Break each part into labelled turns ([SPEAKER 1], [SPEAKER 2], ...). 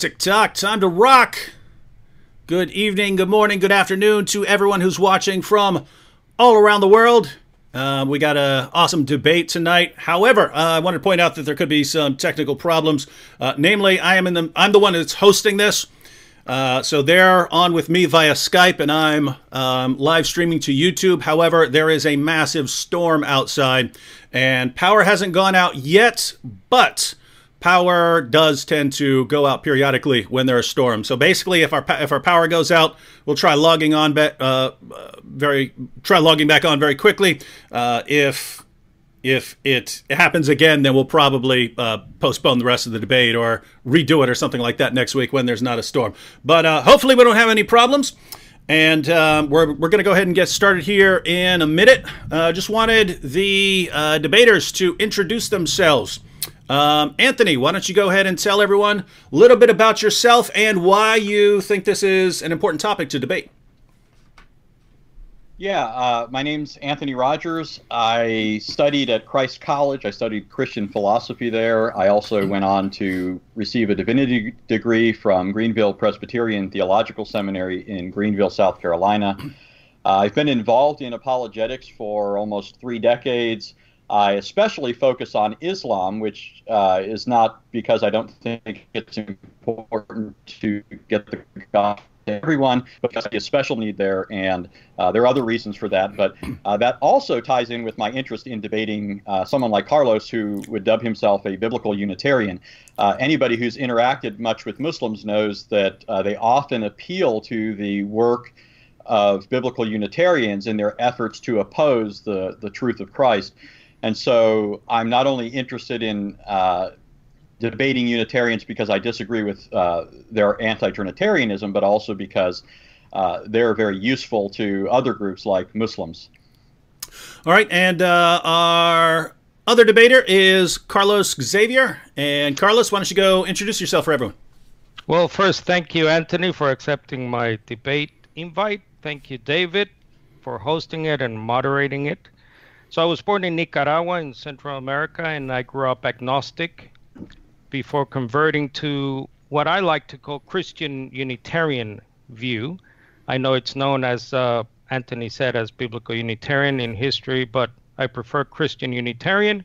[SPEAKER 1] Tick tock, time to rock. Good evening, good morning, good afternoon to everyone who's watching from all around the world. Um, we got an awesome debate tonight. However, uh, I want to point out that there could be some technical problems. Uh, namely, I am in the I'm the one that's hosting this. Uh, so they're on with me via Skype, and I'm um, live streaming to YouTube. However, there is a massive storm outside, and power hasn't gone out yet, but power does tend to go out periodically when there are storms. So basically, if our if our power goes out, we'll try logging on uh, very try logging back on very quickly. Uh, if if it happens again, then we'll probably uh, postpone the rest of the debate or redo it or something like that next week when there's not a storm. But uh, hopefully, we don't have any problems. And um, we're, we're going to go ahead and get started here in a minute. Uh, just wanted the uh, debaters to introduce themselves. Um, Anthony, why don't you go ahead and tell everyone a little bit about yourself and why you think this is an important topic to debate?
[SPEAKER 2] Yeah, uh, my name's Anthony Rogers. I studied at Christ College. I studied Christian philosophy there. I also went on to receive a divinity degree from Greenville Presbyterian Theological Seminary in Greenville, South Carolina. Uh, I've been involved in apologetics for almost three decades. I especially focus on Islam, which uh, is not because I don't think it's important to get the gospel to everyone, but because I see a special need there, and uh, there are other reasons for that. But uh, that also ties in with my interest in debating uh, someone like Carlos, who would dub himself a biblical Unitarian. Uh, anybody who's interacted much with Muslims knows that uh, they often appeal to the work of biblical Unitarians in their efforts to oppose the, the truth of Christ. And so I'm not only interested in uh, debating Unitarians because I disagree with uh, their anti Trinitarianism, but also because uh, they're very useful to other groups like Muslims.
[SPEAKER 1] All right, and uh, our other debater is Carlos Xavier. And Carlos, why don't you go introduce yourself for everyone?
[SPEAKER 3] Well, first, thank you, Anthony, for accepting my debate invite. Thank you, David, for hosting it and moderating it. So I was born in Nicaragua in Central America, and I grew up agnostic before converting to what I like to call Christian Unitarian view. I know it's known as uh, Anthony said as biblical Unitarian in history, but I prefer Christian Unitarian.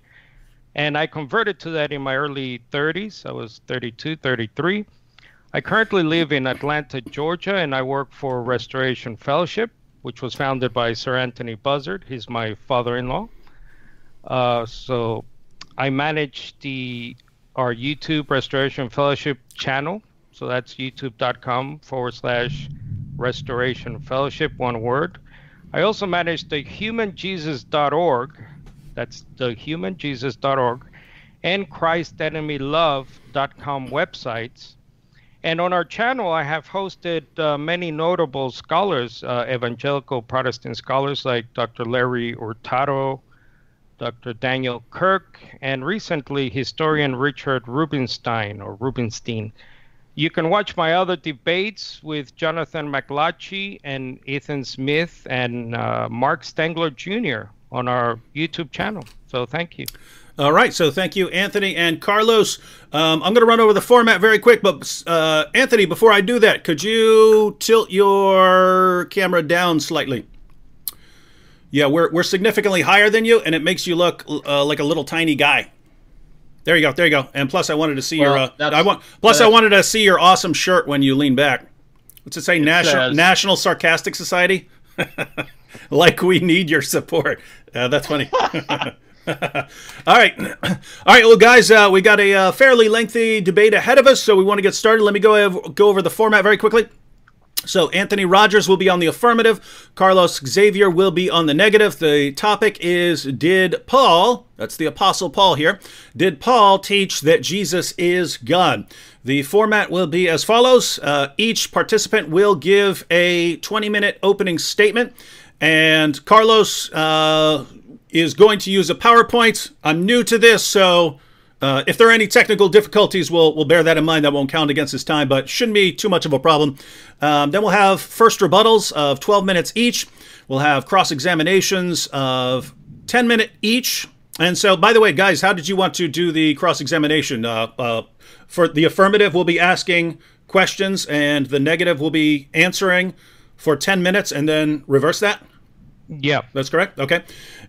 [SPEAKER 3] And I converted to that in my early 30s. I was 32, 33. I currently live in Atlanta, Georgia, and I work for Restoration Fellowship, which was founded by Sir Anthony Buzzard. He's my father-in-law. Uh, so I manage the our YouTube Restoration Fellowship channel. So that's youtube.com forward slash Restoration Fellowship, one word. I also manage the humanjesus.org. That's the humanjesus.org and christenemylove.com websites and on our channel, I have hosted uh, many notable scholars, uh, evangelical Protestant scholars like Dr. Larry Hurtado, Dr. Daniel Kirk, and recently historian Richard Rubinstein or Rubinstein. You can watch my other debates with Jonathan McLatchie and Ethan Smith and uh, Mark Stengler Jr. on our YouTube channel. So thank you.
[SPEAKER 1] All right, so thank you, Anthony and Carlos. Um, I'm going to run over the format very quick, but uh, Anthony, before I do that, could you tilt your camera down slightly? Yeah, we're, we're significantly higher than you, and it makes you look uh, like a little tiny guy. There you go, there you go. And plus, I wanted to see well, your. Uh, I want. Plus, I wanted to see your awesome shirt when you lean back. What's it say? It National says, National Sarcastic Society. like we need your support. Uh, that's funny. All right. All right, well, guys, uh, we got a uh, fairly lengthy debate ahead of us, so we want to get started. Let me go, go over the format very quickly. So, Anthony Rogers will be on the affirmative, Carlos Xavier will be on the negative. The topic is Did Paul, that's the Apostle Paul here, did Paul teach that Jesus is God? The format will be as follows uh, each participant will give a 20 minute opening statement. And Carlos uh, is going to use a PowerPoint. I'm new to this, so uh, if there are any technical difficulties, we'll, we'll bear that in mind. That won't count against his time, but shouldn't be too much of a problem. Um, then we'll have first rebuttals of 12 minutes each. We'll have cross examinations of 10 minute each. And so, by the way, guys, how did you want to do the cross examination? Uh, uh, for the affirmative, we'll be asking questions, and the negative will be answering for 10 minutes and then reverse that?
[SPEAKER 3] Yeah.
[SPEAKER 1] That's correct? Okay.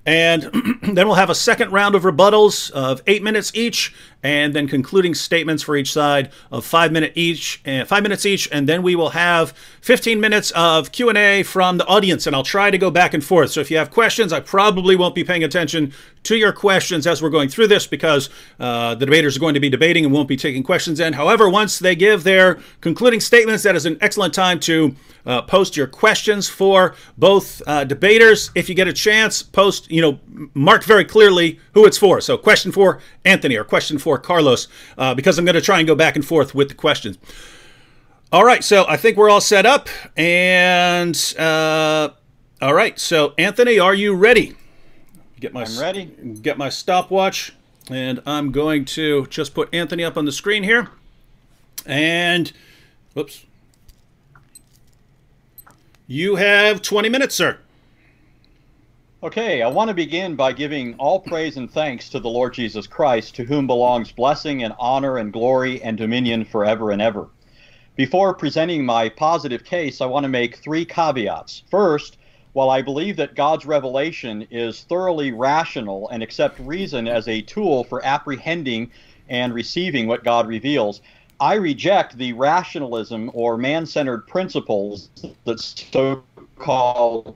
[SPEAKER 1] And then we'll have a second round of rebuttals of eight minutes each, and then concluding statements for each side of five minute each, and five minutes each, and then we will have 15 minutes of Q and A from the audience. And I'll try to go back and forth. So if you have questions, I probably won't be paying attention to your questions as we're going through this because uh, the debaters are going to be debating and won't be taking questions in. However, once they give their concluding statements, that is an excellent time to uh, post your questions for both uh, debaters. If you get a chance, post, you know, mark very clearly who it's for. So, question for Anthony or question for Carlos, uh, because I'm going to try and go back and forth with the questions. All right, so I think we're all set up. And uh, all right, so Anthony, are you ready?
[SPEAKER 2] Get my I'm ready.
[SPEAKER 1] Get my stopwatch, and I'm going to just put Anthony up on the screen here. And, whoops. You have 20 minutes, sir.
[SPEAKER 2] Okay, I want to begin by giving all praise and thanks to the Lord Jesus Christ, to whom belongs blessing and honor and glory and dominion forever and ever. Before presenting my positive case, I want to make three caveats. First, while I believe that God's revelation is thoroughly rational and accept reason as a tool for apprehending and receiving what God reveals, I reject the rationalism or man centered principles that so called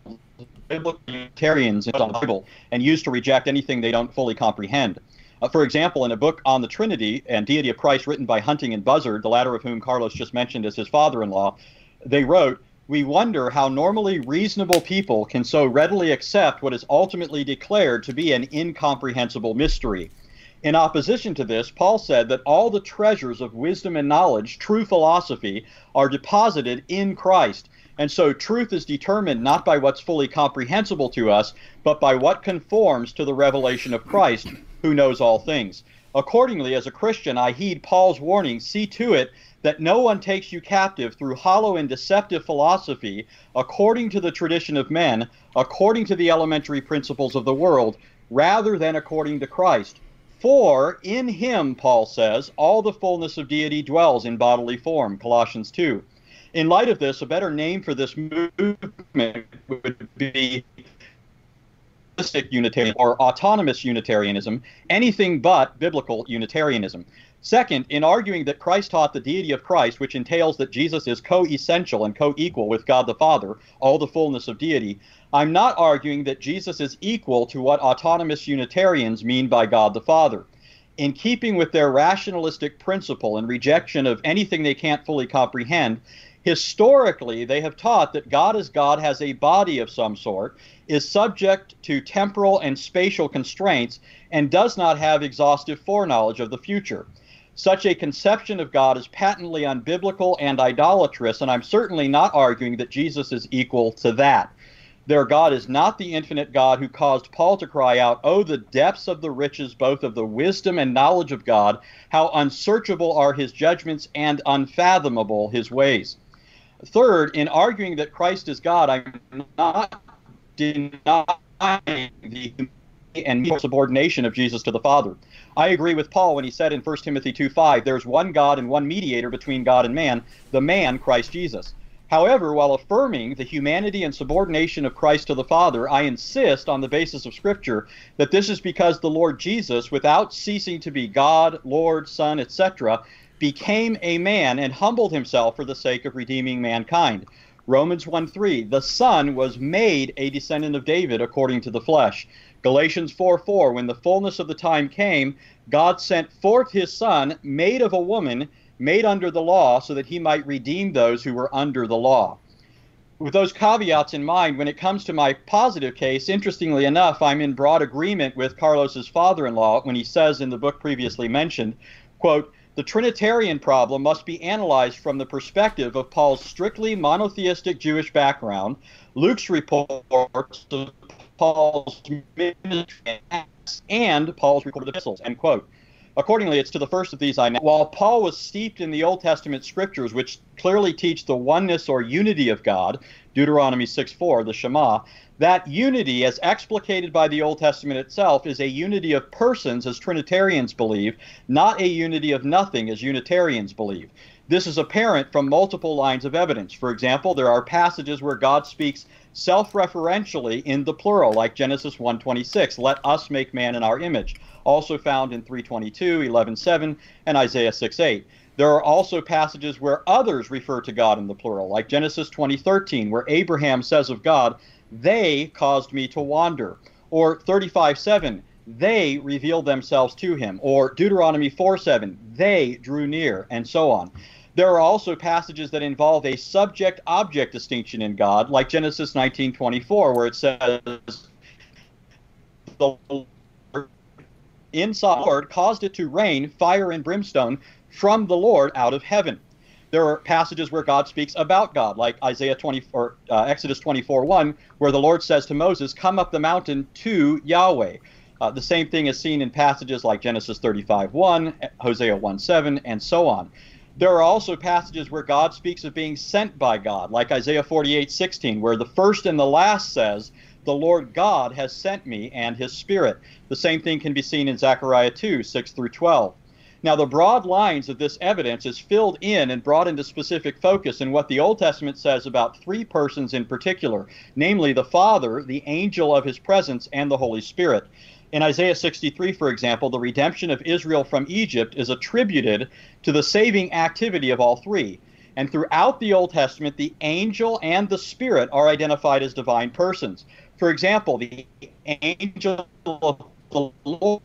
[SPEAKER 2] bibliotarians in the Bible and use to reject anything they don't fully comprehend. Uh, for example, in a book on the Trinity and deity of Christ written by Hunting and Buzzard, the latter of whom Carlos just mentioned as his father in law, they wrote, We wonder how normally reasonable people can so readily accept what is ultimately declared to be an incomprehensible mystery. In opposition to this, Paul said that all the treasures of wisdom and knowledge, true philosophy, are deposited in Christ. And so truth is determined not by what's fully comprehensible to us, but by what conforms to the revelation of Christ, who knows all things. Accordingly, as a Christian, I heed Paul's warning see to it that no one takes you captive through hollow and deceptive philosophy, according to the tradition of men, according to the elementary principles of the world, rather than according to Christ. For in him, Paul says, all the fullness of deity dwells in bodily form, Colossians 2. In light of this, a better name for this movement would be Unitarian or autonomous Unitarianism, anything but biblical Unitarianism. Second, in arguing that Christ taught the deity of Christ, which entails that Jesus is co essential and co equal with God the Father, all the fullness of deity, I'm not arguing that Jesus is equal to what autonomous Unitarians mean by God the Father. In keeping with their rationalistic principle and rejection of anything they can't fully comprehend, historically they have taught that God as God has a body of some sort, is subject to temporal and spatial constraints, and does not have exhaustive foreknowledge of the future. Such a conception of God is patently unbiblical and idolatrous, and I'm certainly not arguing that Jesus is equal to that. Their God is not the infinite God who caused Paul to cry out, Oh, the depths of the riches, both of the wisdom and knowledge of God! How unsearchable are his judgments and unfathomable his ways. Third, in arguing that Christ is God, I'm not denying the and subordination of Jesus to the Father. I agree with Paul when he said in 1 Timothy 2:5, there's one God and one mediator between God and man, the man Christ Jesus. However, while affirming the humanity and subordination of Christ to the Father, I insist on the basis of Scripture that this is because the Lord Jesus, without ceasing to be God, Lord, Son, etc., became a man and humbled himself for the sake of redeeming mankind. Romans 1 3, the Son was made a descendant of David according to the flesh. Galatians 4 4, when the fullness of the time came, God sent forth his Son, made of a woman made under the law so that he might redeem those who were under the law. With those caveats in mind, when it comes to my positive case, interestingly enough, I'm in broad agreement with Carlos's father-in-law when he says in the book previously mentioned, quote, the Trinitarian problem must be analyzed from the perspective of Paul's strictly monotheistic Jewish background, Luke's reports of Paul's ministry, and Paul's recorded epistles, end quote. Accordingly, it's to the first of these I now. While Paul was steeped in the Old Testament scriptures, which clearly teach the oneness or unity of God, Deuteronomy 6:4, the Shema, that unity, as explicated by the Old Testament itself, is a unity of persons, as Trinitarians believe, not a unity of nothing, as Unitarians believe. This is apparent from multiple lines of evidence. For example, there are passages where God speaks self-referentially in the plural, like Genesis 1:26, "Let us make man in our image," also found in 3:22, 11:7, and Isaiah 6:8. There are also passages where others refer to God in the plural, like Genesis 20:13, where Abraham says of God, they caused me to wander. Or 35 7, they revealed themselves to him. Or Deuteronomy 4 7, they drew near, and so on. There are also passages that involve a subject object distinction in God, like Genesis 19:24, where it says, The inside Lord caused it to rain fire and brimstone from the Lord out of heaven there are passages where God speaks about God, like Isaiah 20 or uh, Exodus 24 1, where the Lord says to Moses, Come up the mountain to Yahweh. Uh, the same thing is seen in passages like Genesis 35 1, Hosea 1 7, and so on. There are also passages where God speaks of being sent by God, like Isaiah 48 16, where the first and the last says, The Lord God has sent me and his Spirit. The same thing can be seen in Zechariah 2 6 through 12. Now, the broad lines of this evidence is filled in and brought into specific focus in what the Old Testament says about three persons in particular, namely the Father, the angel of his presence, and the Holy Spirit. In Isaiah 63, for example, the redemption of Israel from Egypt is attributed to the saving activity of all three. And throughout the Old Testament, the angel and the Spirit are identified as divine persons. For example, the angel of the Lord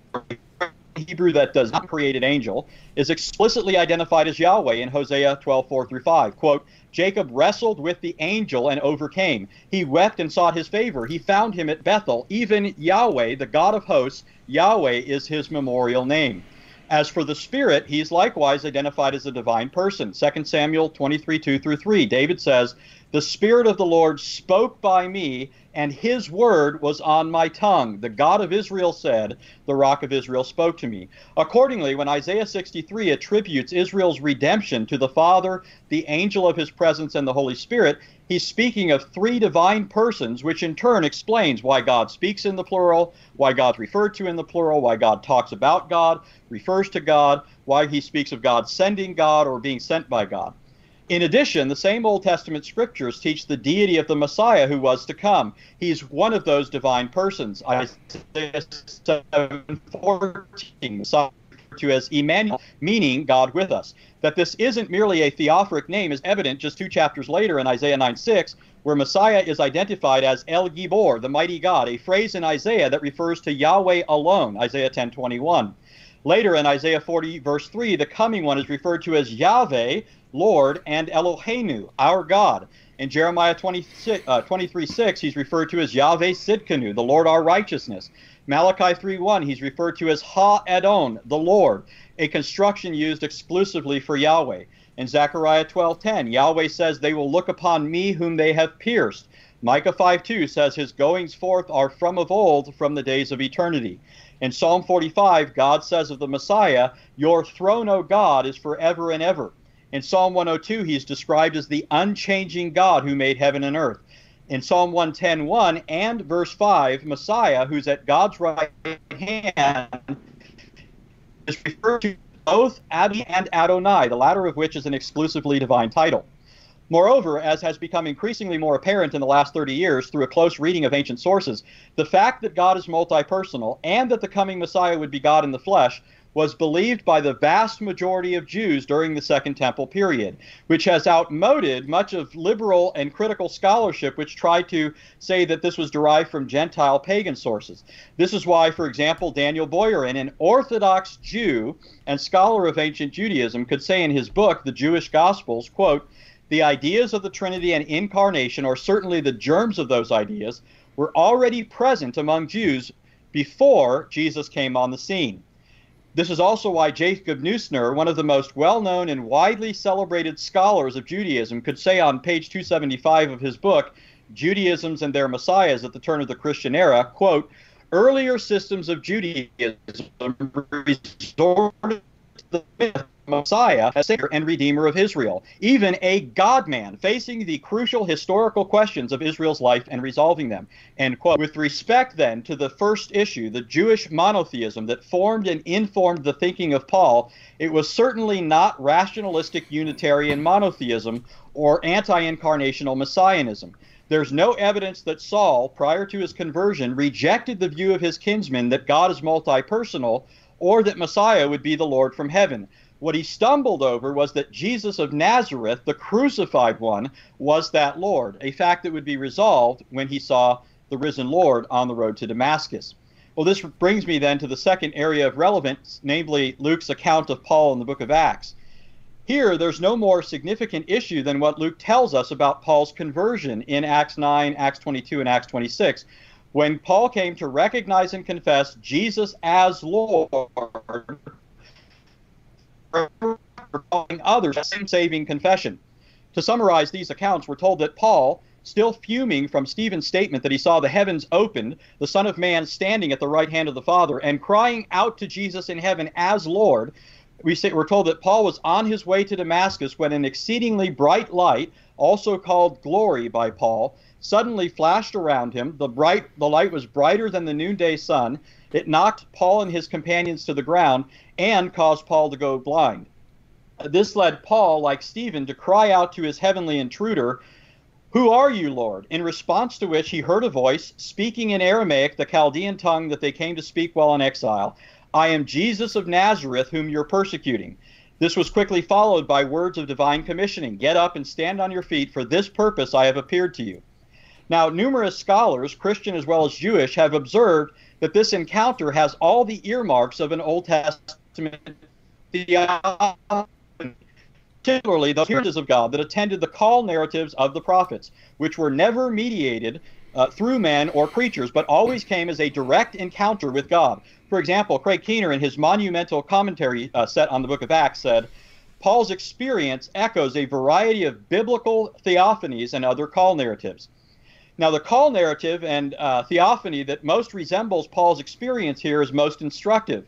[SPEAKER 2] Hebrew that does not create an angel, is explicitly identified as Yahweh in Hosea 12, 4 through 5. Quote, Jacob wrestled with the angel and overcame. He wept and sought his favor. He found him at Bethel. Even Yahweh, the God of hosts, Yahweh is his memorial name. As for the Spirit, he is likewise identified as a divine person. 2 Samuel 23, 2 through 3. David says, The Spirit of the Lord spoke by me, and his word was on my tongue. The God of Israel said, The rock of Israel spoke to me. Accordingly, when Isaiah 63 attributes Israel's redemption to the Father, the angel of his presence, and the Holy Spirit, he's speaking of three divine persons, which in turn explains why God speaks in the plural, why God's referred to in the plural, why God talks about God, refers to God, why he speaks of God sending God or being sent by God. In addition, the same Old Testament scriptures teach the deity of the Messiah who was to come. He's one of those divine persons. Isaiah 7:14, Messiah to as Emmanuel, meaning God with us. That this isn't merely a theophoric name is evident just two chapters later in Isaiah 9:6, where Messiah is identified as El Gibor, the mighty God, a phrase in Isaiah that refers to Yahweh alone, Isaiah 10:21. Later in Isaiah 40, verse 3, the coming one is referred to as Yahweh, Lord, and Eloheinu, our God. In Jeremiah 26, uh, 23 6, he's referred to as Yahweh Sidkenu, the Lord our righteousness. Malachi 3:1, he's referred to as Ha Adon, the Lord, a construction used exclusively for Yahweh. In Zechariah 12:10, Yahweh says, "They will look upon me whom they have pierced." Micah 5:2 says, "His goings forth are from of old, from the days of eternity." In Psalm 45, God says of the Messiah, "Your throne, O God, is forever and ever." In Psalm 102, he's described as the unchanging God who made heaven and earth. In Psalm 110:1 and verse 5, Messiah, who's at God's right hand, is referred to both Adoni and Adonai, the latter of which is an exclusively divine title. Moreover, as has become increasingly more apparent in the last 30 years through a close reading of ancient sources, the fact that God is multi personal and that the coming Messiah would be God in the flesh was believed by the vast majority of Jews during the Second Temple period, which has outmoded much of liberal and critical scholarship which tried to say that this was derived from Gentile pagan sources. This is why, for example, Daniel Boyarin, an Orthodox Jew and scholar of ancient Judaism, could say in his book, The Jewish Gospels, quote, the ideas of the Trinity and incarnation, or certainly the germs of those ideas, were already present among Jews before Jesus came on the scene. This is also why Jacob Neusner, one of the most well known and widely celebrated scholars of Judaism, could say on page 275 of his book, Judaisms and Their Messiahs at the Turn of the Christian Era, quote, earlier systems of Judaism resorted the Messiah as Savior and Redeemer of Israel, even a God man facing the crucial historical questions of Israel's life and resolving them. End quote. With respect then to the first issue, the Jewish monotheism that formed and informed the thinking of Paul, it was certainly not rationalistic Unitarian monotheism or anti incarnational messianism. There's no evidence that Saul, prior to his conversion, rejected the view of his kinsmen that God is multi personal or that Messiah would be the Lord from heaven. What he stumbled over was that Jesus of Nazareth, the crucified one, was that Lord, a fact that would be resolved when he saw the risen Lord on the road to Damascus. Well, this brings me then to the second area of relevance, namely Luke's account of Paul in the book of Acts. Here, there's no more significant issue than what Luke tells us about Paul's conversion in Acts 9, Acts 22, and Acts 26, when Paul came to recognize and confess Jesus as Lord calling others same saving confession. To summarize these accounts, we're told that Paul, still fuming from Stephen's statement that he saw the heavens opened, the Son of Man standing at the right hand of the Father, and crying out to Jesus in heaven as Lord, we say, we're told that Paul was on his way to Damascus when an exceedingly bright light, also called glory by Paul, suddenly flashed around him. The bright the light was brighter than the noonday sun. It knocked Paul and his companions to the ground and caused Paul to go blind. This led Paul, like Stephen, to cry out to his heavenly intruder, Who are you, Lord? In response to which he heard a voice speaking in Aramaic, the Chaldean tongue that they came to speak while in exile I am Jesus of Nazareth, whom you're persecuting. This was quickly followed by words of divine commissioning Get up and stand on your feet, for this purpose I have appeared to you. Now, numerous scholars, Christian as well as Jewish, have observed that this encounter has all the earmarks of an Old Testament theophany particularly the appearances of God that attended the call narratives of the prophets, which were never mediated uh, through men or creatures, but always came as a direct encounter with God. For example, Craig Keener, in his monumental commentary uh, set on the book of Acts, said, Paul's experience echoes a variety of biblical theophanies and other call narratives. Now, the call narrative and uh, theophany that most resembles Paul's experience here is most instructive.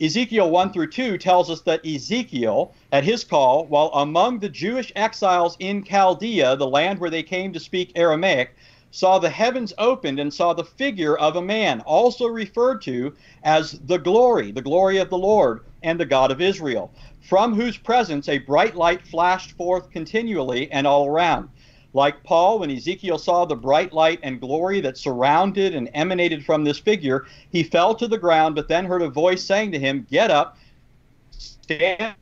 [SPEAKER 2] Ezekiel 1 through 2 tells us that Ezekiel, at his call, while among the Jewish exiles in Chaldea, the land where they came to speak Aramaic, saw the heavens opened and saw the figure of a man, also referred to as the glory, the glory of the Lord and the God of Israel, from whose presence a bright light flashed forth continually and all around. Like Paul, when Ezekiel saw the bright light and glory that surrounded and emanated from this figure, he fell to the ground, but then heard a voice saying to him, Get up, stand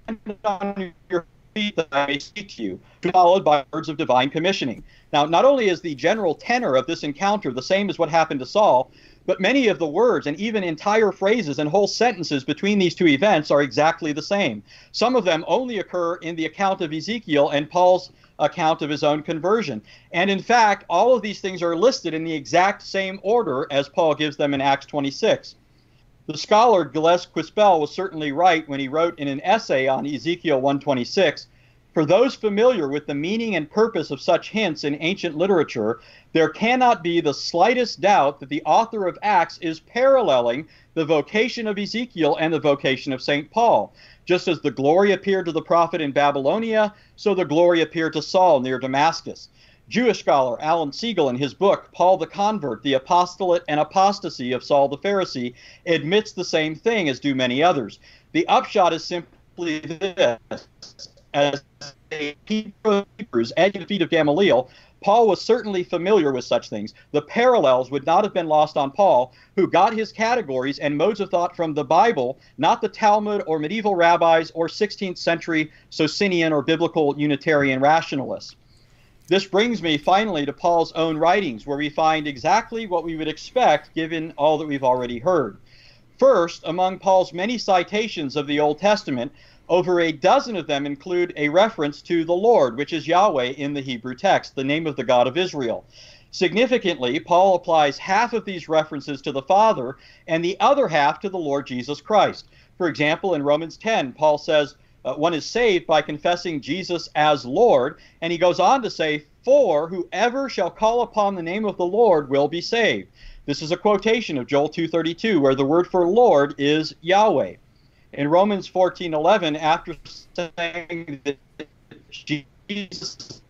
[SPEAKER 2] on your feet that I may speak to you, followed by words of divine commissioning. Now, not only is the general tenor of this encounter the same as what happened to Saul, but many of the words and even entire phrases and whole sentences between these two events are exactly the same. Some of them only occur in the account of Ezekiel and Paul's account of his own conversion. And in fact, all of these things are listed in the exact same order as Paul gives them in Acts 26. The scholar Gilles Quispel was certainly right when he wrote in an essay on Ezekiel 126 For those familiar with the meaning and purpose of such hints in ancient literature, there cannot be the slightest doubt that the author of Acts is paralleling the vocation of Ezekiel and the vocation of St. Paul. Just as the glory appeared to the prophet in Babylonia, so the glory appeared to Saul near Damascus. Jewish scholar Alan Segal, in his book, Paul the Convert The Apostolate and Apostasy of Saul the Pharisee, admits the same thing, as do many others. The upshot is simply this as a Hebrews at the feet of Gamaliel, Paul was certainly familiar with such things. The parallels would not have been lost on Paul, who got his categories and modes of thought from the Bible, not the Talmud or medieval rabbis or 16th century Socinian or biblical Unitarian rationalists. This brings me finally to Paul's own writings, where we find exactly what we would expect given all that we've already heard. First, among Paul's many citations of the Old Testament, over a dozen of them include a reference to the Lord, which is Yahweh in the Hebrew text, the name of the God of Israel. Significantly, Paul applies half of these references to the Father and the other half to the Lord Jesus Christ. For example, in Romans 10, Paul says, uh, one is saved by confessing Jesus as Lord, and he goes on to say, For whoever shall call upon the name of the Lord will be saved. This is a quotation of Joel 2:32 where the word for Lord is Yahweh. In Romans 14:11, after saying that Jesus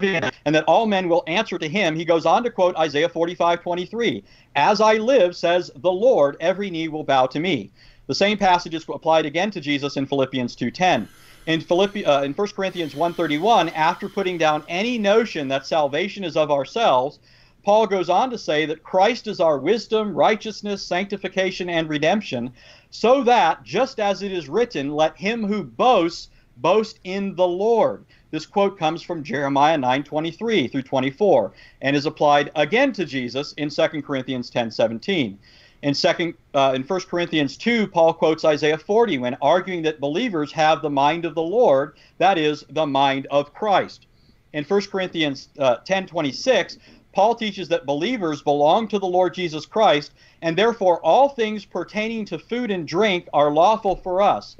[SPEAKER 2] and that all men will answer to him, he goes on to quote Isaiah 45:23, "As I live, says the Lord, every knee will bow to me." The same passage is applied again to Jesus in Philippians 2:10. In Philippi, uh, in 1 Corinthians 1:31, after putting down any notion that salvation is of ourselves, Paul goes on to say that Christ is our wisdom, righteousness, sanctification, and redemption, so that, just as it is written, let him who boasts boast in the Lord. This quote comes from Jeremiah 9:23 through 24 and is applied again to Jesus in 2 Corinthians 10:17. In second, uh, in 1 Corinthians 2, Paul quotes Isaiah 40 when arguing that believers have the mind of the Lord, that is, the mind of Christ. In 1 Corinthians uh, 10:26, Paul teaches that believers belong to the Lord Jesus Christ, and therefore all things pertaining to food and drink are lawful for us.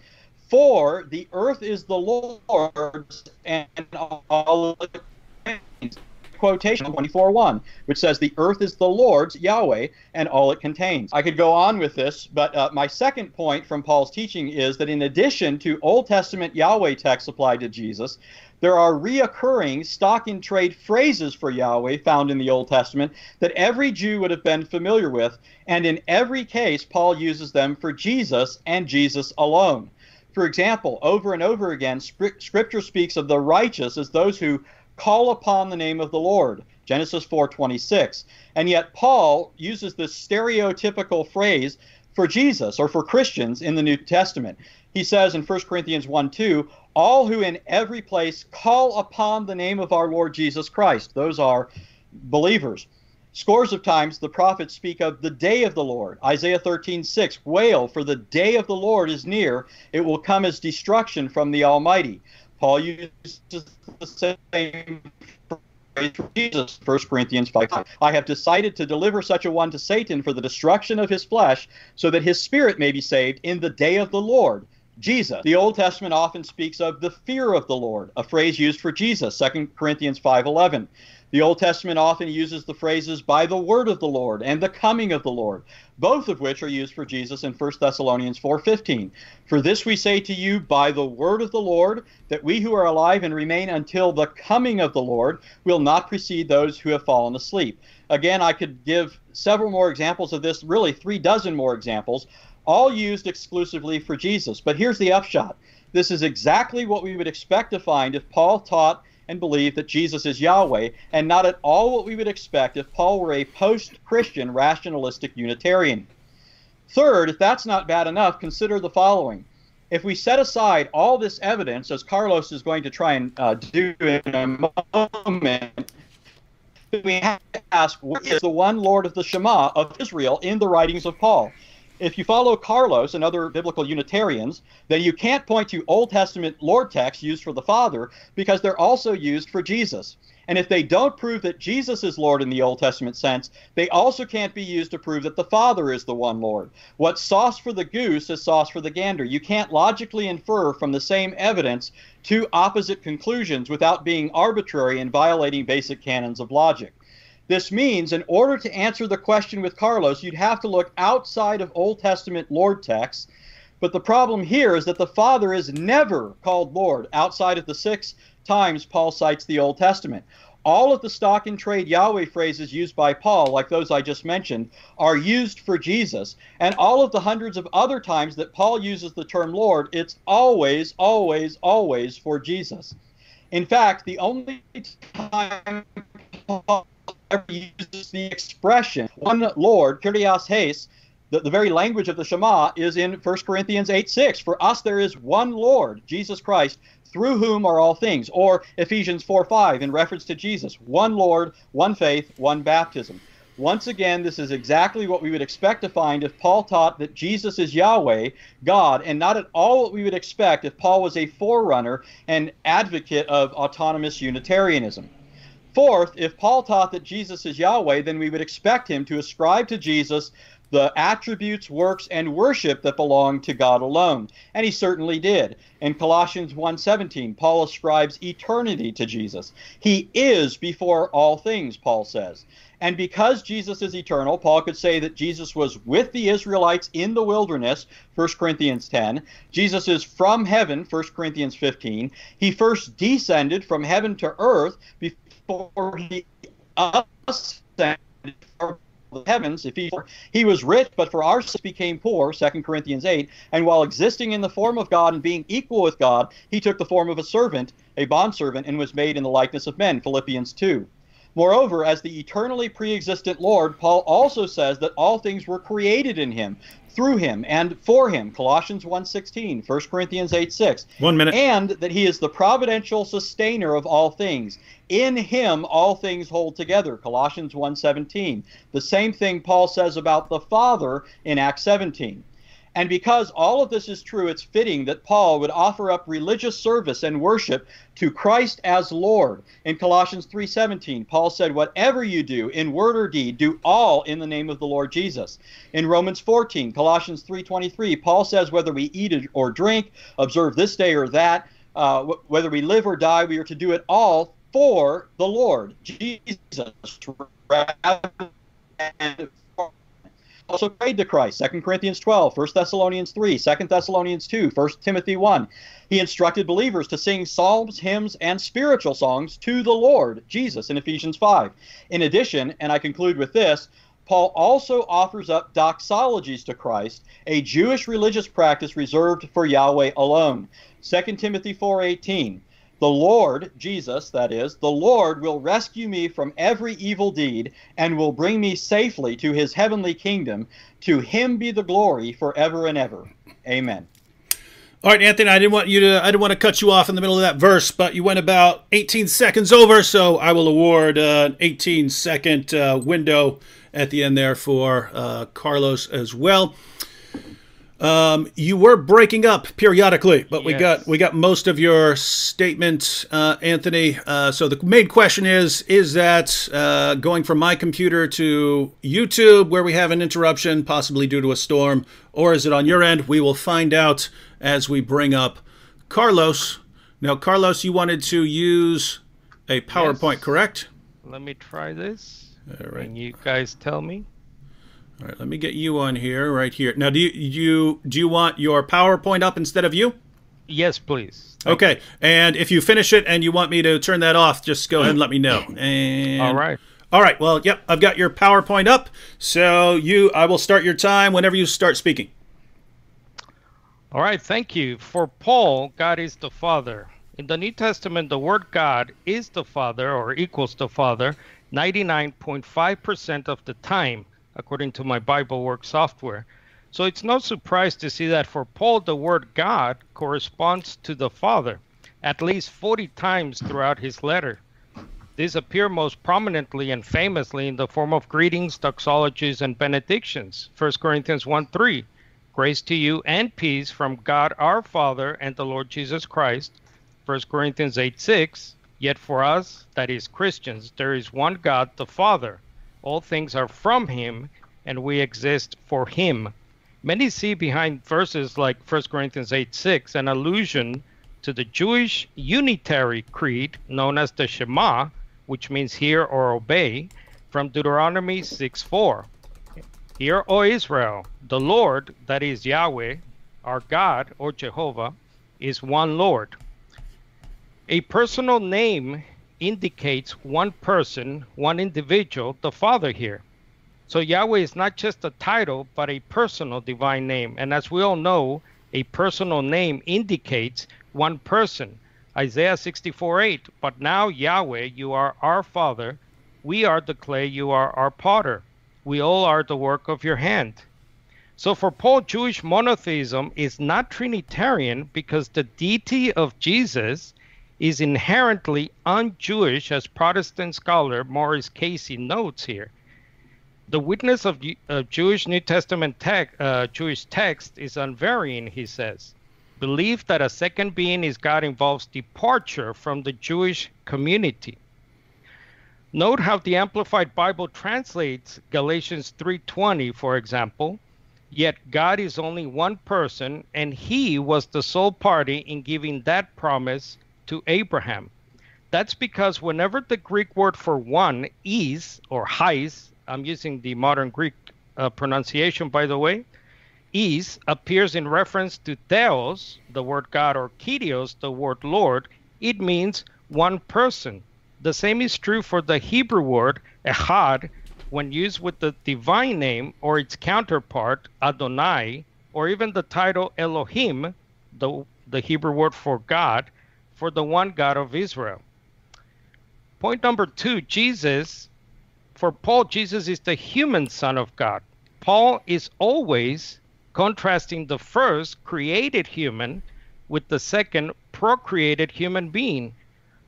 [SPEAKER 2] For the earth is the Lord's and all it contains. Quotation 24:1, which says, The earth is the Lord's, Yahweh, and all it contains. I could go on with this, but uh, my second point from Paul's teaching is that in addition to Old Testament Yahweh texts applied to Jesus, there are reoccurring stock in trade phrases for Yahweh found in the Old Testament that every Jew would have been familiar with, and in every case, Paul uses them for Jesus and Jesus alone. For example, over and over again, Scripture speaks of the righteous as those who call upon the name of the Lord. Genesis 4:26. And yet Paul uses this stereotypical phrase for Jesus or for Christians in the New Testament. He says in 1 Corinthians 1 2, all who in every place call upon the name of our Lord Jesus Christ. Those are believers. Scores of times the prophets speak of the day of the Lord. Isaiah 13, 6, wail, for the day of the Lord is near. It will come as destruction from the Almighty. Paul uses the same Jesus, 1 Corinthians 5. I have decided to deliver such a one to Satan for the destruction of his flesh, so that his spirit may be saved in the day of the Lord. Jesus. The Old Testament often speaks of the fear of the Lord, a phrase used for Jesus, 2 Corinthians 5:11. The Old Testament often uses the phrases by the word of the Lord and the coming of the Lord, both of which are used for Jesus in 1 Thessalonians 4:15. For this we say to you by the word of the Lord that we who are alive and remain until the coming of the Lord will not precede those who have fallen asleep. Again, I could give several more examples of this, really 3 dozen more examples all used exclusively for Jesus. But here's the upshot this is exactly what we would expect to find if Paul taught and believe that Jesus is Yahweh, and not at all what we would expect if Paul were a post Christian rationalistic Unitarian. Third, if that's not bad enough, consider the following. If we set aside all this evidence, as Carlos is going to try and uh, do in a moment, we have to ask, where is the one Lord of the Shema of Israel in the writings of Paul? If you follow Carlos and other biblical Unitarians, then you can't point to Old Testament Lord texts used for the Father because they're also used for Jesus. And if they don't prove that Jesus is Lord in the Old Testament sense, they also can't be used to prove that the Father is the one Lord. What's sauce for the goose is sauce for the gander. You can't logically infer from the same evidence two opposite conclusions without being arbitrary and violating basic canons of logic. This means, in order to answer the question with Carlos, you'd have to look outside of Old Testament Lord texts. But the problem here is that the Father is never called Lord outside of the six times Paul cites the Old Testament. All of the stock and trade Yahweh phrases used by Paul, like those I just mentioned, are used for Jesus. And all of the hundreds of other times that Paul uses the term Lord, it's always, always, always for Jesus. In fact, the only time Paul uses the expression one Lord, Kyrios Heis, the, the very language of the Shema is in 1 Corinthians 8 6. For us there is one Lord, Jesus Christ, through whom are all things. Or Ephesians 4 5 in reference to Jesus, one Lord, one faith, one baptism. Once again, this is exactly what we would expect to find if Paul taught that Jesus is Yahweh, God, and not at all what we would expect if Paul was a forerunner and advocate of autonomous Unitarianism. Fourth, if Paul taught that Jesus is Yahweh, then we would expect him to ascribe to Jesus the attributes, works, and worship that belong to God alone. And he certainly did. In Colossians 1:17, Paul ascribes eternity to Jesus. He is before all things, Paul says. And because Jesus is eternal, Paul could say that Jesus was with the Israelites in the wilderness, 1 Corinthians 10. Jesus is from heaven, 1 Corinthians 15. He first descended from heaven to earth before he ascended the heavens if he he was rich but for our sake became poor 2 corinthians 8 and while existing in the form of god and being equal with god he took the form of a servant a bondservant and was made in the likeness of men philippians 2 Moreover, as the eternally pre-existent Lord, Paul also says that all things were created in him, through him, and for him. Colossians 1.16, 1 Corinthians 8.6.
[SPEAKER 1] One minute.
[SPEAKER 2] And that he is the providential sustainer of all things. In him all things hold together. Colossians 1.17. The same thing Paul says about the Father in Acts 17. And because all of this is true, it's fitting that Paul would offer up religious service and worship to Christ as Lord. In Colossians 3:17, Paul said, "Whatever you do in word or deed, do all in the name of the Lord Jesus." In Romans 14, Colossians 3:23, Paul says, "Whether we eat or drink, observe this day or that, uh, whether we live or die, we are to do it all for the Lord Jesus." Also prayed to Christ. 2 Corinthians 12, 1 Thessalonians 3, 2 Thessalonians 2, 1 Timothy 1. He instructed believers to sing psalms, hymns, and spiritual songs to the Lord Jesus in Ephesians 5. In addition, and I conclude with this, Paul also offers up doxologies to Christ, a Jewish religious practice reserved for Yahweh alone. 2 Timothy 4:18 the Lord, Jesus, that is, the Lord will rescue me from every evil deed and will bring me safely to his heavenly kingdom. To him be the glory forever and ever. Amen.
[SPEAKER 1] All right, Anthony, I didn't want you to I didn't want to cut you off in the middle of that verse, but you went about 18 seconds over, so I will award an 18 second uh, window at the end there for uh, Carlos as well. Um, you were breaking up periodically, but we got we got most of your statement, uh, Anthony. Uh, so the main question is: Is that uh, going from my computer to YouTube, where we have an interruption, possibly due to a storm, or is it on your end? We will find out as we bring up Carlos. Now, Carlos, you wanted to use a PowerPoint, yes. correct?
[SPEAKER 3] Let me try this. All right. And you guys tell me.
[SPEAKER 1] All right, let me get you on here, right here. Now, do you, you do you want your PowerPoint up instead of you?
[SPEAKER 3] Yes, please.
[SPEAKER 1] Thank okay, you. and if you finish it and you want me to turn that off, just go ahead and let me know. And
[SPEAKER 3] all right.
[SPEAKER 1] All right. Well, yep, I've got your PowerPoint up. So you, I will start your time whenever you start speaking.
[SPEAKER 3] All right. Thank you. For Paul, God is the Father. In the New Testament, the word God is the Father or equals the Father 99.5% of the time according to my Bible Work software. So it's no surprise to see that for Paul, the word God corresponds to the Father at least 40 times throughout his letter. These appear most prominently and famously in the form of greetings, doxologies, and benedictions. 1 Corinthians 1 3. Grace to you and peace from God our Father and the Lord Jesus Christ. 1 Corinthians 8 6. Yet for us, that is Christians, there is one God, the Father all things are from him, and we exist for him. Many see behind verses like 1 Corinthians 8 6 an allusion to the Jewish unitary creed known as the Shema, which means hear or obey, from Deuteronomy 6 4. Hear, O Israel, the Lord, that is Yahweh, our God, or Jehovah, is one Lord. A personal name indicates one person, one individual, the Father here. So Yahweh is not just a title, but a personal divine name. And as we all know, a personal name indicates one person. Isaiah 64 8. But now, Yahweh, you are our Father. We are the clay, you are our potter. We all are the work of your hand. So for Paul, Jewish monotheism is not Trinitarian because the deity of Jesus is inherently un-Jewish, as Protestant scholar Maurice Casey notes here. The witness of uh, Jewish New Testament tech, uh, Jewish text is unvarying, he says. Belief that a second being is God involves departure from the Jewish community. Note how the Amplified Bible translates Galatians 3:20, for example, yet God is only one person and he was the sole party in giving that promise to Abraham. That's because whenever the Greek word for one is or hais, I'm using the modern Greek uh, pronunciation by the way, is appears in reference to theos, the word God, or kyrios, the word Lord, it means one person. The same is true for the Hebrew word echad when used with the divine name or its counterpart Adonai, or even the title Elohim, the, the Hebrew word for God, for the one God of Israel. Point number two Jesus, for Paul, Jesus is the human Son of God. Paul is always contrasting the first created human with the second procreated human being.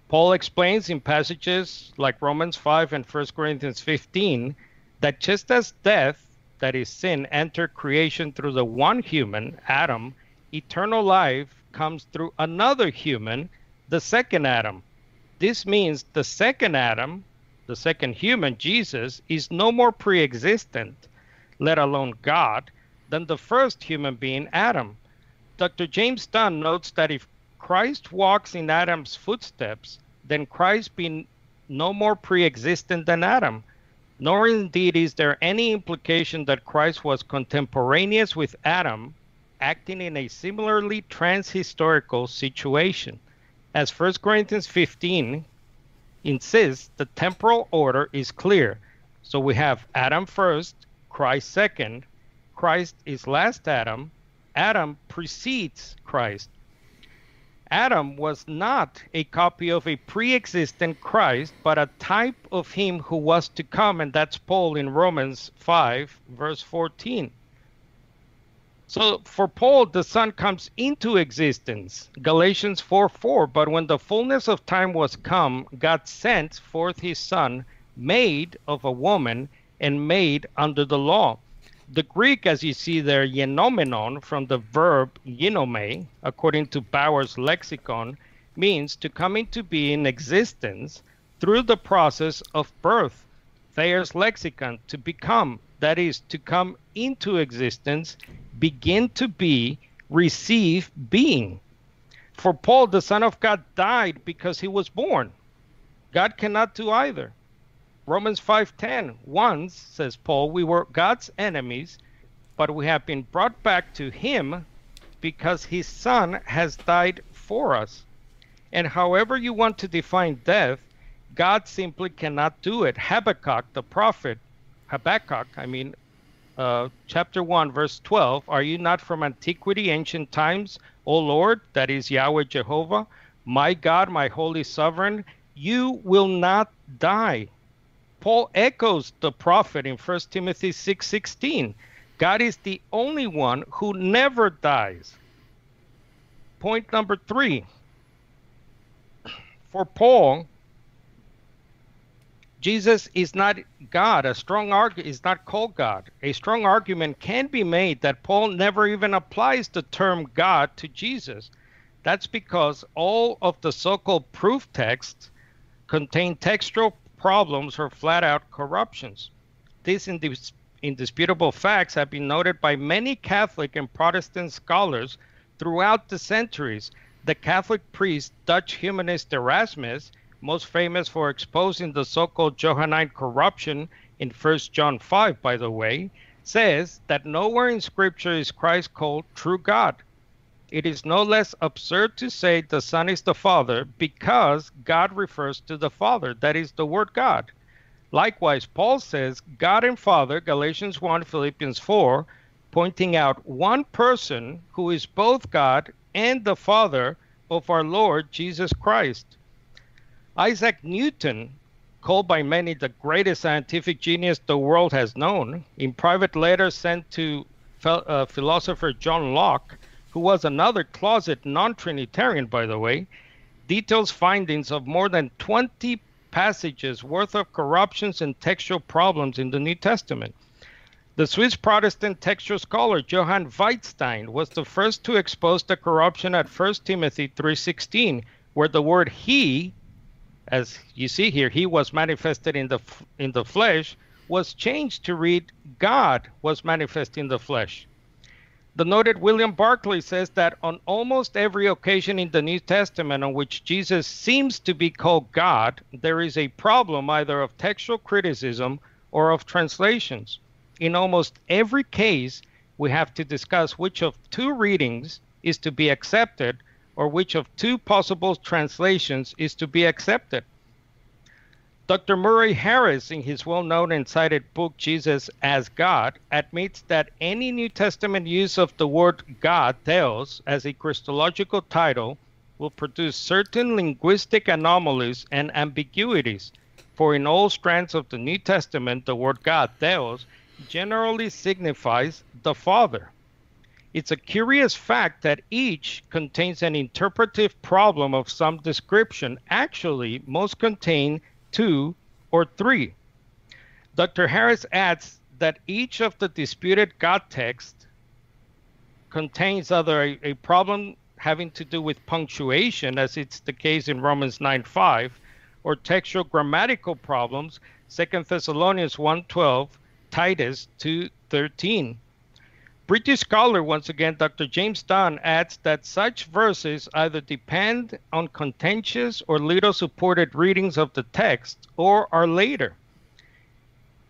[SPEAKER 3] Paul explains in passages like Romans 5 and 1 Corinthians 15 that just as death, that is sin, entered creation through the one human, Adam, eternal life comes through another human, the second Adam. This means the second Adam, the second human, Jesus, is no more pre existent, let alone God, than the first human being, Adam. Dr. James Dunn notes that if Christ walks in Adam's footsteps, then Christ being no more pre existent than Adam. Nor indeed is there any implication that Christ was contemporaneous with Adam, acting in a similarly transhistorical situation. As 1 Corinthians 15 insists, the temporal order is clear. So we have Adam first, Christ second, Christ is last Adam, Adam precedes Christ. Adam was not a copy of a pre existent Christ, but a type of him who was to come, and that's Paul in Romans 5, verse 14. So for Paul, the Son comes into existence, Galatians 4 4. But when the fullness of time was come, God sent forth his Son, made of a woman and made under the law the Greek, as you see there, genomenon, from the verb ginomai, according to Bauer's lexicon, means to come into being existence through the process of birth. Thayer's lexicon, to become, that is, to come into existence, begin to be, receive being. For Paul, the Son of God died because he was born. God cannot do either. Romans 5:10 once says Paul we were God's enemies but we have been brought back to him because his son has died for us. And however you want to define death, God simply cannot do it. Habakkuk the prophet, Habakkuk, I mean uh, chapter 1 verse 12, are you not from antiquity ancient times, O Lord, that is Yahweh Jehovah, my God, my holy sovereign, you will not die. Paul echoes the prophet in 1 Timothy 6:16. God is the only one who never dies. Point number 3. For Paul, Jesus is not God. A strong argument is not called God. A strong argument can be made that Paul never even applies the term God to Jesus. That's because all of the so-called proof texts contain textual problems or flat out corruptions. These indis- indisputable facts have been noted by many Catholic and Protestant scholars throughout the centuries. The Catholic priest Dutch humanist Erasmus, most famous for exposing the so called Johannine corruption in 1 John 5, by the way, says that nowhere in Scripture is Christ called true God it is no less absurd to say the Son is the Father because God refers to the Father, that is the Word God. Likewise, Paul says God and Father, Galatians 1, Philippians 4, pointing out one person who is both God and the Father of our Lord Jesus Christ. Isaac Newton, called by many the greatest scientific genius the world has known, in private letters sent to uh, philosopher John Locke, who was another closet non Trinitarian, by the way, details findings of more than 20 passages worth of corruptions and textual problems in the New Testament. The Swiss Protestant textual scholar Johann Wettstein was the first to expose the corruption at 1 Timothy 3:16, where the word he as you see here, he was manifested in the in the flesh, was changed to read God was manifest in the flesh. The noted William Barclay says that on almost every occasion in the New Testament on which Jesus seems to be called God, there is a problem either of textual criticism or of translations. In almost every case, we have to discuss which of two readings is to be accepted or which of two possible translations is to be accepted. Dr. Murray Harris, in his well known and cited book Jesus as God, admits that any New Testament use of the word God, Theos, as a Christological title will produce certain linguistic anomalies and ambiguities. For in all strands of the New Testament, the word God, Theos, generally signifies the Father. It's a curious fact that each contains an interpretive problem of some description. Actually, most contain two, or three. Dr. Harris adds that each of the disputed God texts contains either a, a, problem having to do with punctuation, as it's the case in Romans 9:5, or textual grammatical problems, 2 Thessalonians 1.12, Titus 2.13. British scholar, once again, Dr. James Dunn, adds that such verses either depend on contentious or little supported readings of the text or are later.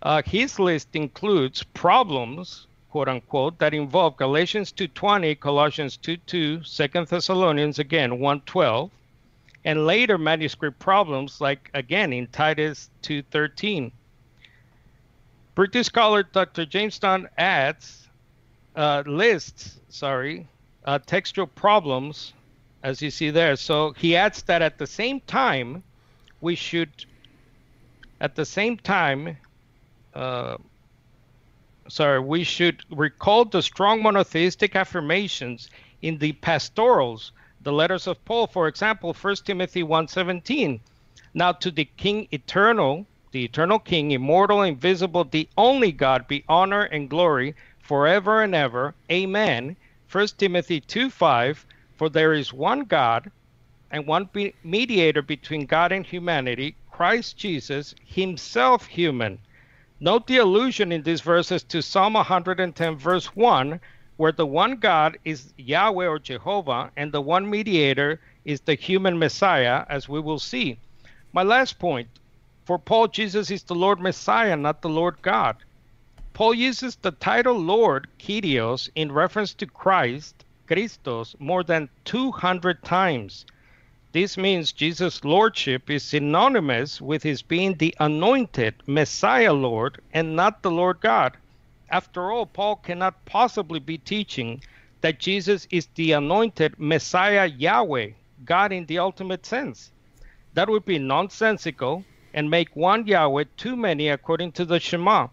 [SPEAKER 3] Uh, his list includes problems, quote unquote, that involve Galatians 2.20, Colossians 2.2, 2 Thessalonians, again, 1.12, and later manuscript problems like, again, in Titus 2.13. British scholar Dr. James Dunn adds uh, lists, sorry, uh, textual problems, as you see there. So he adds that at the same time, we should, at the same time, uh, sorry, we should recall the strong monotheistic affirmations in the pastorals, the letters of Paul, for example, 1 Timothy 1:17. Now to the King eternal, the eternal King, immortal, invisible, the only God, be honor and glory forever and ever. Amen. 1 Timothy 2 5 For there is one God and one be- mediator between God and humanity, Christ Jesus, himself human. Note the allusion in these verses to Psalm 110, verse 1, where the one God is Yahweh or Jehovah, and the one mediator is the human Messiah, as we will see. My last point for Paul, Jesus is the Lord Messiah, not the Lord God. Paul uses the title Lord, Kyrios, in reference to Christ, Christos, more than 200 times. This means Jesus' lordship is synonymous with his being the anointed Messiah Lord and not the Lord God. After all, Paul cannot possibly be teaching that Jesus is the anointed Messiah Yahweh, God in the ultimate sense. That would be nonsensical and make one Yahweh too many according to the Shema.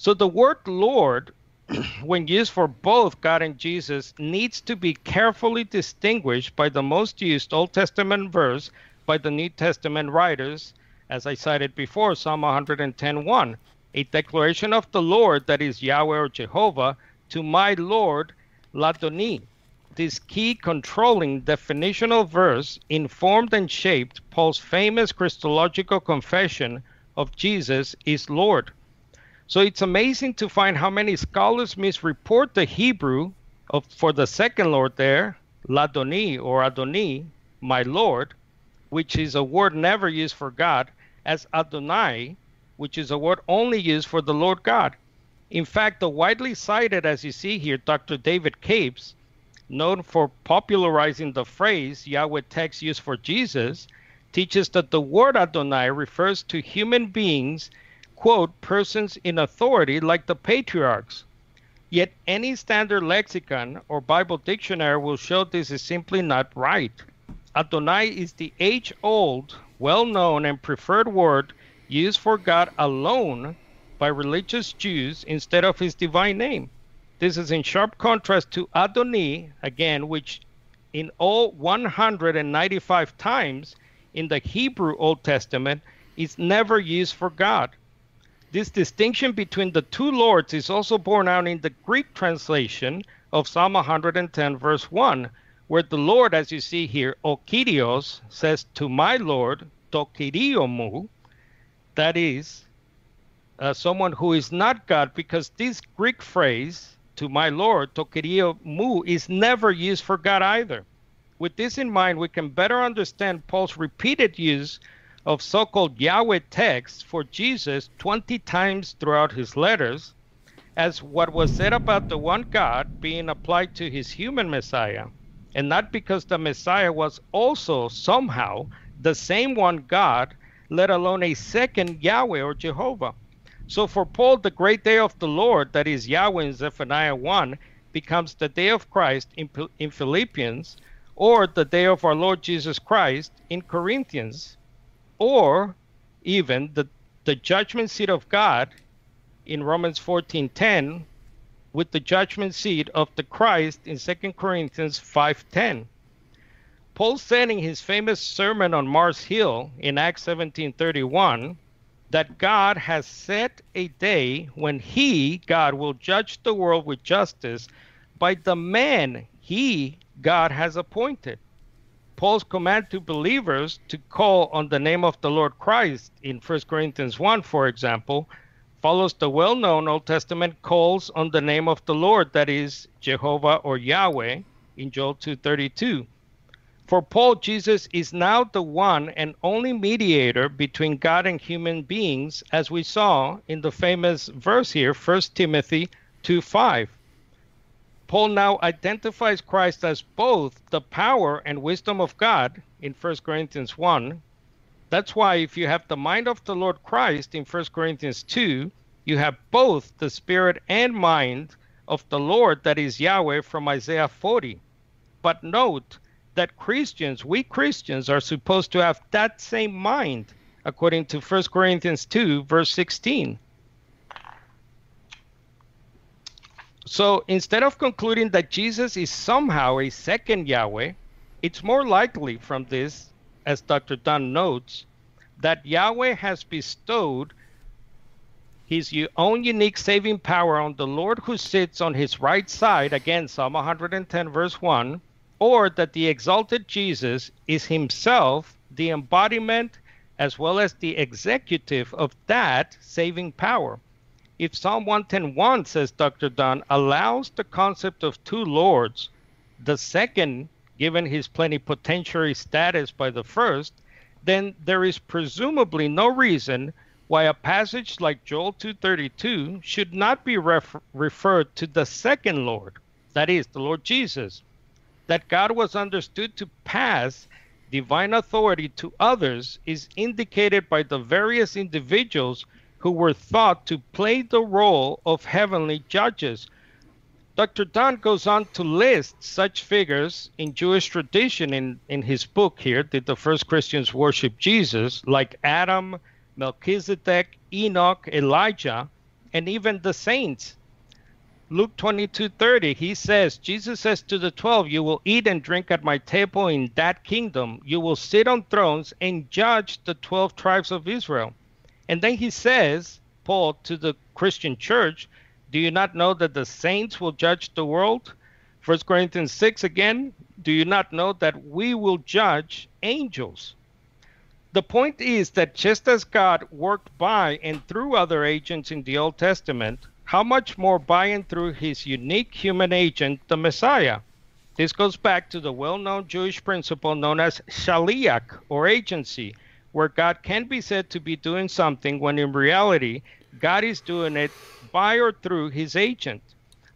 [SPEAKER 3] So the word Lord, when used for both God and Jesus, needs to be carefully distinguished by the most used Old Testament verse by the New Testament writers, as I cited before, Psalm 110:1, a declaration of the Lord that is Yahweh or Jehovah to my Lord Ladoni. This key controlling definitional verse informed and shaped Paul's famous Christological confession of Jesus is Lord. So it's amazing to find how many scholars misreport the Hebrew of, for the second Lord there, Ladoni or Adoni, my Lord, which is a word never used for God, as Adonai, which is a word only used for the Lord God. In fact, the widely cited, as you see here, Dr. David Capes, known for popularizing the phrase Yahweh text used for Jesus, teaches that the word Adonai refers to human beings quote, persons in authority like the patriarchs. Yet any standard lexicon or Bible dictionary will show this is simply not right. Adonai is the age old, well known, and preferred word used for God alone by religious Jews instead of his divine name. This is in sharp contrast to Adoni, again, which in all 195 times in the Hebrew Old Testament is never used for God. This distinction between the two lords is also borne out in the Greek translation of Psalm 110, verse 1, where the Lord, as you see here, O Kyrios, says to my Lord, tokiriomu, that is, uh, someone who is not God, because this Greek phrase, to my Lord, tokiriomu, is never used for God either. With this in mind, we can better understand Paul's repeated use of so called Yahweh texts for Jesus 20 times throughout his letters as what was said about the one God being applied to his human Messiah, and not because the Messiah was also somehow the same one God, let alone a second Yahweh or Jehovah. So for Paul, the great day of the Lord, that is Yahweh in Zephaniah 1, becomes the day of Christ in, in Philippians, or the day of our Lord Jesus Christ in Corinthians, or even the, the judgment seat of God in Romans 14:10 with the judgment seat of the Christ in 2 Corinthians 5:10. Paul said in his famous sermon on Mars Hill in Acts 17:31 that God has set a day when he, God, will judge the world with justice by the man he, God, has appointed. Paul's command to believers to call on the name of the Lord Christ in 1 Corinthians 1, for example, follows the well known Old Testament calls on the name of the Lord, that is, Jehovah or Yahweh, in Joel 2.32. For Paul, Jesus is now the one and only mediator between God and human beings, as we saw in the famous verse here, 1 Timothy 2.5. Paul now identifies Christ as both the power and wisdom of God in 1 Corinthians 1 that's why if you have the mind of the Lord Christ in 1 Corinthians 2, you have both the spirit and mind of the Lord, that is Yahweh, from Isaiah 40. But note that Christians, we Christians, are supposed to have that same mind, according to 1 Corinthians 2, verse 16. So instead of concluding that Jesus is somehow a second Yahweh, it's more likely from this as Dr. Dunn notes, that Yahweh has bestowed his own unique saving power on the Lord who sits on his right side, again, Psalm 110, verse 1, or that the exalted Jesus is himself the embodiment as well as the executive of that saving power. If Psalm 110.1, says Dr. Dunn, allows the concept of two lords, the second given his plenipotentiary status by the first, then there is presumably no reason why a passage like Joel 2:32 should not be ref- referred to the second Lord, that is the Lord Jesus. That God was understood to pass divine authority to others is indicated by the various individuals who were thought to play the role of heavenly judges Dr. Dunn goes on to list such figures in Jewish tradition in, in his book here, Did the First Christians Worship Jesus? Like Adam, Melchizedek, Enoch, Elijah, and even the saints. Luke 22:30 he says Jesus says to the 12 you will eat and drink at my table in that kingdom you will sit on thrones and judge the 12 tribes of Israel and then he says Paul to the Christian church do you not know that the saints will judge the world? 1 Corinthians 6 again, do you not know that we will judge angels? The point is that just as God worked by and through other agents in the Old Testament, how much more by and through his unique human agent, the Messiah? This goes back to the well known Jewish principle known as shaliach, or agency, where God can be said to be doing something when in reality, God is doing it by or through his agent.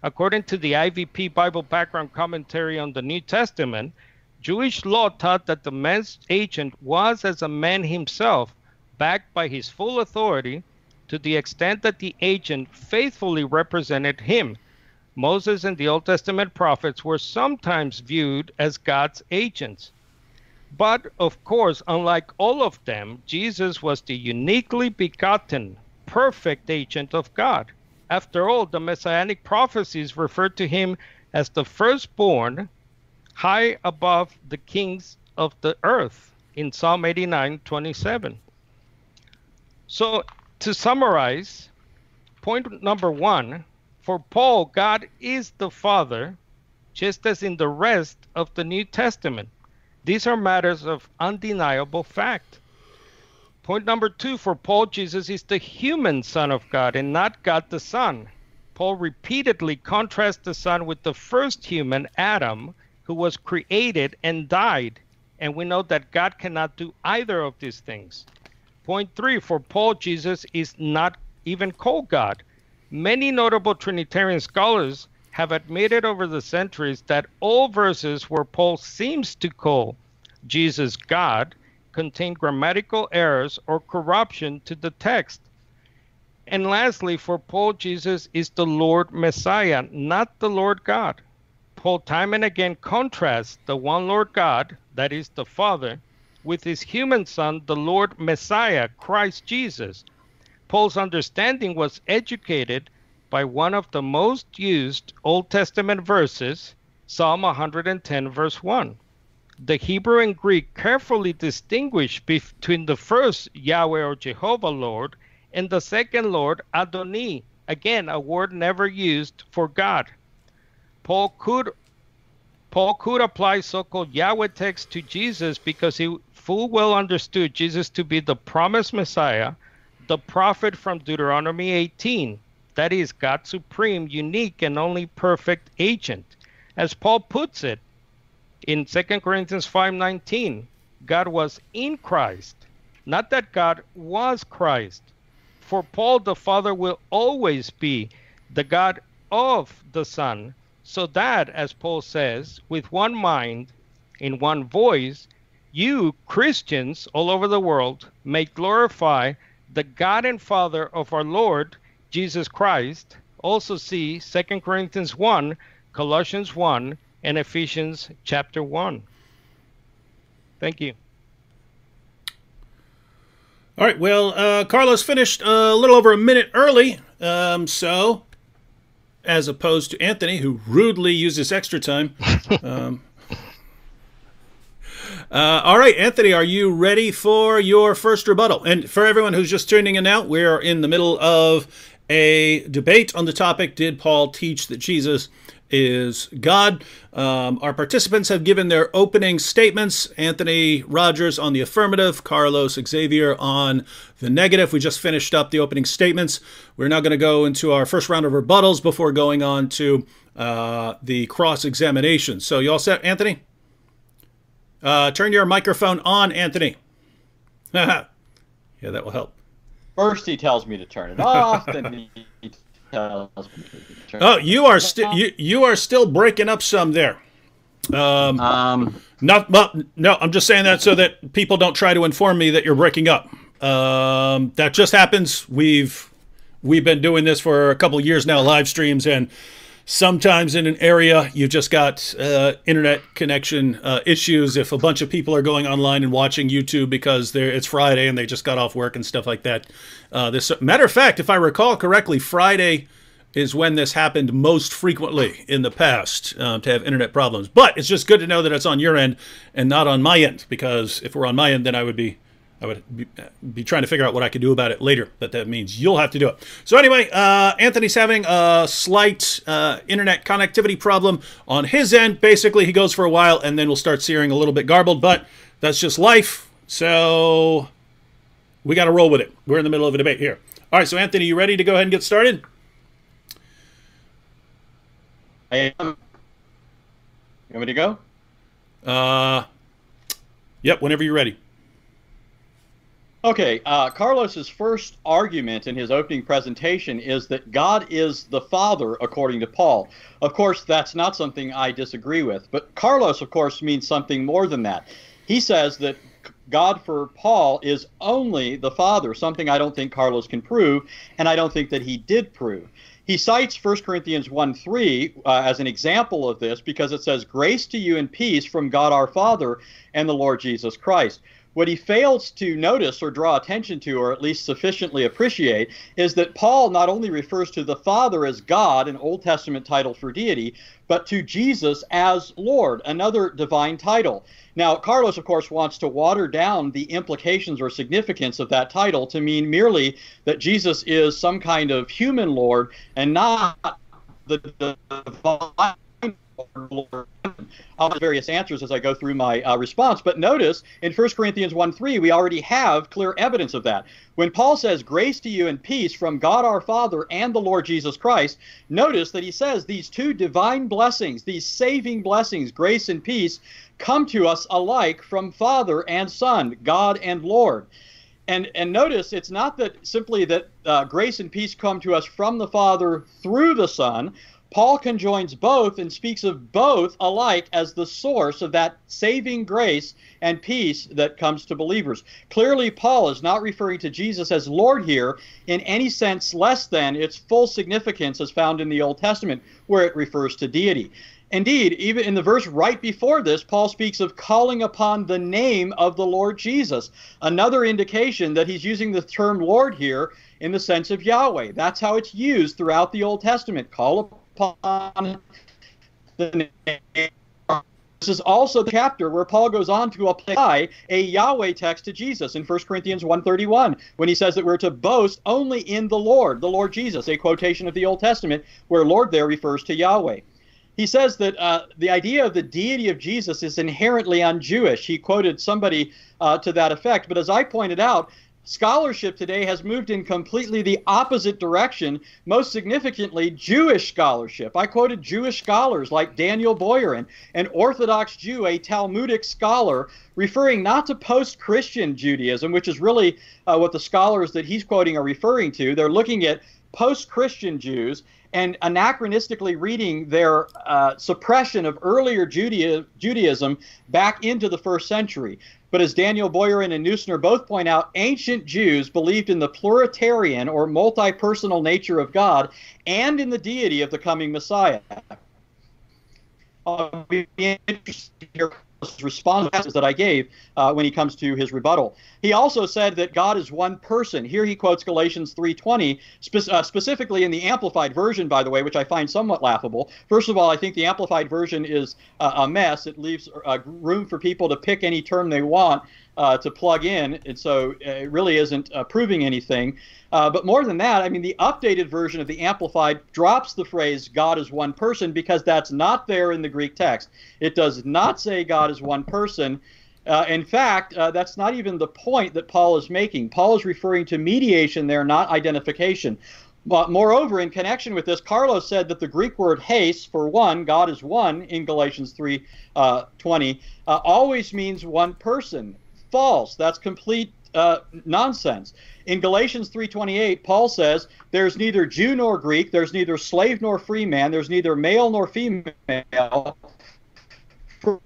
[SPEAKER 3] According to the IVP Bible Background Commentary on the New Testament, Jewish law taught that the man's agent was as a man himself, backed by his full authority, to the extent that the agent faithfully represented him. Moses and the Old Testament prophets were sometimes viewed as God's agents. But of course, unlike all of them, Jesus was the uniquely begotten, perfect agent of God. After all, the messianic prophecies referred to him as the firstborn, high above the kings of the earth in Psalm 89 27. So, to summarize, point number one for Paul, God is the Father, just as in the rest of the New Testament. These are matters of undeniable fact. Point number two for Paul, Jesus is the human Son of God and not God the Son. Paul repeatedly contrasts the Son with the first human, Adam, who was created and died. And we know that God cannot do either of these things. Point three for Paul, Jesus is not even called God. Many notable Trinitarian scholars have admitted over the centuries that all verses where Paul seems to call Jesus God contain grammatical errors or corruption to the text. And lastly, for Paul, Jesus is the Lord Messiah, not the Lord God. Paul time and again contrasts the one Lord God, that is the Father, with his human son, the Lord Messiah, Christ Jesus. Paul's understanding was educated by one of the most used Old Testament verses, Psalm 110, verse 1 the Hebrew and Greek carefully distinguish between the first Yahweh or Jehovah Lord and the second Lord Adoni. Again, a word never used for God. Paul could Paul could apply so-called Yahweh text to Jesus because he full well understood Jesus to be the promised Messiah, the prophet from Deuteronomy 18. That is God's supreme, unique, and only perfect agent. As Paul puts it, in 2 Corinthians 5:19, God was in Christ, not that God was Christ. For Paul, the Father will always be the God of the Son, so that, as Paul says, with one mind, in one voice, you Christians all over the world may glorify the God and Father of our Lord Jesus Christ. Also see 2 Corinthians 1, Colossians 1, and Ephesians chapter 1. Thank you.
[SPEAKER 1] All right. Well, uh, Carlos finished a little over a minute early. Um, so, as opposed to Anthony, who rudely uses extra time. Um, uh, all right, Anthony, are you ready for your first rebuttal? And for everyone who's just tuning in now, we're in the middle of a debate on the topic Did Paul teach that Jesus is God. Um, our participants have given their opening statements. Anthony Rogers on the affirmative, Carlos Xavier on the negative. We just finished up the opening statements. We're now going to go into our first round of rebuttals before going on to uh, the cross examination. So, you all set, Anthony? Uh, turn your microphone on, Anthony. yeah, that will help.
[SPEAKER 2] First, he tells me to turn it off, then he tells me
[SPEAKER 1] Oh, you are still you you are still breaking up some there. Um, um not well, no, I'm just saying that so that people don't try to inform me that you're breaking up. Um, that just happens. We've we've been doing this for a couple years now, live streams, and sometimes in an area you've just got uh, internet connection uh, issues. If a bunch of people are going online and watching YouTube because it's Friday and they just got off work and stuff like that. Uh, this matter of fact, if I recall correctly, Friday is when this happened most frequently in the past um, to have internet problems. But it's just good to know that it's on your end and not on my end because if we're on my end, then I would be I would be, be, trying to figure out what I could do about it later, but that means you'll have to do it. So anyway, uh, Anthony's having a slight uh, internet connectivity problem on his end. Basically, he goes for a while and then we'll start searing a little bit garbled, but that's just life. So we got to roll with it. We're in the middle of a debate here. All right, so Anthony, you ready to go ahead and get started?
[SPEAKER 2] I am. You want me to go?
[SPEAKER 1] Uh, yep, whenever you're ready.
[SPEAKER 2] Okay, uh, Carlos's first argument in his opening presentation is that God is the Father, according to Paul. Of course, that's not something I disagree with, but Carlos, of course, means something more than that. He says that God for Paul is only the Father, something I don't think Carlos can prove, and I don't think that he did prove. He cites 1 Corinthians 1 3 uh, as an example of this because it says, Grace to you and peace from God our Father and the Lord Jesus Christ. What he fails to notice or draw attention to, or at least sufficiently appreciate, is that Paul not only refers to the Father as God, an Old Testament title for deity, but to Jesus as Lord, another divine title. Now, Carlos, of course, wants to water down the implications or significance of that title to mean merely that Jesus is some kind of human Lord and not the divine I'll have various answers as I go through my uh, response. But notice in 1 Corinthians 1 3, we already have clear evidence of that. When Paul says, Grace to you and peace from God our Father and the Lord Jesus Christ, notice that he says these two divine blessings, these saving blessings, grace and peace, come to us alike from Father and Son, God and Lord. And, and notice it's not that simply that uh, grace and peace come to us from the Father through the Son. Paul conjoins both and speaks of both alike as the source of that saving grace and peace that comes to believers. Clearly, Paul is not referring to Jesus as Lord here in any sense less than its full significance as found in the Old Testament, where it refers to deity. Indeed, even in the verse right before this, Paul speaks of calling upon the name of the Lord Jesus. Another indication that he's using the term Lord here in the sense of Yahweh. That's how it's used throughout the Old Testament. Call upon the name. This is also the chapter where Paul goes on to apply a Yahweh text to Jesus in 1 Corinthians 1:31 when he says that we're to boast only in the Lord, the Lord Jesus, a quotation of the Old Testament where Lord there refers to Yahweh he says that uh, the idea of the deity of Jesus is inherently un-Jewish. He quoted somebody uh, to that effect. But as I pointed out, scholarship today has moved in completely the opposite direction, most significantly, Jewish scholarship. I quoted Jewish scholars like Daniel Boyarin, an Orthodox Jew, a Talmudic scholar, referring not to post Christian Judaism, which is really uh, what the scholars that he's quoting are referring to. They're looking at post Christian Jews and anachronistically reading their uh, suppression of earlier Judaism back into the first century. But as Daniel Boyarin and Neusner both point out, ancient Jews believed in the pluralitarian or multi personal nature of God and in the deity of the coming Messiah. I'll be interested to hear responses that I gave uh, when he comes to his rebuttal. He also said that God is one person. Here he quotes Galatians 3:20, spe- uh, specifically in the amplified version, by the way, which I find somewhat laughable. First of all, I think the amplified version is uh, a mess. It leaves uh, room for people to pick any term they want uh, to plug in, and so uh, it really isn't proving anything. Uh, but more than that, I mean, the updated version of the Amplified drops the phrase God is one person because that's not there in the Greek text. It does not say God is one person. Uh, in fact, uh, that's not even the point that Paul is making. Paul is referring to mediation there, not identification. But moreover, in connection with this, Carlos said that the Greek word "haste" for one, God is one in Galatians 3:20, uh, uh, always means one person. False. That's complete uh, nonsense. In Galatians 3:28, Paul says, "There's neither Jew nor Greek, there's neither slave nor free man, there's neither male nor female, for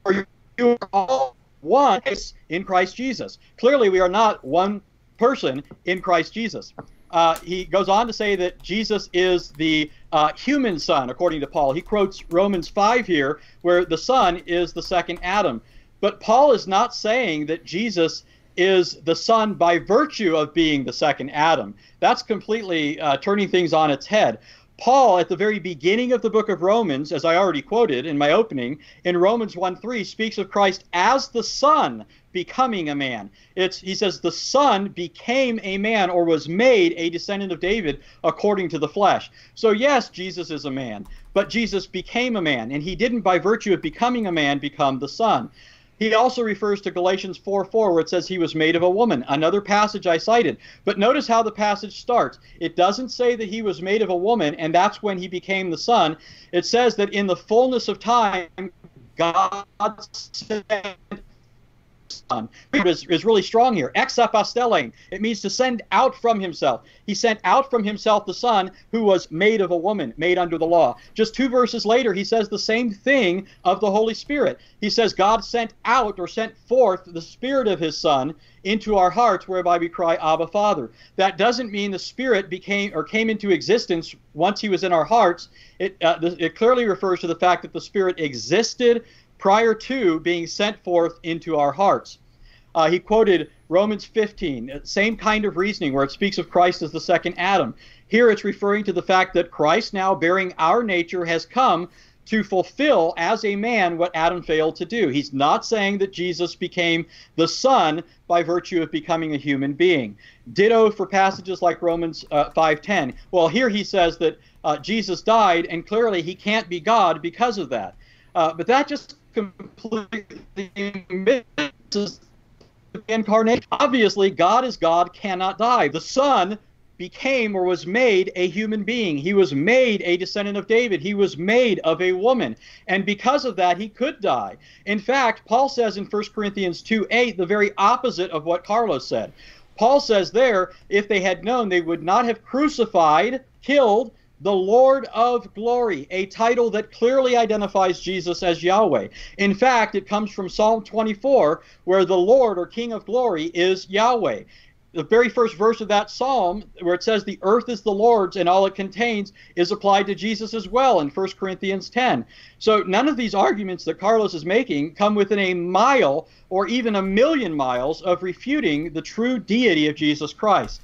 [SPEAKER 2] you are all one in Christ Jesus." Clearly, we are not one person in Christ Jesus. Uh, he goes on to say that Jesus is the uh, human son, according to Paul. He quotes Romans 5 here, where the son is the second Adam. But Paul is not saying that Jesus is the Son by virtue of being the second Adam. That's completely uh, turning things on its head. Paul, at the very beginning of the book of Romans, as I already quoted in my opening, in Romans 1 3, speaks of Christ as the Son becoming a man. It's, he says, the Son became a man or was made a descendant of David according to the flesh. So, yes, Jesus is a man, but Jesus became a man, and he didn't, by virtue of becoming a man, become the Son. He also refers to Galatians 4 4, where it says he was made of a woman, another passage I cited. But notice how the passage starts. It doesn't say that he was made of a woman, and that's when he became the Son. It says that in the fullness of time, God sent son is, is really strong here. Ex apostellein. It means to send out from himself. He sent out from himself the son who was made of a woman, made under the law. Just two verses later, he says the same thing of the Holy Spirit. He says God sent out or sent forth the Spirit of his Son into our hearts, whereby we cry, Abba, Father. That doesn't mean the Spirit became or came into existence once he was in our hearts. It, uh, it clearly refers to the fact that the Spirit existed prior to being sent forth into our hearts. Uh, he quoted Romans 15, uh, same kind of reasoning where it speaks of Christ as the second Adam. Here it's referring to the fact that Christ, now bearing our nature, has come to fulfill as a man what Adam failed to do. He's not saying that Jesus became the Son by virtue of becoming a human being. Ditto for passages like Romans uh, 5:10. Well, here he says that uh, Jesus died, and clearly he can't be God because of that. Uh, but that just completely misses the incarnation. Obviously, God is God, cannot die. The Son became or was made a human being. He was made a descendant of David. He was made of a woman. And because of that, he could die. In fact, Paul says in 1 Corinthians 2 8, the very opposite of what Carlos said. Paul says there, if they had known, they would not have crucified, killed, the Lord of glory, a title that clearly identifies Jesus as Yahweh. In fact, it comes from Psalm 24, where the Lord or King of glory is Yahweh. The very first verse of that psalm, where it says the earth is the Lord's and all it contains, is applied to Jesus as well in 1 Corinthians 10. So none of these arguments that Carlos is making come within a mile or even a million miles of refuting the true deity of Jesus Christ.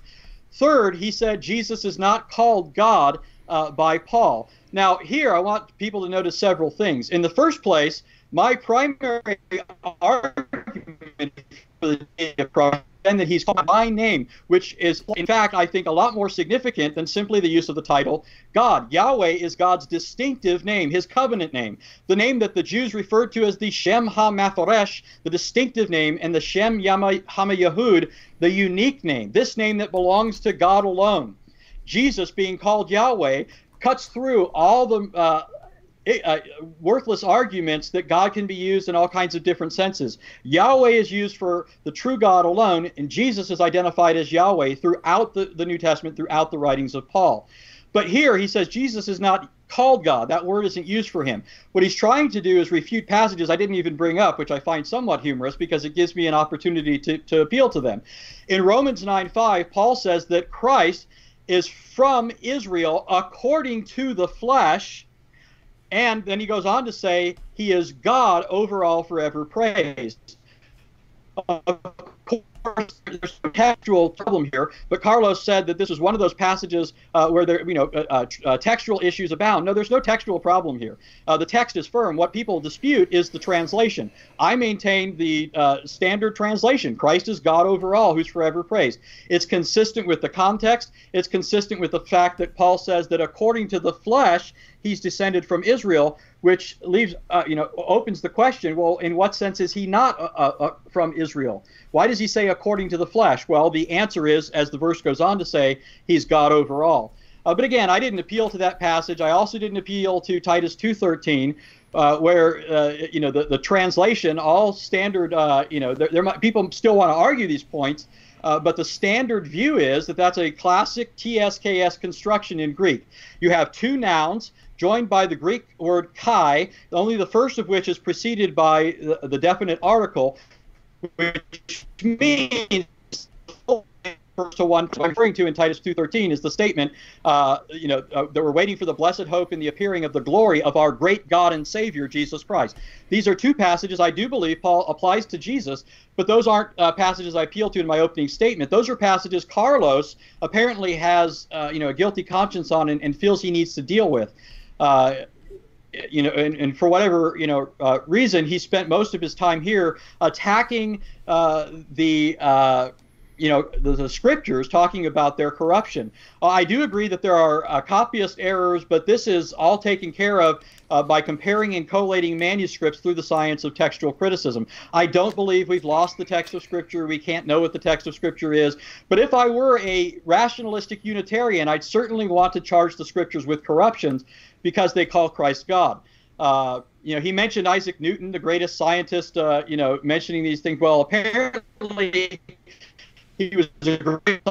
[SPEAKER 2] Third, he said Jesus is not called God uh, by Paul. Now, here I want people to notice several things. In the first place, my primary argument for the deity of Christ that he's called by name, which is, in fact, I think a lot more significant than simply the use of the title God. Yahweh is God's distinctive name, his covenant name, the name that the Jews referred to as the Shem HaMaforesh, the distinctive name, and the Shem Yama HaMayahud, the unique name, this name that belongs to God alone. Jesus being called Yahweh cuts through all the uh, uh, worthless arguments that God can be used in all kinds of different senses. Yahweh is used for the true God alone, and Jesus is identified as Yahweh throughout the, the New Testament, throughout the writings of Paul. But here he says Jesus is not called God. That word isn't used for him. What he's trying to do is refute passages I didn't even bring up, which I find somewhat humorous because it gives me an opportunity to, to appeal to them. In Romans 9 5, Paul says that Christ is from Israel according to the flesh. And then he goes on to say, He is God over all forever praised. Course, there's a textual problem here, but Carlos said that this is one of those passages uh, where there, you know, uh, uh, uh, textual issues abound. No, there's no textual problem here. Uh, the text is firm. What people dispute is the translation. I maintain the uh, standard translation: Christ is God over all, who's forever praised. It's consistent with the context. It's consistent with the fact that Paul says that according to the flesh, he's descended from Israel, which leaves, uh, you know, opens the question. Well, in what sense is he not uh, uh, uh, from Israel? Why does he say according to the flesh? Well, the answer is, as the verse goes on to say, he's God over all. Uh, but again, I didn't appeal to that passage. I also didn't appeal to Titus 2:13, uh, where you know the, the translation, all standard. you know, there, there might, people still want to argue these points. Uh, but the standard view is that that's a classic TSKS construction in Greek. You have two nouns joined by the Greek word kai, only the first of which is preceded by the, the definite article, which means to one I'm referring to in Titus 2:13 is the statement, uh, you know, uh, that we're waiting for the blessed hope and the appearing of the glory of our great God and Savior Jesus Christ. These are two passages I do believe Paul applies to Jesus, but those aren't uh, passages I appeal to in my opening statement. Those are passages Carlos apparently has, uh, you know, a guilty conscience on and, and feels he needs to deal with. Uh, you know, and, and, for whatever you know uh, reason, he spent most of his time here attacking uh, the uh, you know the, the, scriptures, talking about their corruption. Uh, I do agree that there are uh, copyist errors, but this is all taken care of by comparing and collating manuscripts through the science of textual criticism. I don't believe we've lost the text of Scripture. We can't know what the text of Scripture is. But if I were a rationalistic Unitarian, I'd certainly want to charge the Scriptures with corruptions because they call Christ God. Uh, you know, he mentioned Isaac Newton, the greatest scientist, uh, you know, mentioning these things. Well, apparently he was a great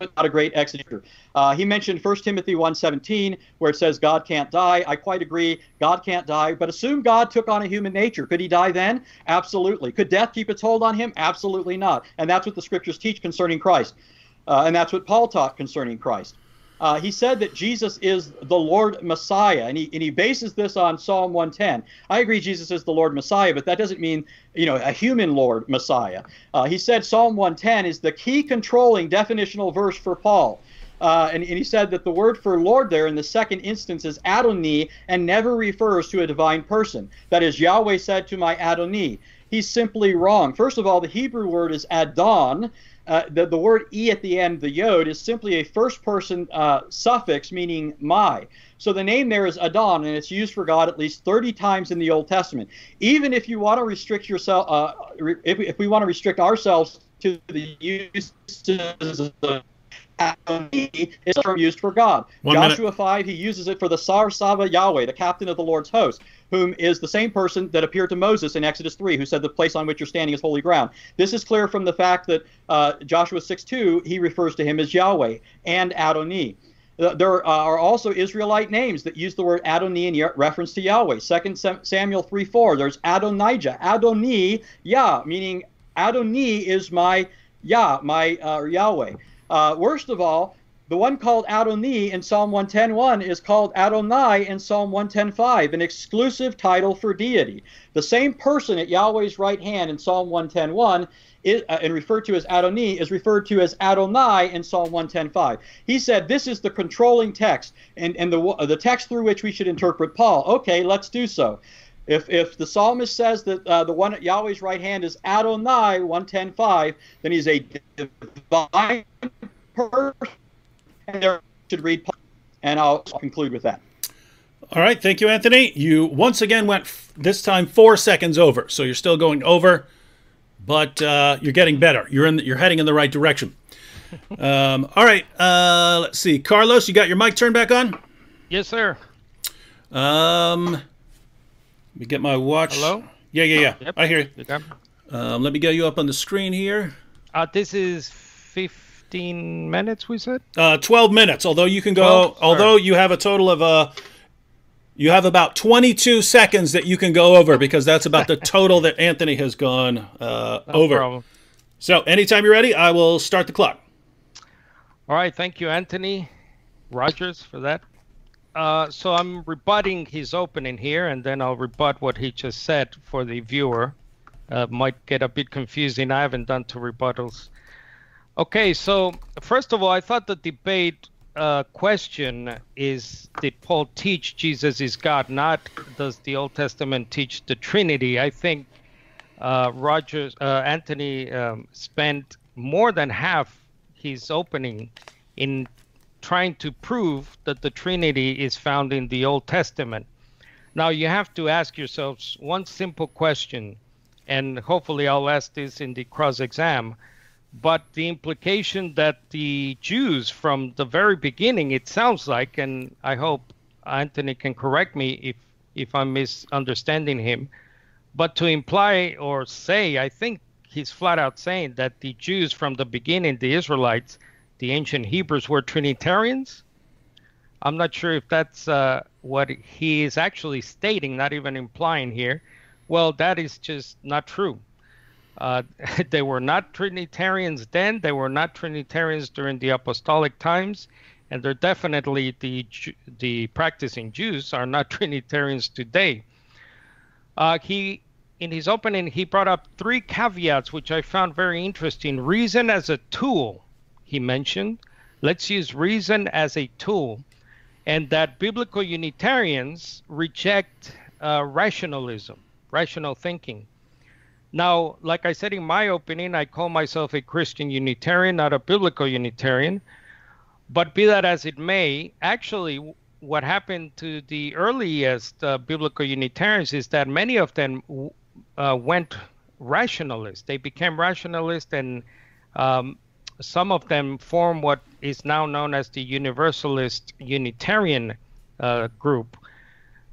[SPEAKER 2] not a great exegeter. Uh, he mentioned 1 Timothy 1.17, where it says God can't die. I quite agree. God can't die. But assume God took on a human nature. Could he die then? Absolutely. Could death keep its hold on him? Absolutely not. And that's what the scriptures teach concerning Christ. Uh, and that's what Paul taught concerning Christ. Uh, he said that Jesus is the Lord Messiah, and he, and he bases this on Psalm 110. I agree Jesus is the Lord Messiah, but that doesn't mean, you know, a human Lord Messiah. Uh, he said Psalm 110 is the key controlling definitional verse for Paul. Uh, and, and, he said that the word for Lord there in the second instance is Adoni and never refers to a divine person. That is, Yahweh said to my Adoni. He's simply wrong. First of all, the Hebrew word is Adon, uh, the, the word e at the end, the yod, is simply a first person uh, suffix meaning my. So the name there is Adon, and it's used for God at least 30 times in the Old Testament. Even if you want to restrict yourself, uh, if, if we want to restrict ourselves to the uses of is a term used for God.
[SPEAKER 1] One
[SPEAKER 2] Joshua
[SPEAKER 1] minute.
[SPEAKER 2] 5, he uses it for the Sar Sava Yahweh, the captain of the Lord's host, whom is the same person that appeared to Moses in Exodus 3, who said, The place on which you're standing is holy ground. This is clear from the fact that uh, Joshua 6 2, he refers to him as Yahweh and Adoni. There are also Israelite names that use the word Adoni in reference to Yahweh. 2 Samuel 3 4, there's Adonijah. Adoni, Yah, meaning Adoni is my Yah, my uh, Yahweh. Uh, worst of all, the one called Adoni in Psalm 110.1 is called Adonai in Psalm 110.5, an exclusive title for deity. The same person at Yahweh's right hand in Psalm 110.1 is, uh, and referred to as Adoni is referred to as Adonai in Psalm 110.5. He said this is the controlling text and, and the, uh, the text through which we should interpret Paul. Okay, let's do so. If, if the psalmist says that uh, the one at Yahweh's right hand is Adonai 110.5, then he's a divine person, and there should read And I'll conclude with that.
[SPEAKER 1] All right, thank you, Anthony. You once again went f- this time four seconds over, so you're still going over, but uh, you're getting better. You're in. The, you're heading in the right direction. Um, all right, uh, let's see, Carlos, you got your mic turned back on.
[SPEAKER 3] Yes, sir.
[SPEAKER 1] Um, let me get my watch.
[SPEAKER 3] Hello?
[SPEAKER 1] Yeah, yeah, yeah.
[SPEAKER 3] Yep.
[SPEAKER 1] I hear you.
[SPEAKER 3] You
[SPEAKER 1] Um, let me get you up on the screen here.
[SPEAKER 3] Uh, this is 15 minutes, we said?
[SPEAKER 1] Uh, 12 minutes. Although you can go,
[SPEAKER 3] 12? Sorry.
[SPEAKER 1] although you have a total of uh, you have about 22 seconds that you can go over because that's about the total that Anthony has gone uh,
[SPEAKER 3] No
[SPEAKER 1] over.
[SPEAKER 3] problem.
[SPEAKER 1] So anytime you're ready, I will start the clock.
[SPEAKER 3] All right, thank you, Anthony Rogers, for that. Uh, so I'm rebutting his opening here, and then I'll rebut what he just said for the viewer. Uh, might get a bit confusing. I haven't done two rebuttals. Okay, so first of all, I thought the debate uh, question is Did Paul teach Jesus is God? Not does the Old Testament teach the Trinity? I think uh, Rogers, uh, Anthony um, spent more than half his opening in trying to prove that the Trinity is found in the Old Testament. Now you have to ask yourselves one simple question, and hopefully I'll ask this in the cross exam. But the implication that the Jews, from the very beginning, it sounds like, and I hope Anthony can correct me if if I'm misunderstanding him, but to imply or say, I think he's flat out saying that the Jews from the beginning, the Israelites, the ancient Hebrews, were Trinitarians. I'm not sure if that's uh, what he is actually stating, not even implying here. Well, that is just not true. Uh, they were not Trinitarians then. They were not Trinitarians during the apostolic times, and they're definitely the the practicing Jews are not Trinitarians today. Uh, he, in his opening, he brought up three caveats which I found very interesting. Reason as a tool, he mentioned. Let's use reason as a tool, and that biblical Unitarians reject uh, rationalism, rational thinking. Now, like I said in my opening, I call myself a Christian Unitarian, not a biblical Unitarian. But be that as it may, actually, what happened to the earliest uh, biblical Unitarians is that many of them uh, went rationalist. They became rationalist, and um, some of them formed what is now known as the Universalist Unitarian uh, group.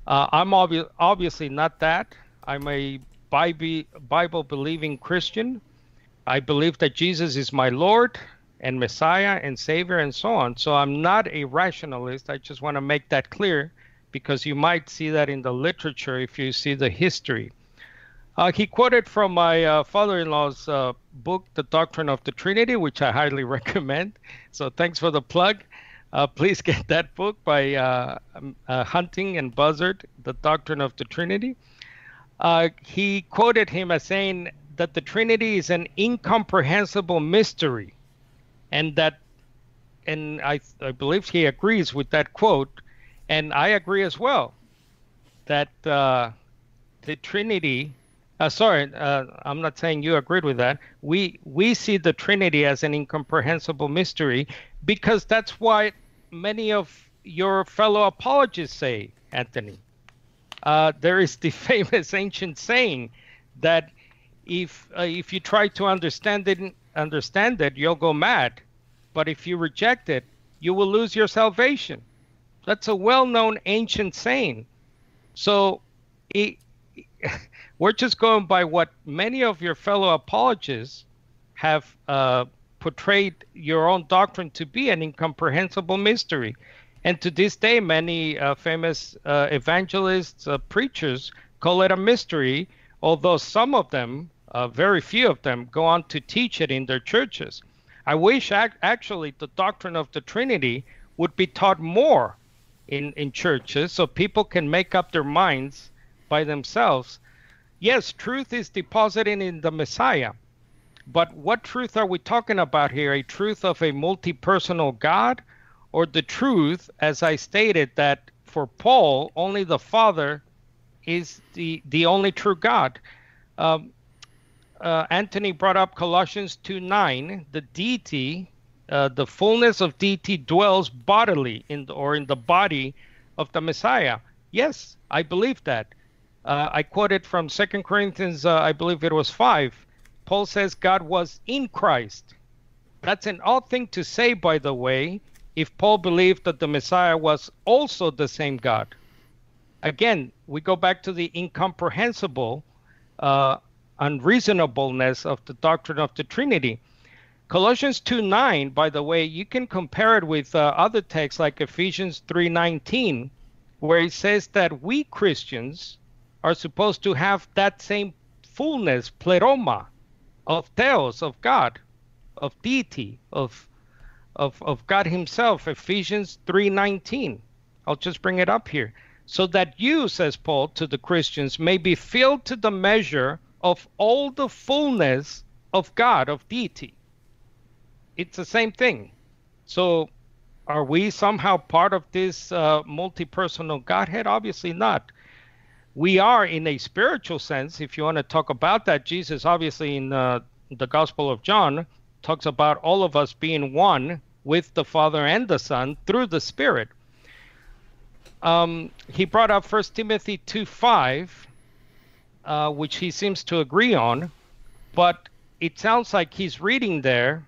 [SPEAKER 3] Uh, I'm obvi- obviously not that. I'm a Bible believing Christian. I believe that Jesus is my Lord and Messiah and Savior and so on. So I'm not a rationalist. I just want to make that clear because you might see that in the literature if you see the history. Uh, he quoted from my uh, father in law's uh, book, The Doctrine of the Trinity, which I highly recommend. So thanks for the plug. Uh, please get that book by uh, um, uh, Hunting and Buzzard, The Doctrine of the Trinity. He quoted him as saying that the Trinity is an incomprehensible mystery and that and I, I believe he agrees with that quote and i agree as well that uh, the trinity Uh, sorry, uh, I'm not saying you agreed with that. We we see the Trinity as an incomprehensible mystery because that's why many of your fellow apologists say, Anthony. Uh, there is the famous ancient saying that if uh, if you try to understand it, understand it, you'll go mad, but if you reject it, you will lose your salvation. That's a well-known ancient saying. So, it, we're just going by what many of your fellow apologists have uh, portrayed your own doctrine to be an incomprehensible mystery. And to this day, many uh, famous uh, evangelists, uh, preachers call it a mystery, although some of them, uh, very few of them, go on to teach it in their churches. I wish ac- actually the doctrine of the Trinity would be taught more in, in churches so people can make up their minds by themselves. Yes, truth is deposited in the Messiah. But what truth are we talking about here? A truth of a multi personal God or the truth, as I stated, that for Paul, only the Father is the, the only true God. Um, uh, Anthony brought up Colossians 2 9, the deity, uh, the fullness of deity dwells bodily in the, or in the body of the Messiah. Yes, I believe that. Uh, I quoted from Second Corinthians, uh, I believe it was 5. Paul says God was in Christ. That's an odd thing to say, by the way, if Paul believed that the Messiah was also the same God. Again, we go back to the incomprehensible uh, unreasonableness of the doctrine of the Trinity. Colossians 2 9, by the way, you can compare it with uh, other texts like Ephesians 3 19, where it says that we Christians are supposed to have that same fullness, pleroma, of theos, of God, of deity, of of, of God Himself, Ephesians 3:19. I'll just bring it up here. So that you, says Paul to the Christians, may be filled to the measure of all the fullness of God, of deity. It's the same thing. So are we somehow part of this uh, multi-personal Godhead? Obviously not. We are in a spiritual sense, if you want to talk about that. Jesus, obviously, in uh, the Gospel of John, talks about all of us being one with the Father and the Son through the Spirit. Um, he brought up 1 Timothy 2 5, uh, which he seems to agree on, but it sounds like he's reading there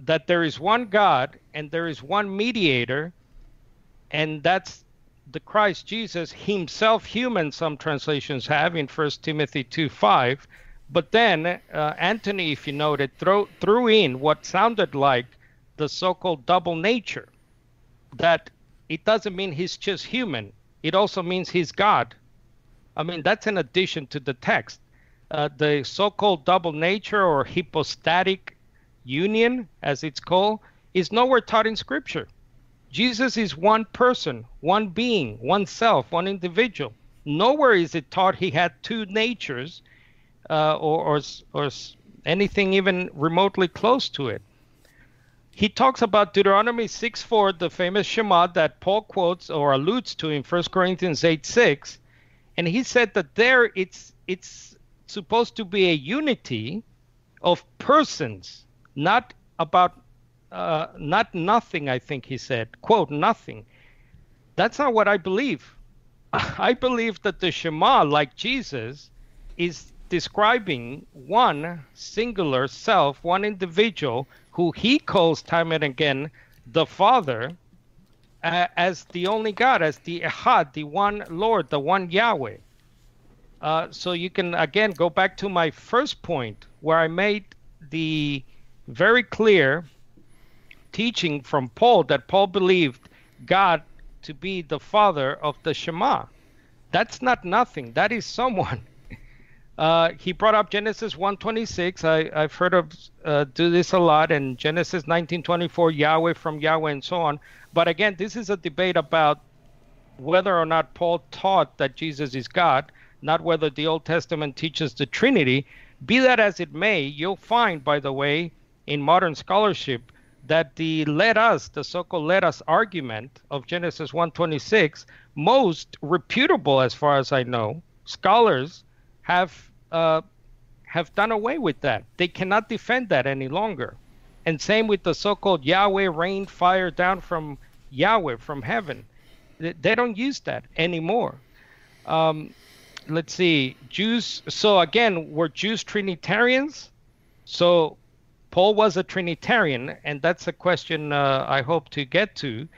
[SPEAKER 3] that there is one God and there is one mediator, and that's the Christ Jesus, himself human, some translations have in 1 Timothy 2 5 but then uh, Anthony, if you noted, throw, threw in what sounded like the so-called double nature. That it doesn't mean he's just human; it also means he's God. I mean, that's an addition to the text. Uh, the so-called double nature or hypostatic union, as it's called, is nowhere taught in Scripture. Jesus is one person, one being, one self, one individual. Nowhere is it taught he had two natures uh, or, or, or anything even remotely close to it. He talks about Deuteronomy 6 4, the famous Shema that Paul quotes or alludes to in 1 Corinthians 8 6. And he said that there it's it's supposed to be a unity of persons, not about uh, not nothing. I think he said, quote nothing. That's not what I believe. I believe that the Shema, like Jesus, is describing one singular self, one individual who he calls time and again the Father uh, as the only God, as the Ehad, the one Lord, the one Yahweh. Uh, so you can again go back to my first point where I made the very clear teaching from Paul that Paul believed God to be the father of the Shema. That's not nothing. That is someone uh, he brought up Genesis 126. I, I've heard of uh, do this a lot, and Genesis 1924, Yahweh from Yahweh, and so on. But again, this is a debate about whether or not Paul taught that Jesus is God, not whether the Old Testament teaches the Trinity. Be that as it may, you'll find, by the way, in modern scholarship, that the let us, the so-called let us argument of Genesis 126, most reputable as far as I know, scholars have uh, have done away with that. They cannot defend that any longer. And same with the so-called Yahweh rained fire down from Yahweh from heaven. They don't use that anymore. Um, let's see, Jews. So again, were Jews Trinitarians? So Paul was a Trinitarian, and that's a question uh, I hope to get to.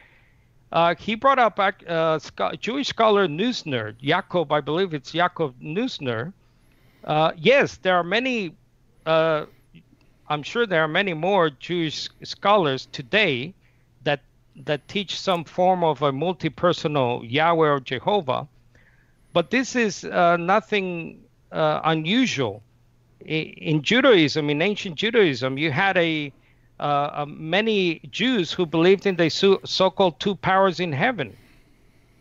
[SPEAKER 3] Uh, he brought up uh, Jewish scholar Neusner, Yaakov, I believe it's Yaakov Neusner. Uh, yes, there are many, uh, I'm sure there are many more Jewish scholars today that that teach some form of a multi-personal Yahweh or Jehovah, but this is uh, nothing uh, unusual. In Judaism, in ancient Judaism, you had a uh, many Jews who believed in the so-called two powers in heaven.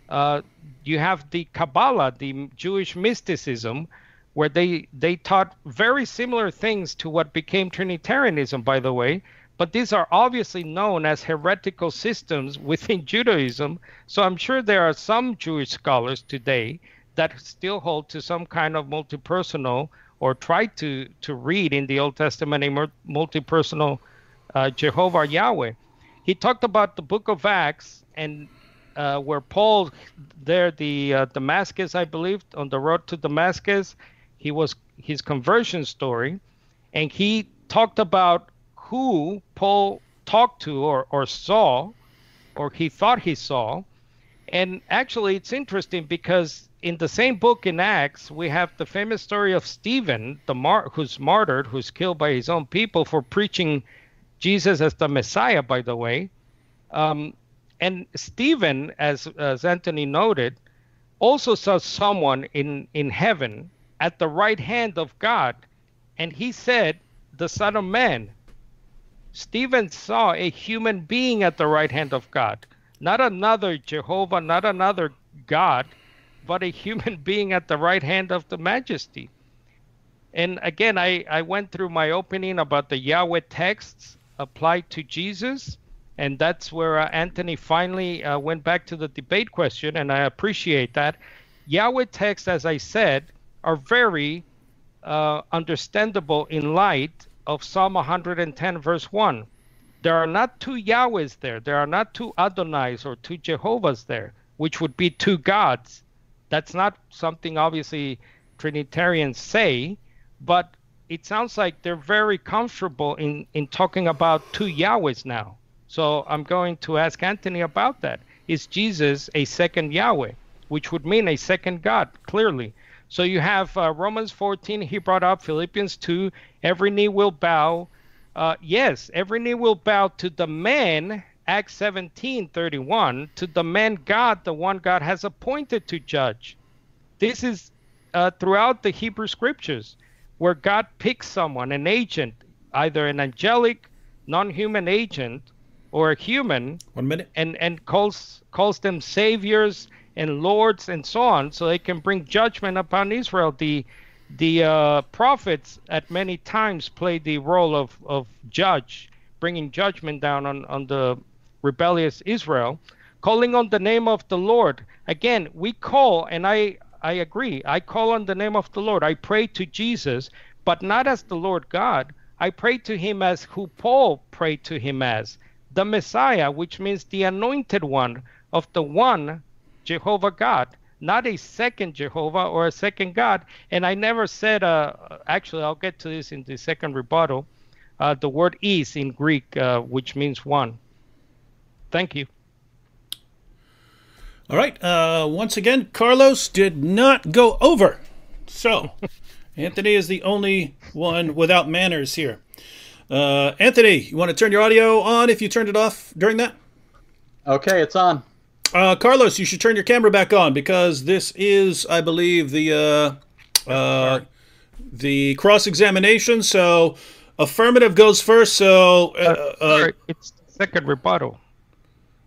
[SPEAKER 3] Uh, you have the Kabbalah, the Jewish mysticism, where they they taught very similar things to what became Trinitarianism, by the way. But these are obviously known as heretical systems within Judaism. So I'm sure there are some Jewish scholars today that still hold to some kind of multi-personal or try to to read in the Old Testament a multi-personal uh, Jehovah Yahweh. He talked about the book of Acts and uh, where Paul, there, the uh, Damascus, I believe, on the road to Damascus, he was his conversion story, and he talked about who Paul talked to or, or saw, or he thought he saw. And actually, it's interesting because in the same book in Acts, we have the famous story of Stephen, the mar- who's martyred, who's killed by his own people for preaching Jesus as the Messiah, by the way. Um, and Stephen, as, as Anthony noted, also saw someone in, in heaven at the right hand of God. And he said, the Son of Man. Stephen saw a human being at the right hand of God, not another Jehovah, not another God, but a human being at the right hand of the majesty. And again, I, I went through my opening about the Yahweh texts applied to Jesus. And that's where uh, Anthony finally uh, went back to the debate question, and I appreciate that. Yahweh texts, as I said, are very uh, understandable in light of Psalm 110, verse 1. There are not two Yahwehs there. There are not two Adonais or two Jehovahs there, which would be two gods. That's not something obviously Trinitarians say, but it sounds like they're very comfortable in, in talking about two Yahwehs now. So I'm going to ask Anthony about that. Is Jesus a second Yahweh, which would mean a second God, clearly? So you have uh, Romans 14, he brought up Philippians 2, every knee will bow. Uh, yes, every knee will bow to the man, Acts 17, 31, to the man God, the one God has appointed to judge. This is uh, throughout the Hebrew scriptures where God picks someone, an agent, either an angelic, non-human agent, or a human.
[SPEAKER 1] One minute.
[SPEAKER 3] And and calls calls them saviors and lords and so on, so they can bring judgment upon Israel. The the uh, prophets at many times played the role of, of judge, bringing judgment down on, on the rebellious Israel, calling on the name of the Lord. Again, we call, and I I agree. I call on the name of the Lord. I pray to Jesus, but not as the Lord God. I pray to him as who Paul prayed to him as the Messiah, which means the anointed one of the one Jehovah God, not a second Jehovah or a second God. And I never said, uh, actually, I'll get to this in the second rebuttal. Uh, the word is in Greek, uh, which means one. Thank you.
[SPEAKER 1] All right. Uh, once again, Carlos did not go over. So, Anthony is the only one without manners here. Uh, Anthony, you want to turn your audio on if you turned it off during that?
[SPEAKER 2] Okay, it's on.
[SPEAKER 1] Uh, Carlos, you should turn your camera back on because this is, I believe, the uh, uh, the cross examination. So, affirmative goes first. So, uh, uh,
[SPEAKER 3] it's second rebuttal.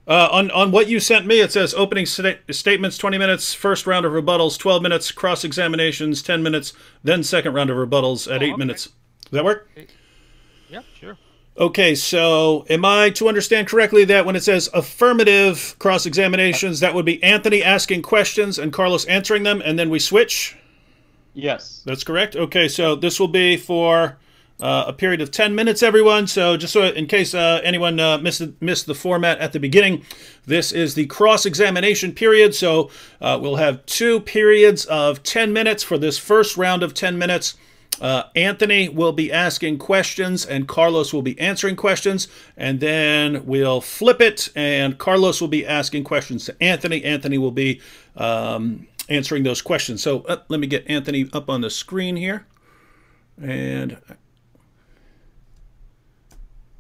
[SPEAKER 1] Uh, on on what you sent me, it says opening sta- statements twenty minutes, first round of rebuttals twelve minutes, cross examinations ten minutes, then second round of rebuttals at oh, eight okay. minutes. Does that work?
[SPEAKER 3] Yeah, sure.
[SPEAKER 1] Okay, so am I to understand correctly that when it says affirmative cross examinations, that would be Anthony asking questions and Carlos answering them, and then we switch?
[SPEAKER 2] Yes.
[SPEAKER 1] That's correct. Okay, so this will be for uh, a period of 10 minutes, everyone. So, just so in case uh, anyone uh, missed, missed the format at the beginning, this is the cross examination period. So, uh, we'll have two periods of 10 minutes for this first round of 10 minutes. Uh, Anthony will be asking questions and Carlos will be answering questions. And then we'll flip it and Carlos will be asking questions to Anthony. Anthony will be um, answering those questions. So uh, let me get Anthony up on the screen here. And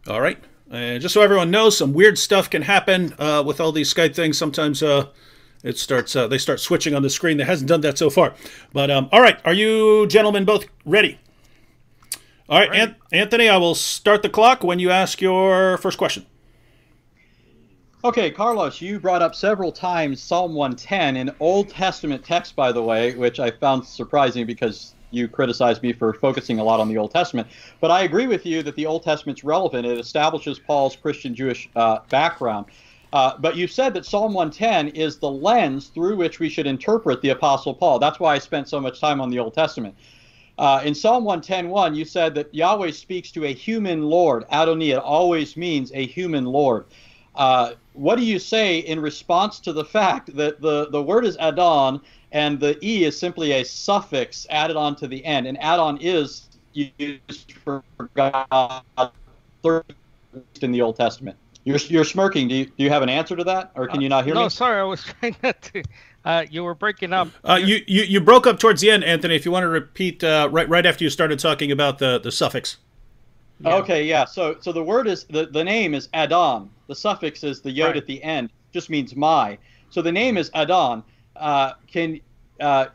[SPEAKER 1] all right. And just so everyone knows, some weird stuff can happen uh, with all these Skype things. Sometimes uh, it starts uh, they start switching on the screen. That hasn't done that so far. But um, all right, are you gentlemen both ready? All right, An- Anthony, I will start the clock when you ask your first question.
[SPEAKER 2] Okay, Carlos, you brought up several times Psalm 110, an Old Testament text, by the way, which I found surprising because you criticized me for focusing a lot on the Old Testament. But I agree with you that the Old Testament's relevant. It establishes Paul's Christian Jewish uh, background. Uh, but you said that Psalm 110 is the lens through which we should interpret the Apostle Paul. That's why I spent so much time on the Old Testament. Uh, in Psalm 110.1, you said that Yahweh speaks to a human Lord. Adonai, it always means a human Lord. Uh, what do you say in response to the fact that the, the word is Adon and the E is simply a suffix added on to the end? And Adon is used for God in the Old Testament. You're, you're smirking. Do you, do you have an answer to that, or can you not hear
[SPEAKER 3] no,
[SPEAKER 2] me?
[SPEAKER 3] No, sorry, I was trying not to. Uh, you were breaking up.
[SPEAKER 1] Uh, you, you you broke up towards the end, Anthony. If you want to repeat uh, right right after you started talking about the, the suffix.
[SPEAKER 2] Yeah. Okay, yeah. So so the word is the, the name is Adon. The suffix is the yod right. at the end. Just means my. So the name is Adon. Uh, can uh,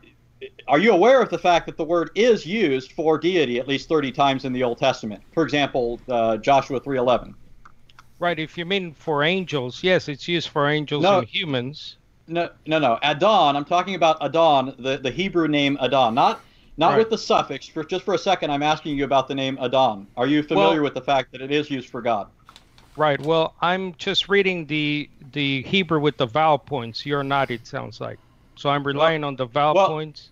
[SPEAKER 2] are you aware of the fact that the word is used for deity at least 30 times in the Old Testament? For example, uh, Joshua 3:11.
[SPEAKER 3] Right. If you mean for angels, yes, it's used for angels no, and humans.
[SPEAKER 2] No, no, no. Adon. I'm talking about Adon, the, the Hebrew name Adon, not not right. with the suffix. For just for a second, I'm asking you about the name Adon. Are you familiar well, with the fact that it is used for God?
[SPEAKER 3] Right. Well, I'm just reading the the Hebrew with the vowel points. You're not. It sounds like. So I'm relying well, on the vowel well, points.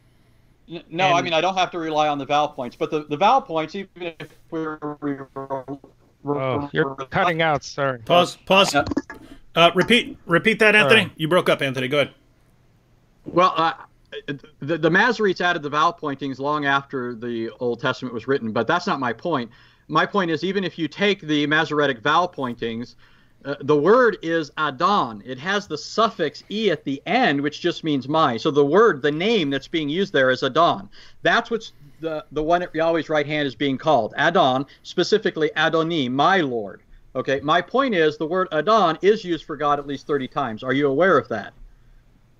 [SPEAKER 2] N- no, and, I mean I don't have to rely on the vowel points, but the, the vowel points, even if we're
[SPEAKER 3] Oh, you're cutting out. Sorry.
[SPEAKER 1] Pause. Pause. Uh, repeat. Repeat that, Anthony. Right. You broke up, Anthony. Go ahead.
[SPEAKER 2] Well, uh, the, the Masoretes added the vowel pointings long after the Old Testament was written, but that's not my point. My point is, even if you take the Masoretic vowel pointings, uh, the word is Adon. It has the suffix e at the end, which just means my. So the word, the name that's being used there is Adon. That's what's the, the one at Yahweh's right hand is being called. Adon, specifically Adoni, my Lord. Okay, my point is the word Adon is used for God at least 30 times. Are you aware of that?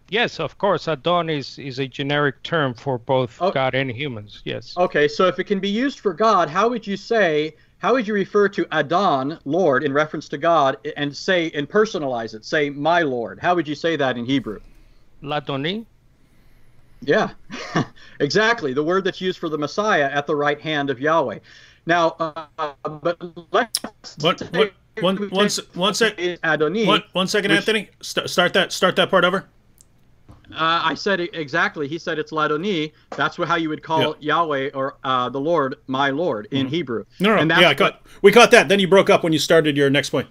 [SPEAKER 3] Yes, of course. Adon is, is a generic term for both oh. God and humans. Yes.
[SPEAKER 2] Okay, so if it can be used for God, how would you say, how would you refer to Adon, Lord, in reference to God, and say, and personalize it? Say, my Lord. How would you say that in Hebrew?
[SPEAKER 3] Ladoni.
[SPEAKER 2] Yeah, exactly. The word that's used for the Messiah at the right hand of Yahweh. Now, uh, but let's
[SPEAKER 1] what, what, one, one, one, sec,
[SPEAKER 2] Adoni,
[SPEAKER 1] one, one second, which, Anthony. Start, start that. Start that part over.
[SPEAKER 2] Uh, I said exactly. He said it's Ladoni. That's what, how you would call yeah. Yahweh or uh, the Lord, my Lord, in mm-hmm. Hebrew.
[SPEAKER 1] No, no, yeah, I caught, we caught that. Then you broke up when you started your next point.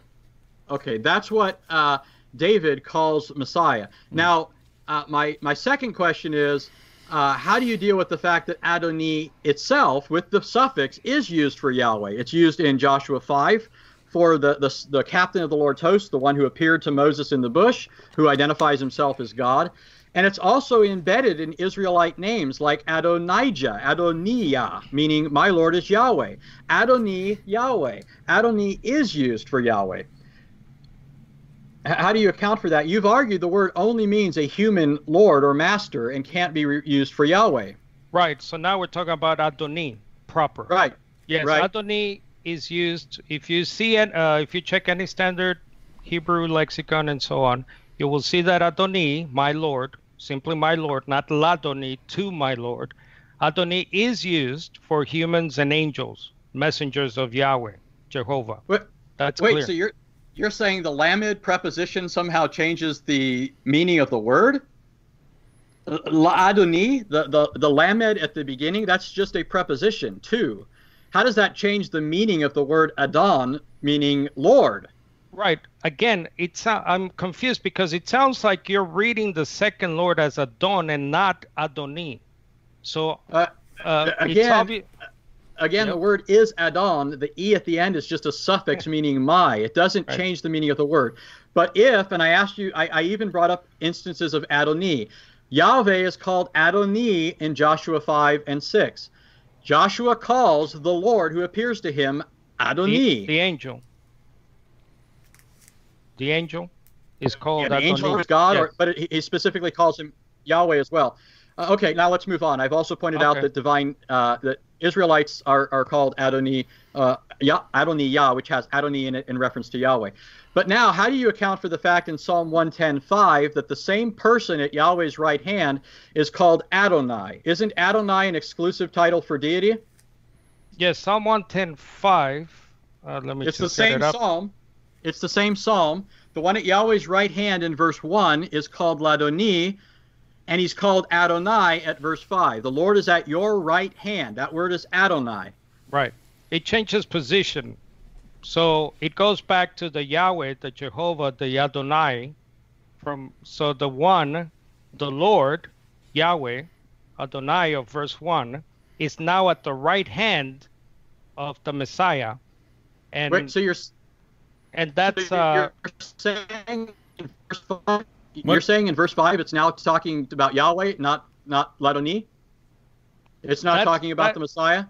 [SPEAKER 2] Okay, that's what uh, David calls Messiah. Mm-hmm. Now, uh, my my second question is, uh, how do you deal with the fact that Adoni itself, with the suffix, is used for Yahweh? It's used in Joshua five for the, the the captain of the Lord's host, the one who appeared to Moses in the bush, who identifies himself as God. And it's also embedded in Israelite names like Adonijah, Adoniah, meaning my Lord is Yahweh. Adoni, Yahweh. Adoni is used for Yahweh. How do you account for that? You've argued the word only means a human lord or master and can't be re- used for Yahweh.
[SPEAKER 3] Right. So now we're talking about Adoni proper.
[SPEAKER 2] Right.
[SPEAKER 3] Yes.
[SPEAKER 2] Right.
[SPEAKER 3] Adoni is used. If you see it, uh, if you check any standard Hebrew lexicon and so on, you will see that Adoni, my Lord, simply my Lord, not Ladoni, to my Lord. Adoni is used for humans and angels, messengers of Yahweh, Jehovah.
[SPEAKER 2] Wait, That's wait. Clear. So you're you're saying the lamed preposition somehow changes the meaning of the word? Adoni, the, the, the lamed at the beginning, that's just a preposition, too. How does that change the meaning of the word Adon, meaning Lord?
[SPEAKER 3] Right. Again, it's I'm confused because it sounds like you're reading the second Lord as Adon and not Adoni. So uh,
[SPEAKER 2] uh, again, obvi- again, yep. the word is Adon. The e at the end is just a suffix meaning my. It doesn't right. change the meaning of the word. But if, and I asked you, I, I even brought up instances of Adoni. Yahweh is called Adoni in Joshua 5 and 6. Joshua calls the Lord who appears to him Adoni.
[SPEAKER 3] The, the angel. The angel is called
[SPEAKER 2] yeah, the angel is God, yes. or, but it, he specifically calls him Yahweh as well. Uh, okay, now let's move on. I've also pointed okay. out that divine uh, that Israelites are, are called Adoni, uh, Yah, Adoni Yah, which has Adoni in it in reference to Yahweh. But now, how do you account for the fact in Psalm 110.5 that the same person at Yahweh's right hand is called Adonai? Isn't Adonai an exclusive title for deity?
[SPEAKER 3] Yes, Psalm 110.5. Uh, let me
[SPEAKER 2] it's the same
[SPEAKER 3] it
[SPEAKER 2] psalm. It's the same psalm. The one at Yahweh's right hand in verse 1 is called Ladoni, and he's called Adonai at verse 5. The Lord is at your right hand. That word is Adonai.
[SPEAKER 3] Right. It changes position so it goes back to the Yahweh, the Jehovah, the Adonai. From so the one, the Lord, Yahweh, Adonai of verse one, is now at the right hand of the Messiah.
[SPEAKER 2] And Wait, so you're
[SPEAKER 3] and that's
[SPEAKER 2] so you're, uh, saying in verse five, you're saying in verse five it's now talking about Yahweh, not not Ladoni. It's not talking about that, the Messiah.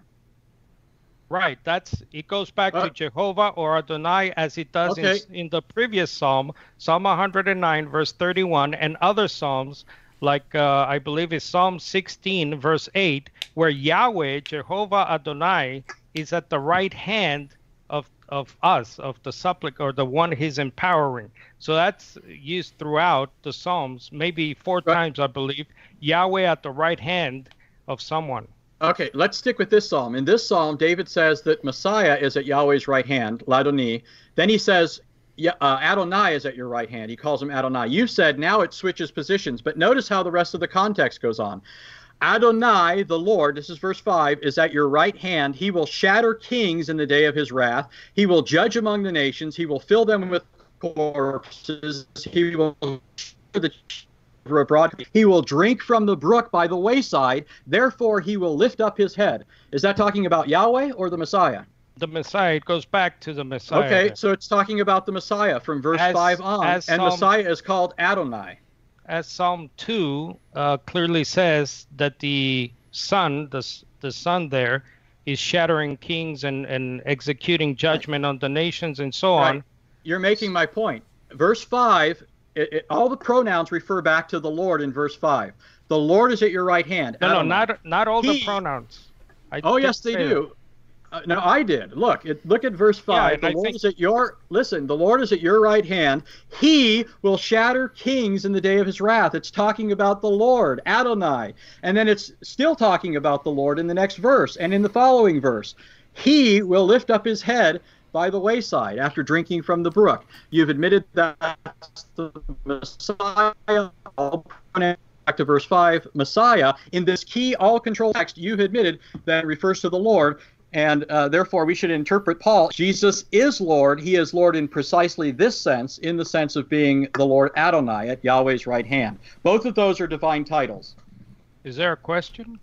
[SPEAKER 3] Right. That's it goes back uh, to Jehovah or Adonai as it does okay. in, in, the previous psalm, Psalm 109 verse 31, and other psalms like uh, I believe it's Psalm 16 verse 8, where Yahweh, Jehovah Adonai, is at the right hand of us, of the supplic or the one he's empowering. So that's used throughout the psalms, maybe four right. times I believe. Yahweh at the right hand of someone.
[SPEAKER 2] Okay, let's stick with this psalm. In this psalm, David says that Messiah is at Yahweh's right hand, Ladoni. Then he says, uh, Adonai is at your right hand. He calls him Adonai. You said now it switches positions, but notice how the rest of the context goes on. Adonai, the Lord, this is verse 5, is at your right hand. He will shatter kings in the day of his wrath. He will judge among the nations. He will fill them with corpses. He will the abroad. He will drink from the brook by the wayside, therefore he will lift up his head. Is that talking about Yahweh or the Messiah?
[SPEAKER 3] The Messiah. It goes back to the Messiah.
[SPEAKER 2] Okay, so it's talking about the Messiah from verse as, 5 on. And Messiah is called Adonai.
[SPEAKER 3] As Psalm 2 uh, clearly says that the Son, the, the Son there, is shattering kings and, and executing judgment on the nations and so right. on.
[SPEAKER 2] You're making my point. Verse 5 it, it, all the pronouns refer back to the Lord in verse five. The Lord is at your right hand.
[SPEAKER 3] No, no, not not all he, the pronouns.
[SPEAKER 2] I oh yes, they do. Uh, no, I did. Look, it, look at verse five. Yeah, the I Lord think... is at your listen. The Lord is at your right hand. He will shatter kings in the day of His wrath. It's talking about the Lord, Adonai, and then it's still talking about the Lord in the next verse and in the following verse. He will lift up His head by the wayside after drinking from the brook. You've admitted that the Messiah, back to verse 5, Messiah, in this key all control text, you've admitted that it refers to the Lord. And uh, therefore, we should interpret Paul. Jesus is Lord. He is Lord in precisely this sense, in the sense of being the Lord Adonai at Yahweh's right hand. Both of those are divine titles.
[SPEAKER 3] Is there a question?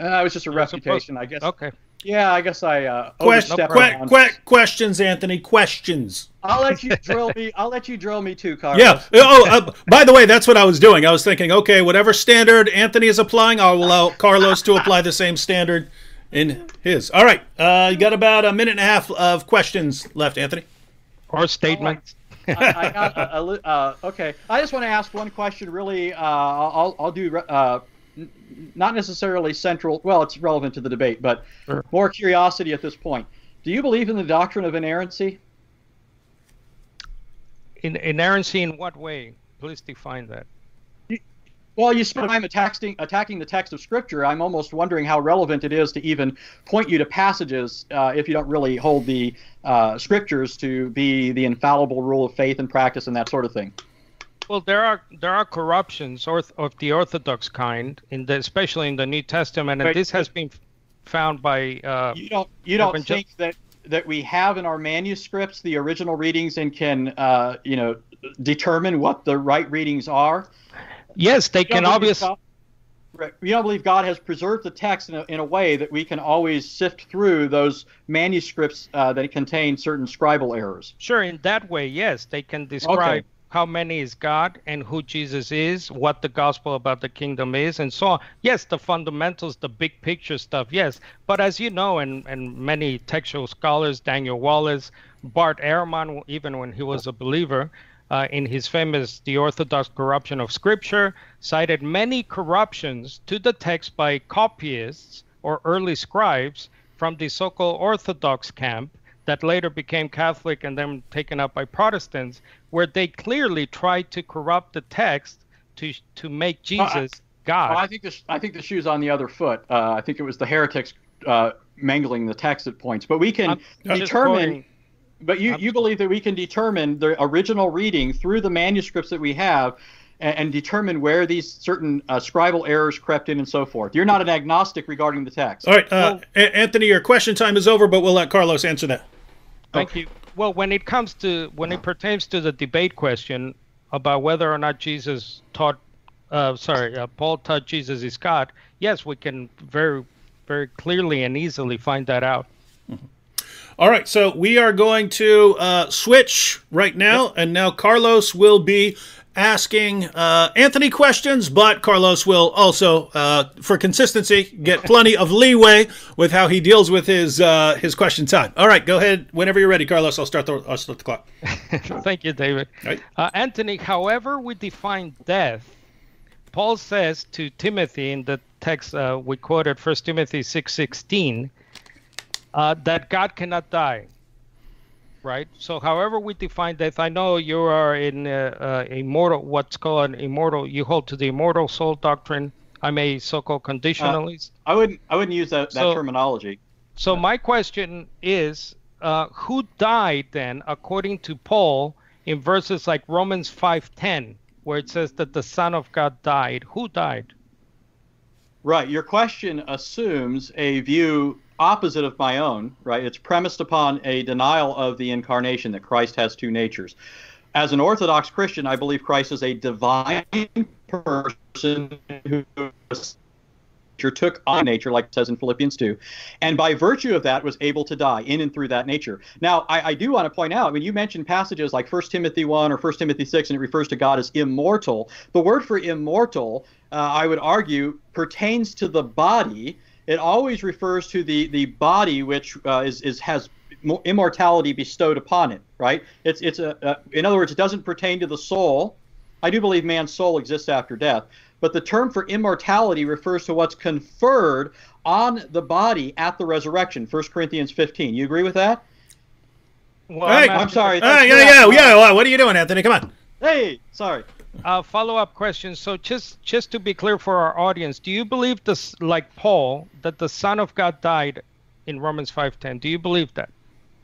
[SPEAKER 2] Uh, it was just a refutation, I guess.
[SPEAKER 3] Okay.
[SPEAKER 2] Yeah, I guess I uh,
[SPEAKER 1] Quest- que- que- questions, Anthony. Questions.
[SPEAKER 2] I'll let you drill me. I'll let you drill me too, Carlos.
[SPEAKER 1] Yeah. Oh, uh, by the way, that's what I was doing. I was thinking, okay, whatever standard Anthony is applying, I'll allow Carlos to apply the same standard in his. All right. Uh, you got about a minute and a half of questions left, Anthony.
[SPEAKER 3] Or statements.
[SPEAKER 2] I, I got a, a, uh, okay. I just want to ask one question. Really, uh, I'll I'll do uh, not necessarily central. Well, it's relevant to the debate, but sure. more curiosity at this point. Do you believe in the doctrine of inerrancy?
[SPEAKER 3] In inerrancy, in what way? Please define that.
[SPEAKER 2] Well, you spend time attacking, attacking the text of Scripture. I'm almost wondering how relevant it is to even point you to passages uh, if you don't really hold the uh, Scriptures to be the infallible rule of faith and practice and that sort of thing.
[SPEAKER 3] Well, there are there are corruptions orth- of the Orthodox kind, in the, especially in the New Testament, and
[SPEAKER 2] Right.
[SPEAKER 3] this has been found by. Uh,
[SPEAKER 2] You don't you don't
[SPEAKER 3] Evangel-
[SPEAKER 2] think that that we have in our manuscripts the original readings and can uh, you know determine what the right readings are?
[SPEAKER 3] Yes, they
[SPEAKER 2] You
[SPEAKER 3] can obviously.
[SPEAKER 2] Right. We don't believe God has preserved the text in a, in a way that we can always sift through those manuscripts uh, that contain certain scribal errors.
[SPEAKER 3] Sure, in that way, yes, they can describe
[SPEAKER 2] Okay.
[SPEAKER 3] how many is God and who Jesus is, what the gospel about the kingdom is, and so on. Yes, the fundamentals, the big picture stuff, yes. But as you know, and, and many textual scholars, Daniel Wallace, Bart Ehrman, even when he was a believer, uh, in his famous The Orthodox Corruption of Scripture, cited many corruptions to the text by copyists or early scribes from the so called Orthodox camp that later became Catholic and then taken up by Protestants, where they clearly tried to corrupt the text to to make Jesus God.
[SPEAKER 2] Well, I think the sh- I think the shoe's on the other foot. Uh, I think it was the heretics uh, mangling the text at points, but we can
[SPEAKER 3] I'm
[SPEAKER 2] determine.
[SPEAKER 3] Quoting-
[SPEAKER 2] But you,
[SPEAKER 3] I'm-
[SPEAKER 2] you believe that we can determine the original reading through the manuscripts that we have and, and determine where these certain uh, scribal errors crept in and so forth. You're not an agnostic regarding the text.
[SPEAKER 1] All right, uh, A- Anthony, your question time is over, but we'll let Carlos answer that.
[SPEAKER 3] Thank you. Well, when it comes to when it pertains to the debate question about whether or not Jesus taught, uh, sorry, uh, Paul taught Jesus is God. Yes, we can very, very clearly and easily find that out.
[SPEAKER 1] All right, so we are going to uh, switch right now, and now Carlos will be asking uh, Anthony questions, but Carlos will also, uh, for consistency, get plenty of leeway with how he deals with his uh, his question time. All right, go ahead whenever you're ready, Carlos. I'll start the I'll start the clock.
[SPEAKER 3] Thank you, David.
[SPEAKER 1] Right.
[SPEAKER 3] Uh, Anthony, however we define death, Paul says to Timothy in the text uh, we quoted, 1 Timothy 6.16, uh, that God cannot die. Right? So however we define death, I know you are in uh, uh, immortal, what's called an immortal, you hold to the immortal soul doctrine. I'm a so-called conditionalist.
[SPEAKER 2] I wouldn't I wouldn't use that, that
[SPEAKER 3] So-
[SPEAKER 2] terminology.
[SPEAKER 3] So my question is, uh, who died then, according to Paul, in verses like Romans five ten, where it says that the Son of God died? Who died?
[SPEAKER 2] Right. Your question assumes a view opposite of my own, right? It's premised upon a denial of the incarnation that Christ has two natures. As an Orthodox Christian, I believe Christ is a divine person who took on nature, like it says in Philippians 2, and by virtue of that was able to die in and through that nature. Now, I, I do want to point out, I mean, you mentioned passages like 1 Timothy 1 or 1 Timothy 6, and it refers to God as immortal. The word for immortal, uh, I would argue, pertains to the body. It always refers to the, the body which uh, is, is has immortality bestowed upon it, right? It's, it's a, uh, in other words, it doesn't pertain to the soul. I do believe man's soul exists after death, but the term for immortality refers to what's conferred on the body at the resurrection. 1 Corinthians 15. You agree with that?
[SPEAKER 3] Well,
[SPEAKER 1] Hey,
[SPEAKER 2] I'm sorry.
[SPEAKER 1] Ah,
[SPEAKER 2] that's
[SPEAKER 1] yeah, yeah, yeah. What are you doing, Anthony? Come on.
[SPEAKER 2] Hey, sorry.
[SPEAKER 3] Uh, follow-up question. So just just to be clear for our audience, do you believe this, like Paul, that the Son of God died in Romans five ten? Do you believe that?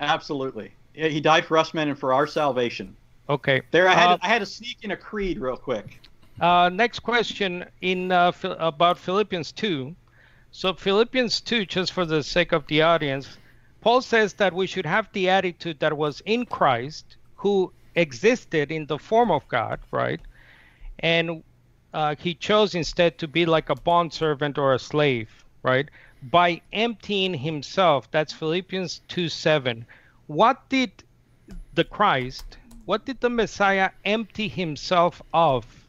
[SPEAKER 2] Absolutely. Yeah, He died for us men and for our salvation.
[SPEAKER 3] Okay.
[SPEAKER 2] There, I had,
[SPEAKER 3] Uh,
[SPEAKER 2] I had to sneak in a creed real quick.
[SPEAKER 3] Uh, next question in uh, about Philippians 2. So Philippians 2, just for the sake of the audience, Paul says that we should have the attitude that was in Christ, who existed in the form of God, right? And uh, he chose instead to be like a bondservant or a slave, right? By emptying himself. That's Philippians 2 7. What did the Christ, what did the Messiah empty himself of?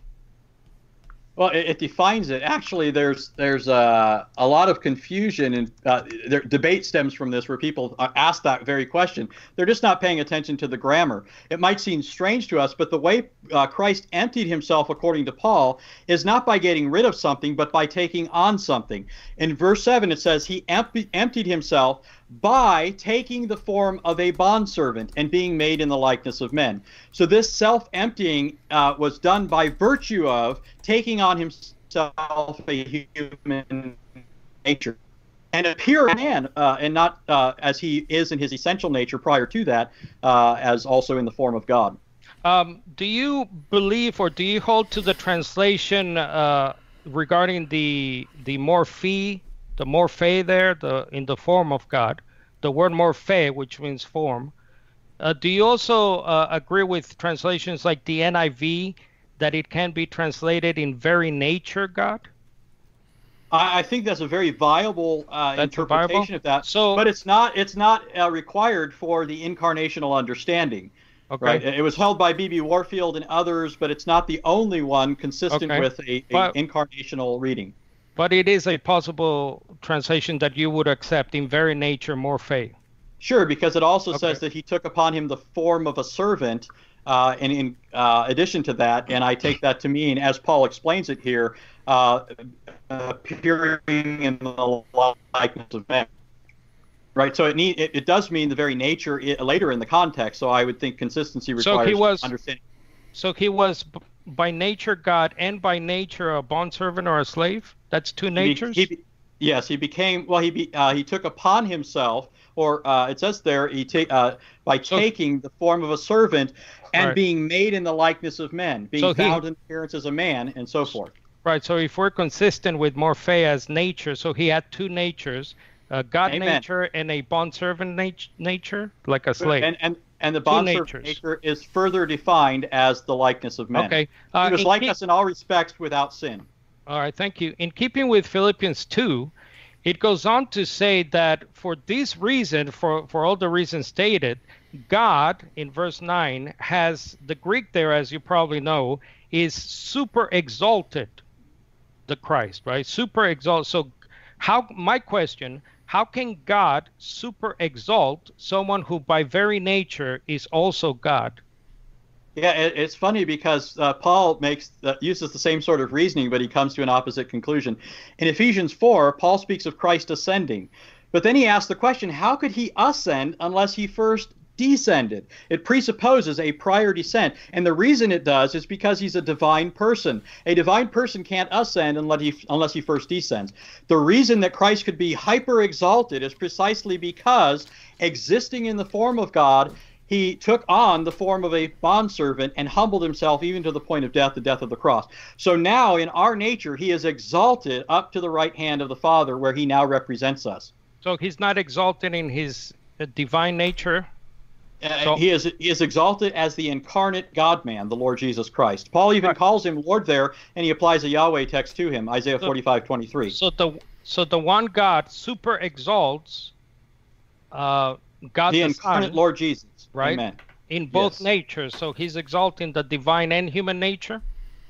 [SPEAKER 2] Well, it, it defines it. Actually, there's there's uh, a lot of confusion and uh, debate stems from this, where people uh, ask that very question. They're just not paying attention to the grammar. It might seem strange to us, but the way uh, Christ emptied himself, according to Paul, is not by getting rid of something, but by taking on something. In verse seven, it says he emptied himself by taking the form of a bondservant and being made in the likeness of men. So this self-emptying uh, was done by virtue of taking on himself a human nature and appear man uh, and not uh, as he is in his essential nature prior to that, uh, as also in the form of God.
[SPEAKER 3] Um, do you believe or do you hold to the translation uh, regarding the the morphe, the morphe there, the in the form of God, the word morphe, which means form? Uh, do you also uh, agree with translations like the NIV that it can be translated in very nature God?
[SPEAKER 2] I, I think that's a very viable uh, interpretation
[SPEAKER 3] viable?
[SPEAKER 2] of that.
[SPEAKER 3] So-
[SPEAKER 2] but it's not it's not uh, required for the incarnational understanding.
[SPEAKER 3] Okay.
[SPEAKER 2] Right. It was held by B.B. Warfield and others, but it's not the only one consistent
[SPEAKER 3] Okay.
[SPEAKER 2] with a, a
[SPEAKER 3] But-
[SPEAKER 2] incarnational reading.
[SPEAKER 3] But it is a possible translation that you would accept in very nature morphe.
[SPEAKER 2] Sure, because it also
[SPEAKER 3] Okay.
[SPEAKER 2] says that he took upon him the form of a servant. Uh, and in uh, addition to that, and I take that to mean, as Paul explains it here, uh, appearing in the likeness of man. Right. So it need it, it does mean the very nature i later in the context. So I would think consistency requires So
[SPEAKER 3] he was-
[SPEAKER 2] understanding.
[SPEAKER 3] So he was by nature God and by nature a bondservant or a slave? That's two natures?
[SPEAKER 2] he be- yes, he became. Well, he be, uh, he took upon himself, or uh, it says there, he ta- uh, by
[SPEAKER 3] So-
[SPEAKER 2] taking the form of a servant and
[SPEAKER 3] Right.
[SPEAKER 2] being made in the likeness of men, being
[SPEAKER 3] So he-
[SPEAKER 2] found in appearance as a man, and so forth.
[SPEAKER 3] Right. So if we're consistent with morphe as nature, so he had two natures, a God
[SPEAKER 2] Amen.
[SPEAKER 3] nature and a bondservant nat- nature, like a slave.
[SPEAKER 2] And and and the
[SPEAKER 3] natures.
[SPEAKER 2] nature is further defined as the likeness of men.
[SPEAKER 3] okay.
[SPEAKER 2] He
[SPEAKER 3] Uh,
[SPEAKER 2] was like us in all respects without sin.
[SPEAKER 3] All right, thank you. In keeping with Philippians 2, it goes on to say that for this reason, for, for all the reasons stated, God, in verse 9, has the Greek there, as you probably know, is super exalted the Christ, right? Super exalted. So, how, my question, how can God super exalt someone who by very nature is also God?
[SPEAKER 2] Yeah, it, it's funny because uh, Paul makes uh, uses the same sort of reasoning, but he comes to an opposite conclusion. In Ephesians four, Paul speaks of Christ ascending, but then he asks the question: How could he ascend unless he first descended? It presupposes a prior descent, and the reason it does is because he's a divine person. A divine person can't ascend unless he unless he first descends. The reason that Christ could be hyper exalted is precisely because existing in the form of God he took on the form of a bondservant and humbled himself even to the point of death, the death of the cross. So now, in our nature, he is exalted up to the right hand of the Father, where he now represents us.
[SPEAKER 3] So he's not exalted in his uh, divine nature.
[SPEAKER 2] Uh,
[SPEAKER 3] So-
[SPEAKER 2] he is he is exalted as the incarnate God Man, the Lord Jesus Christ. Paul even
[SPEAKER 3] Right.
[SPEAKER 2] calls him Lord there, and he applies a Yahweh text to him, Isaiah
[SPEAKER 3] So-
[SPEAKER 2] 45, 23.
[SPEAKER 3] So the so the one God super exalts uh, God
[SPEAKER 2] the
[SPEAKER 3] the,
[SPEAKER 2] incarnate
[SPEAKER 3] Son
[SPEAKER 2] Lord Jesus.
[SPEAKER 3] Right.
[SPEAKER 2] Amen.
[SPEAKER 3] in both
[SPEAKER 2] yes.
[SPEAKER 3] natures. So he's exalting the divine and human nature.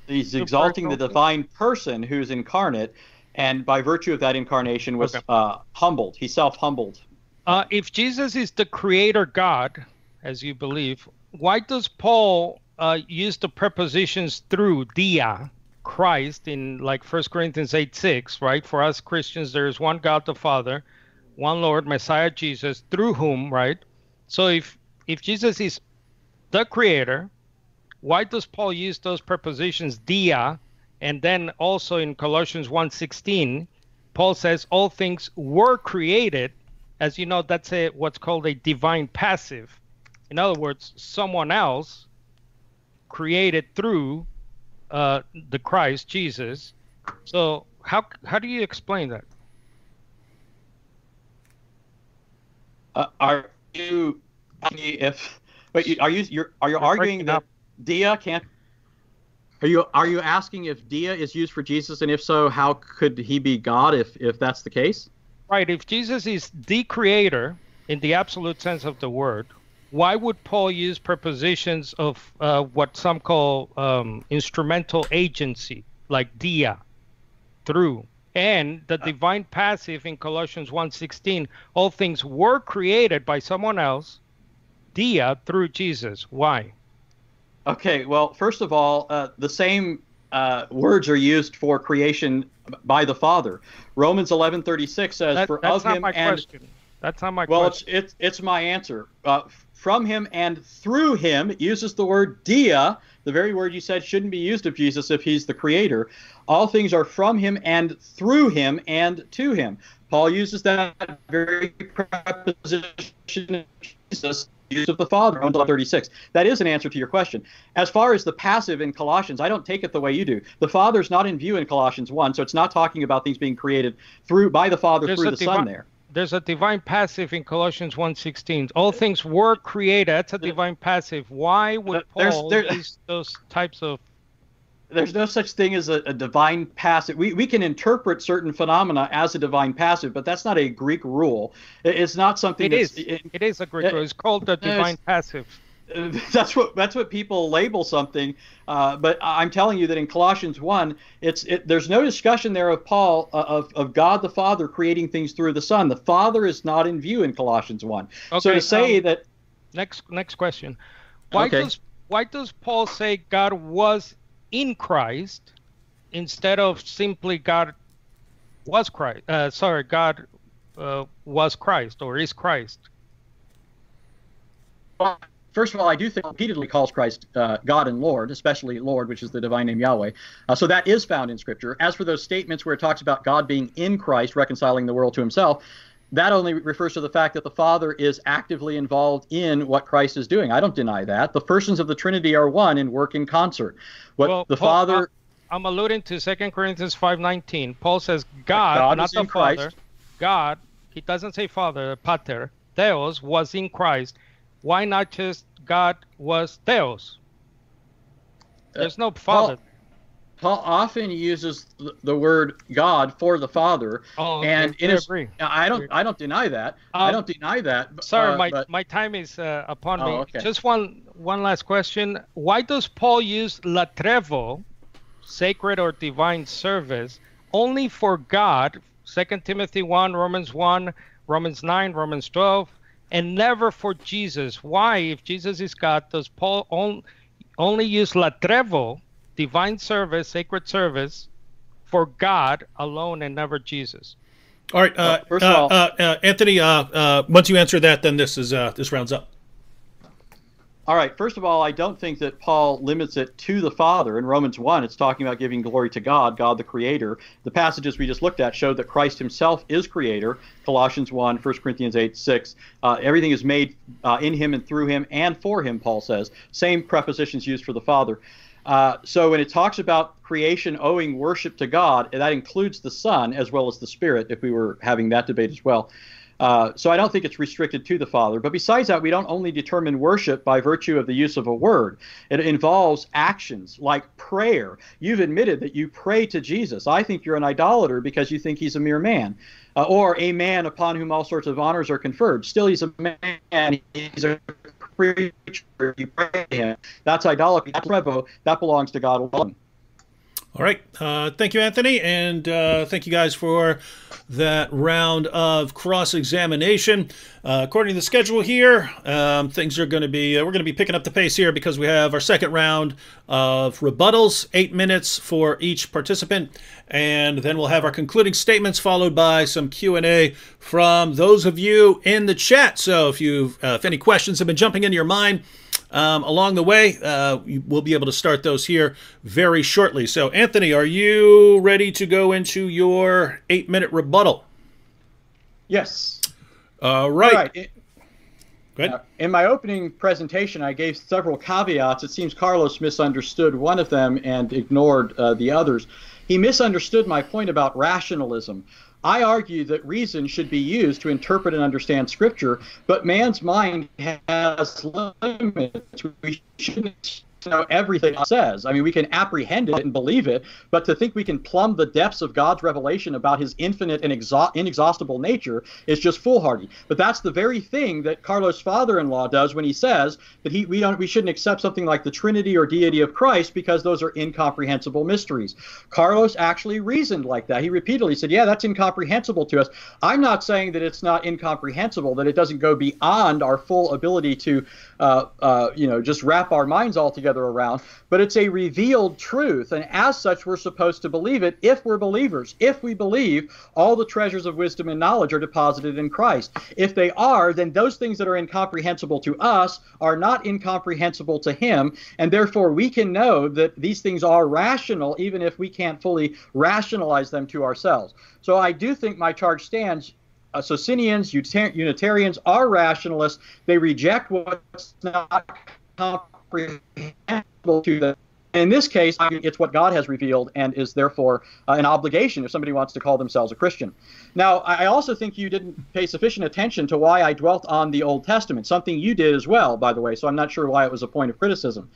[SPEAKER 2] He's
[SPEAKER 3] Super
[SPEAKER 2] exalting the divine person who's incarnate, and by virtue of that incarnation was
[SPEAKER 3] Okay.
[SPEAKER 2] uh, humbled. He self humbled.
[SPEAKER 3] Uh, if Jesus is the creator God, as you believe, why does Paul uh, use the prepositions through dia, Christ, in like 1 Corinthians 8 6, right? For us Christians, there is one God the Father, one Lord, Messiah Jesus, through whom, right? So if if Jesus is the creator, why does Paul use those prepositions dia and then also in Colossians 1:16 Paul says all things were created as you know that's a what's called a divine passive in other words someone else created through uh, the Christ Jesus. So how how do you explain that?
[SPEAKER 2] Uh, are you if wait are you you're, are you arguing that dia can't are you are you asking if dia is used for jesus? And if so how could he be god if if that's the case?
[SPEAKER 3] Right. If Jesus is the creator in the absolute sense of the word why would Paul use prepositions of uh, what some call um, instrumental agency, like dia, through, and the divine passive in Colossians 1:16? All things were created by someone else, dia, through Jesus. Why?
[SPEAKER 2] okay well first of all uh, the same uh, words are used for creation by the father romans 11:36 says
[SPEAKER 3] That-
[SPEAKER 2] for
[SPEAKER 3] that's
[SPEAKER 2] of
[SPEAKER 3] not
[SPEAKER 2] him
[SPEAKER 3] my
[SPEAKER 2] and
[SPEAKER 3] question. That's not my
[SPEAKER 2] Well, it's it's it's my answer. Uh, from him and through him it uses the word dia, the very word you said shouldn't be used of Jesus if he's the creator. All things are from him and through him and to him. Paul uses that very preposition of Jesus use of the Father, Romans 36. That is an answer to your question. As far as the passive in Colossians, I don't take it the way you do. The Father's not in view in Colossians 1, so it's not talking about things being created through by the Father
[SPEAKER 3] There's
[SPEAKER 2] through the Son there.
[SPEAKER 3] There's a divine passive in Colossians 1:16. All things were created. That's a divine passive. Why would
[SPEAKER 2] There's-
[SPEAKER 3] Paul use those types of
[SPEAKER 2] There's no such thing as a, a divine passive. We, we can interpret certain phenomena as a divine passive, but that's not a Greek rule. It- It's not something
[SPEAKER 3] It is.
[SPEAKER 2] it-
[SPEAKER 3] It is a Greek.
[SPEAKER 2] rule.
[SPEAKER 3] It's called the divine passive.
[SPEAKER 2] that's what that's what people label something. Uh, but I'm telling you that in Colossians one, it's it, there's no discussion there of Paul uh, of of God the Father creating things through the Son. The Father is not in view in Colossians one. so to say
[SPEAKER 3] um,
[SPEAKER 2] that
[SPEAKER 3] Next next question. Why
[SPEAKER 2] Okay.
[SPEAKER 3] does why does Paul say God was in Christ instead of simply God was Christ? Uh, sorry, God uh, was Christ or is Christ.
[SPEAKER 2] First of all, I do think repeatedly calls Christ uh, God and Lord, especially Lord, which is the divine name Yahweh. Uh, so that is found in Scripture. As for those statements where it talks about God being in Christ, reconciling the world to Himself, that only refers to the fact that the Father is actively involved in what Christ is doing. I don't deny that. The persons of the Trinity are one and work in concert. What
[SPEAKER 3] Well,
[SPEAKER 2] the
[SPEAKER 3] Paul-
[SPEAKER 2] Father.
[SPEAKER 3] I'm alluding to 2 Corinthians 5:19. Paul says God,
[SPEAKER 2] God
[SPEAKER 3] not the Father.
[SPEAKER 2] Christ.
[SPEAKER 3] God, he doesn't say Father, Pater. Theos was in Christ. Why not just God was Theos? There's no Father.
[SPEAKER 2] Paul often uses the, the word God for the Father,
[SPEAKER 3] Oh,
[SPEAKER 2] and in
[SPEAKER 3] We
[SPEAKER 2] his,
[SPEAKER 3] agree.
[SPEAKER 2] I don't, I don't deny that. I
[SPEAKER 3] Um,
[SPEAKER 2] don't deny that.
[SPEAKER 3] Sorry,
[SPEAKER 2] uh,
[SPEAKER 3] my,
[SPEAKER 2] but-
[SPEAKER 3] my time is uh, upon
[SPEAKER 2] Oh,
[SPEAKER 3] me.
[SPEAKER 2] okay.
[SPEAKER 3] Just one one last question. Why does Paul use latrevo, sacred or divine service, only for God? 2 Timothy 1, Romans 1, Romans 9, Romans 12, and never for Jesus. Why, if Jesus is God, does Paul on, only use latrevo, divine service, sacred service, for God alone and never Jesus?
[SPEAKER 1] All right, uh,
[SPEAKER 2] Well, first of
[SPEAKER 1] uh,
[SPEAKER 2] all-
[SPEAKER 1] uh, uh, Anthony. Uh, uh, once you answer that, then this is uh, this rounds up.
[SPEAKER 2] All right. First of all, I don't think that Paul limits it to the Father. In Romans 1, it's talking about giving glory to God, God the Creator. The passages we just looked at showed that Christ himself is Creator. Colossians 1, 1 Corinthians 8, 6. Uh, everything is made uh, in him and through him and for him, Paul says. Same prepositions used for the Father. Uh, so when it talks about creation owing worship to God, that includes the Son as well as the Spirit, if we were having that debate as well. Uh, so I don't think it's restricted to the Father. But besides that, we don't only determine worship by virtue of the use of a word. It involves actions like prayer. You've admitted that you pray to Jesus. I think you're an idolater because you think he's a mere man. Uh, or a man upon whom all sorts of honors are conferred. Still, he's a man. He's a creature. You pray to him. That's idolatry. That's. That belongs to God alone.
[SPEAKER 1] All right. Uh, thank you, Anthony, and uh, thank you guys for that round of cross examination. Uh, according to the schedule here, um, things are going to be uh, we're going to be picking up the pace here because we have our second round of rebuttals, eight minutes for each participant, and then we'll have our concluding statements followed by some Q and A from those of you in the chat. So if you uh, if any questions have been jumping into your mind um, along the way. Uh, we'll be able to start those here very shortly. So, Anthony, are you ready to go into your eight minute rebuttal?
[SPEAKER 2] Yes.
[SPEAKER 1] All right.
[SPEAKER 2] All right. Uh, In my opening presentation, I gave several caveats. It seems Carlos misunderstood one of them and ignored uh, the others. He misunderstood my point about rationalism. I argue that reason should be used to interpret and understand Scripture, but man's mind has limits. We shouldn't know everything says. I mean, we can apprehend it and believe it, but to think we can plumb the depths of God's revelation about His infinite and exha- inexhaustible nature is just foolhardy. But that's the very thing that Carlos' father-in-law does when he says that he we don't we shouldn't accept something like the Trinity or deity of Christ because those are incomprehensible mysteries. Carlos actually reasoned like that. He repeatedly said, "Yeah, that's incomprehensible to us." I'm not saying that it's not incomprehensible, that it doesn't go beyond our full ability to, uh, uh, you know, just wrap our minds all together around. But it's a revealed truth, and as such, we're supposed to believe it if we're believers. If we believe all the treasures of wisdom and knowledge are deposited in Christ. If they are, then those things that are incomprehensible to us are not incomprehensible to Him, and therefore we can know that these things are rational, even if we can't fully rationalize them to ourselves. So I do think my charge stands uh, Socinians, Unitarians are rationalists. They reject what's not comprehensible to them. In this case, it's what God has revealed and is therefore uh, an obligation if somebody wants to call themselves a Christian. Now, I also think you didn't pay sufficient attention to why I dwelt on the Old Testament, something you did as well, by the way, so I'm not sure why it was a point of criticism.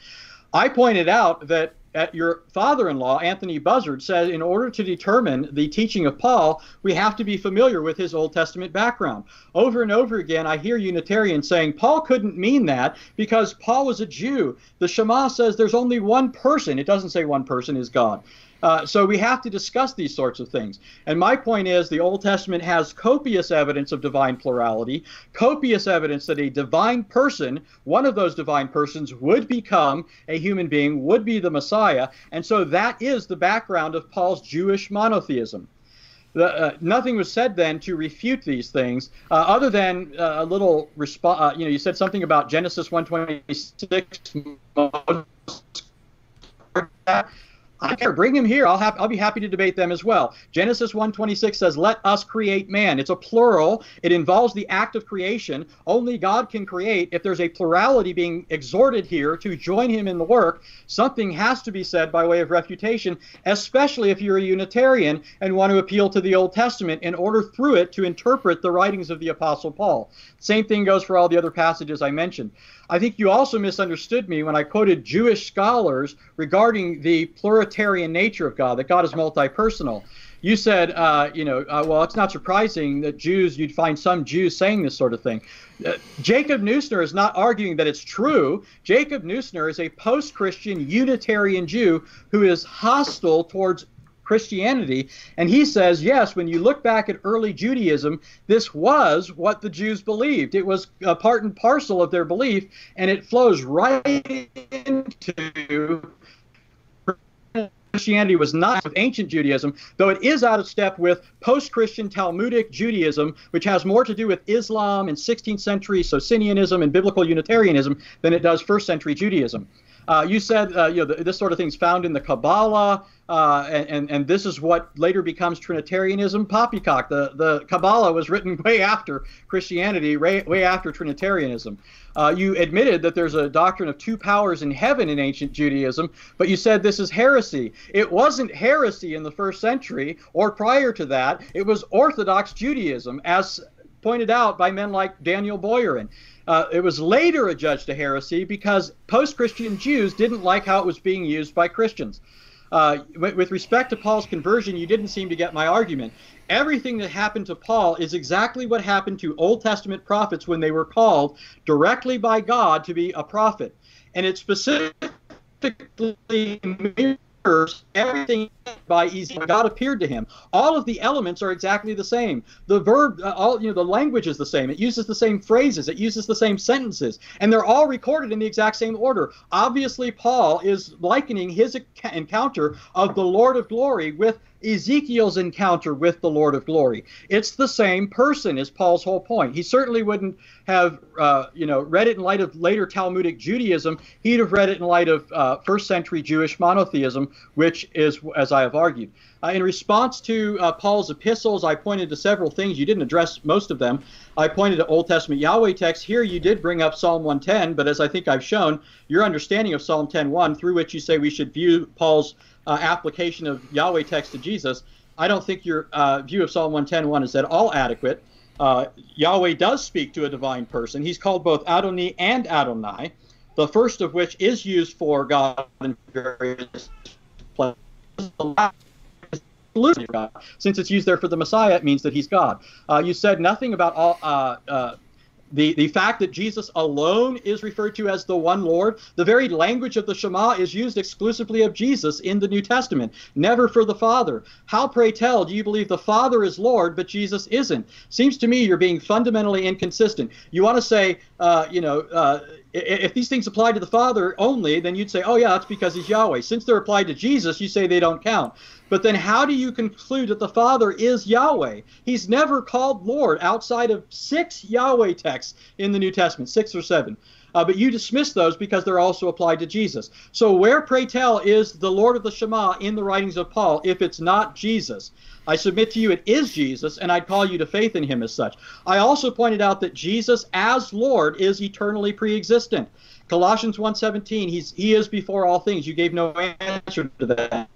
[SPEAKER 2] I pointed out that at your father-in-law, Anthony Buzzard, said in order to determine the teaching of Paul, we have to be familiar with his Old Testament background. Over and over again, I hear Unitarians saying Paul couldn't mean that because Paul was a Jew. The Shema says there's only one person. It doesn't say one person is God. Uh, so we have to discuss these sorts of things. And my point is the Old Testament has copious evidence of divine plurality, copious evidence that a divine person, one of those divine persons, would become a human being, would be the Messiah. And so that is the background of Paul's Jewish monotheism. The, uh, nothing was said then to refute these things, uh, other than uh, a little response. Uh, you know, you said something about Genesis 126. I care. Bring him here. I'll have. I'll be happy to debate them as well. Genesis 1:26 says, "Let us create man." It's a plural. It involves the act of creation. Only God can create. If there's a plurality being exhorted here to join Him in the work, something has to be said by way of refutation. Especially if you're a Unitarian and want to appeal to the Old Testament in order through it to interpret the writings of the Apostle Paul. Same thing goes for all the other passages I mentioned. I think you also misunderstood me when I quoted Jewish scholars regarding the pluritarian nature of God, that God is multi-personal. You said, uh, you know, uh, well, it's not surprising that Jews, you'd find some Jews saying this sort of thing. Uh, Jacob Neusner is not arguing that it's true. Jacob Neusner is a post Christian Unitarian Jew who is hostile towards Christianity. And he says, yes, when you look back at early Judaism, this was what the Jews believed. It was a part and parcel of their belief, and it flows right into Christianity was not with ancient Judaism, though it is out of step with post Christian Talmudic Judaism, which has more to do with Islam and 16th century Socinianism and biblical Unitarianism than it does first century Judaism. Uh, you said uh, you know this sort of thing is found in the Kabbalah, uh, and, and this is what later becomes Trinitarianism. Poppycock, the, the Kabbalah was written way after Christianity, way, way after Trinitarianism. Uh, you admitted that there's a doctrine of two powers in heaven in ancient Judaism, but you said this is heresy. It wasn't heresy in the first century or prior to that. It was Orthodox Judaism, as pointed out by men like Daniel Boyarin. Uh, it was later adjudged a heresy because post Christian Jews didn't like how it was being used by Christians. Uh, with respect to Paul's conversion, you didn't seem to get my argument. Everything that happened to Paul is exactly what happened to Old Testament prophets when they were called directly by God to be a prophet. And it specifically everything by easy. God appeared to him. All of the elements are exactly the same. The verb, uh, all you know, the language is the same. It uses the same phrases. It uses the same sentences, and they're all recorded in the exact same order. Obviously, Paul is likening his encounter of the Lord of Glory with Ezekiel's encounter with the Lord of Glory. It's the same person, is Paul's whole point. He certainly wouldn't have, uh, you know, read it in light of later Talmudic Judaism. He'd have read it in light of uh, first century Jewish monotheism, which is, as I have argued. Uh, in response to uh, Paul's epistles, I pointed to several things. You didn't address most of them. I pointed to Old Testament Yahweh texts. Here you did bring up Psalm 110, but as I think I've shown, your understanding of Psalm 10.1, through which you say we should view Paul's uh, application of Yahweh text to Jesus, I don't think your uh, view of Psalm 110.1 is at all adequate. Uh, Yahweh does speak to a divine person. He's called both Adoni and Adonai, the first of which is used for God in various places. Since it's used there for the Messiah, it means that he's God. Uh, you said nothing about all uh, uh, the, the fact that Jesus alone is referred to as the one Lord, the very language of the Shema is used exclusively of Jesus in the New Testament, never for the Father. How, pray tell, do you believe the Father is Lord, but Jesus isn't? Seems to me you're being fundamentally inconsistent. You want to say, uh, you know, uh, if these things apply to the Father only, then you'd say, oh, yeah, that's because he's Yahweh. Since they're applied to Jesus, you say they don't count. But then how do you conclude that the Father is Yahweh? He's never called Lord outside of six Yahweh texts in the New Testament, six or seven. Uh, but you dismiss those because they're also applied to Jesus. So where, pray tell, is the Lord of the Shema in the writings of Paul if it's not Jesus? I submit to you it is Jesus, and I'd call you to faith in him as such. I also pointed out that Jesus as Lord is eternally pre-existent. Colossians 1:17, he's he is before all things. You gave no answer to that.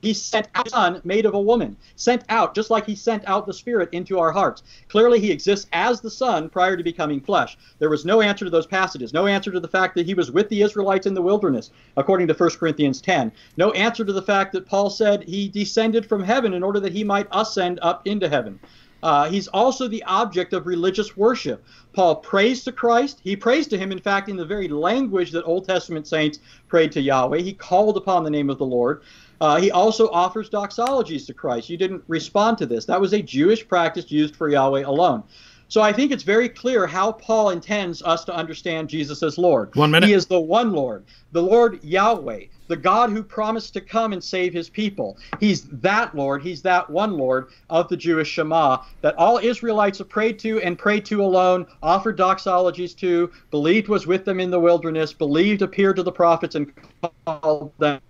[SPEAKER 2] He sent out son made of a woman, sent out just like he sent out the Spirit into our hearts. Clearly, he exists as the Son prior to becoming flesh. There was no answer to those passages, no answer to the fact that he was with the Israelites in the wilderness, according to 1 Corinthians 10. No answer to the fact that Paul said he descended from heaven in order that he might ascend up into heaven. Uh, he's also the object of religious worship. Paul prays to Christ. He prays to him, in fact, in the very language that Old Testament saints prayed to Yahweh. He called upon the name of the Lord. Uh, he also offers doxologies to Christ. You didn't respond to this. That was a Jewish practice used for Yahweh alone. So I think it's very clear how Paul intends us to understand Jesus as Lord.
[SPEAKER 1] One minute.
[SPEAKER 2] He is the one Lord, the Lord Yahweh, the God who promised to come and save his people. He's that Lord, he's that one Lord of the Jewish Shema that all Israelites have prayed to and prayed to alone, offered doxologies to, believed was with them in the wilderness, believed appeared to the prophets and called them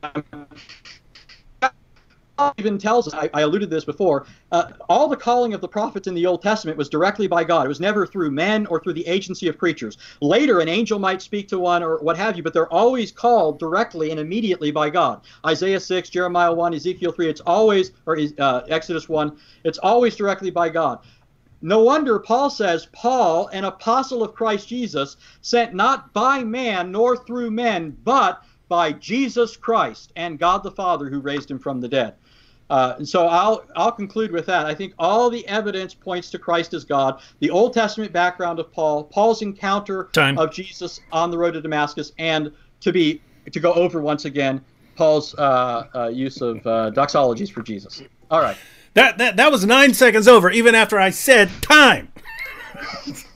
[SPEAKER 2] even tells us, I, I alluded to this before, uh, all the calling of the prophets in the Old Testament was directly by God. It was never through men or through the agency of preachers. Later, an angel might speak to one or what have you, but they're always called directly and immediately by God. Isaiah 6, Jeremiah 1, Ezekiel 3, it's always, or uh, Exodus 1, it's always directly by God. No wonder Paul says, Paul, an apostle of Christ Jesus, sent not by man nor through men, but by Jesus Christ and God the Father who raised him from the dead. Uh, and so I'll I'll conclude with that. I think all the evidence points to Christ as God. The Old Testament background of Paul, Paul's encounter
[SPEAKER 1] Time.
[SPEAKER 2] of Jesus on the road to Damascus, and to be to go over once again Paul's uh, uh, use of uh, doxologies for Jesus. All right.
[SPEAKER 1] That, that that was nine seconds over, even after I said time.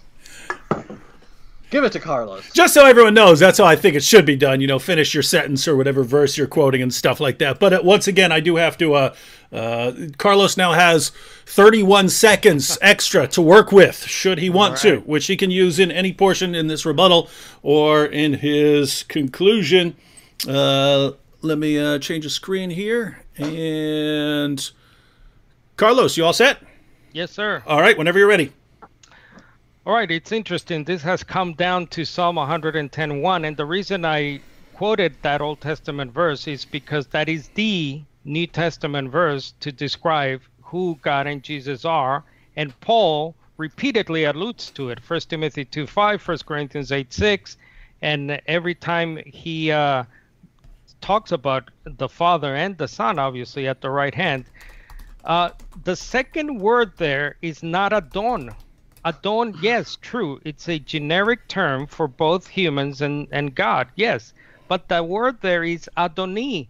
[SPEAKER 2] Give it to Carlos.
[SPEAKER 1] Just so everyone knows, that's how I think it should be done. You know, finish your sentence or whatever verse you're quoting and stuff like that. But uh, once again, I do have to. Uh, uh, Carlos now has 31 seconds extra to work with, should he want to, which he can use in any portion in this rebuttal or in his conclusion. Uh, let me uh, change the screen here. And Carlos, you all set?
[SPEAKER 3] Yes, sir.
[SPEAKER 1] All right, whenever you're ready.
[SPEAKER 3] All right, it's interesting. This has come down to Psalm 110:1, and the reason I quoted that Old Testament verse is because that is the New Testament verse to describe who God and Jesus are, and Paul repeatedly alludes to it. 1 Timothy 2:5, 1 Corinthians 8:6, and every time he uh, talks about the Father and the Son, obviously at the right hand, uh, the second word there is not Adon, Adon, yes, true. It's a generic term for both humans and, and God, yes. But the word there is Adoni.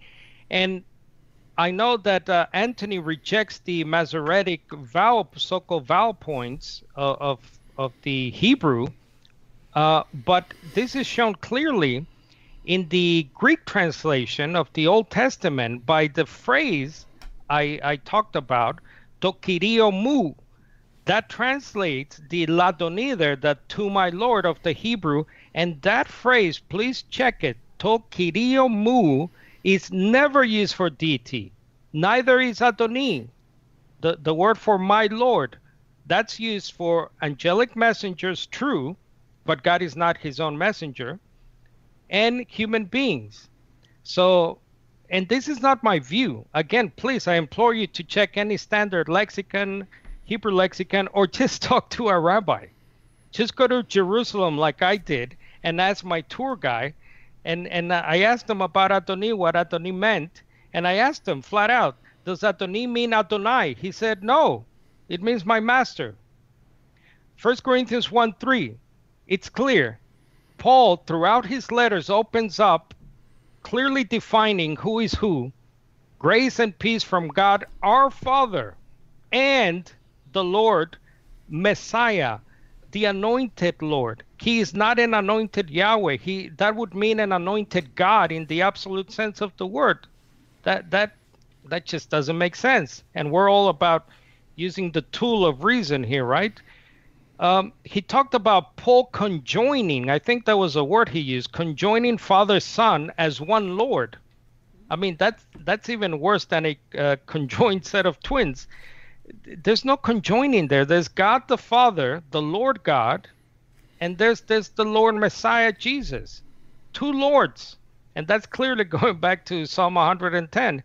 [SPEAKER 3] And I know that uh, Anthony rejects the Masoretic vowel, so-called vowel points of, of, of the Hebrew, uh, but this is shown clearly in the Greek translation of the Old Testament by the phrase I, I talked about, Tokirio mu, that translates the ladoni there, the to my Lord of the Hebrew, and that phrase, please check it, Tokirio mu, is never used for deity. Neither is Adoni, the, the word for my Lord. That's used for angelic messengers, true, but God is not his own messenger, and human beings. So, and this is not my view. Again, please, I implore you to check any standard lexicon, Hebrew lexicon or just talk to a rabbi. Just go to Jerusalem like I did and ask my tour guy. And, and I asked him about Adoni, what Adoni meant. And I asked him flat out, does Adoni mean Adonai? He said, no, it means my master. 1 Corinthians 1 3, it's clear. Paul, throughout his letters, opens up clearly defining who is who. Grace and peace from God our Father and the Lord, Messiah, the anointed Lord. He is not an anointed Yahweh. He that would mean an anointed God in the absolute sense of the word. That that that just doesn't make sense. And we're all about using the tool of reason here, right? Um, he talked about Paul conjoining. I think that was a word he used, conjoining Father Son as one Lord. I mean, that's that's even worse than a uh, conjoined set of twins. There's no conjoining there. There's God the Father, the Lord God, and there's there's the Lord Messiah Jesus, two lords, and that's clearly going back to Psalm 110,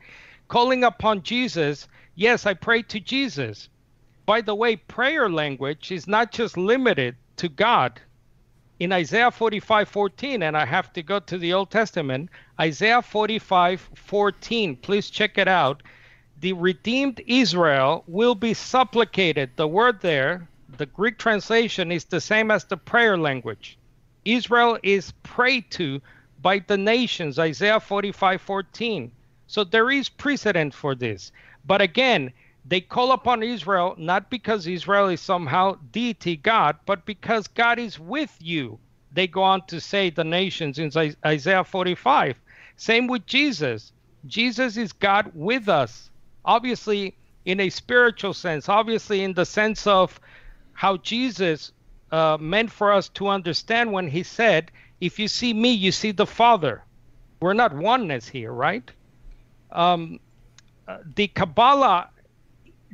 [SPEAKER 3] calling upon Jesus. Yes, I pray to Jesus. By the way, prayer language is not just limited to God in Isaiah 45 14, and I have to go to the Old Testament, Isaiah 45 14, please check it out. The redeemed Israel will be supplicated. The word there, the Greek translation, is the same as the prayer language. Israel is prayed to by the nations, Isaiah 45 14. So there is precedent for this. But again, they call upon Israel not because Israel is somehow deity God, but because God is with you. They go on to say the nations in Isaiah 45. Same with Jesus. Jesus is God with us. Obviously, in a spiritual sense, obviously, in the sense of how Jesus uh, meant for us to understand when he said, If you see me, you see the Father. We're not oneness here, right? Um, uh, the Kabbalah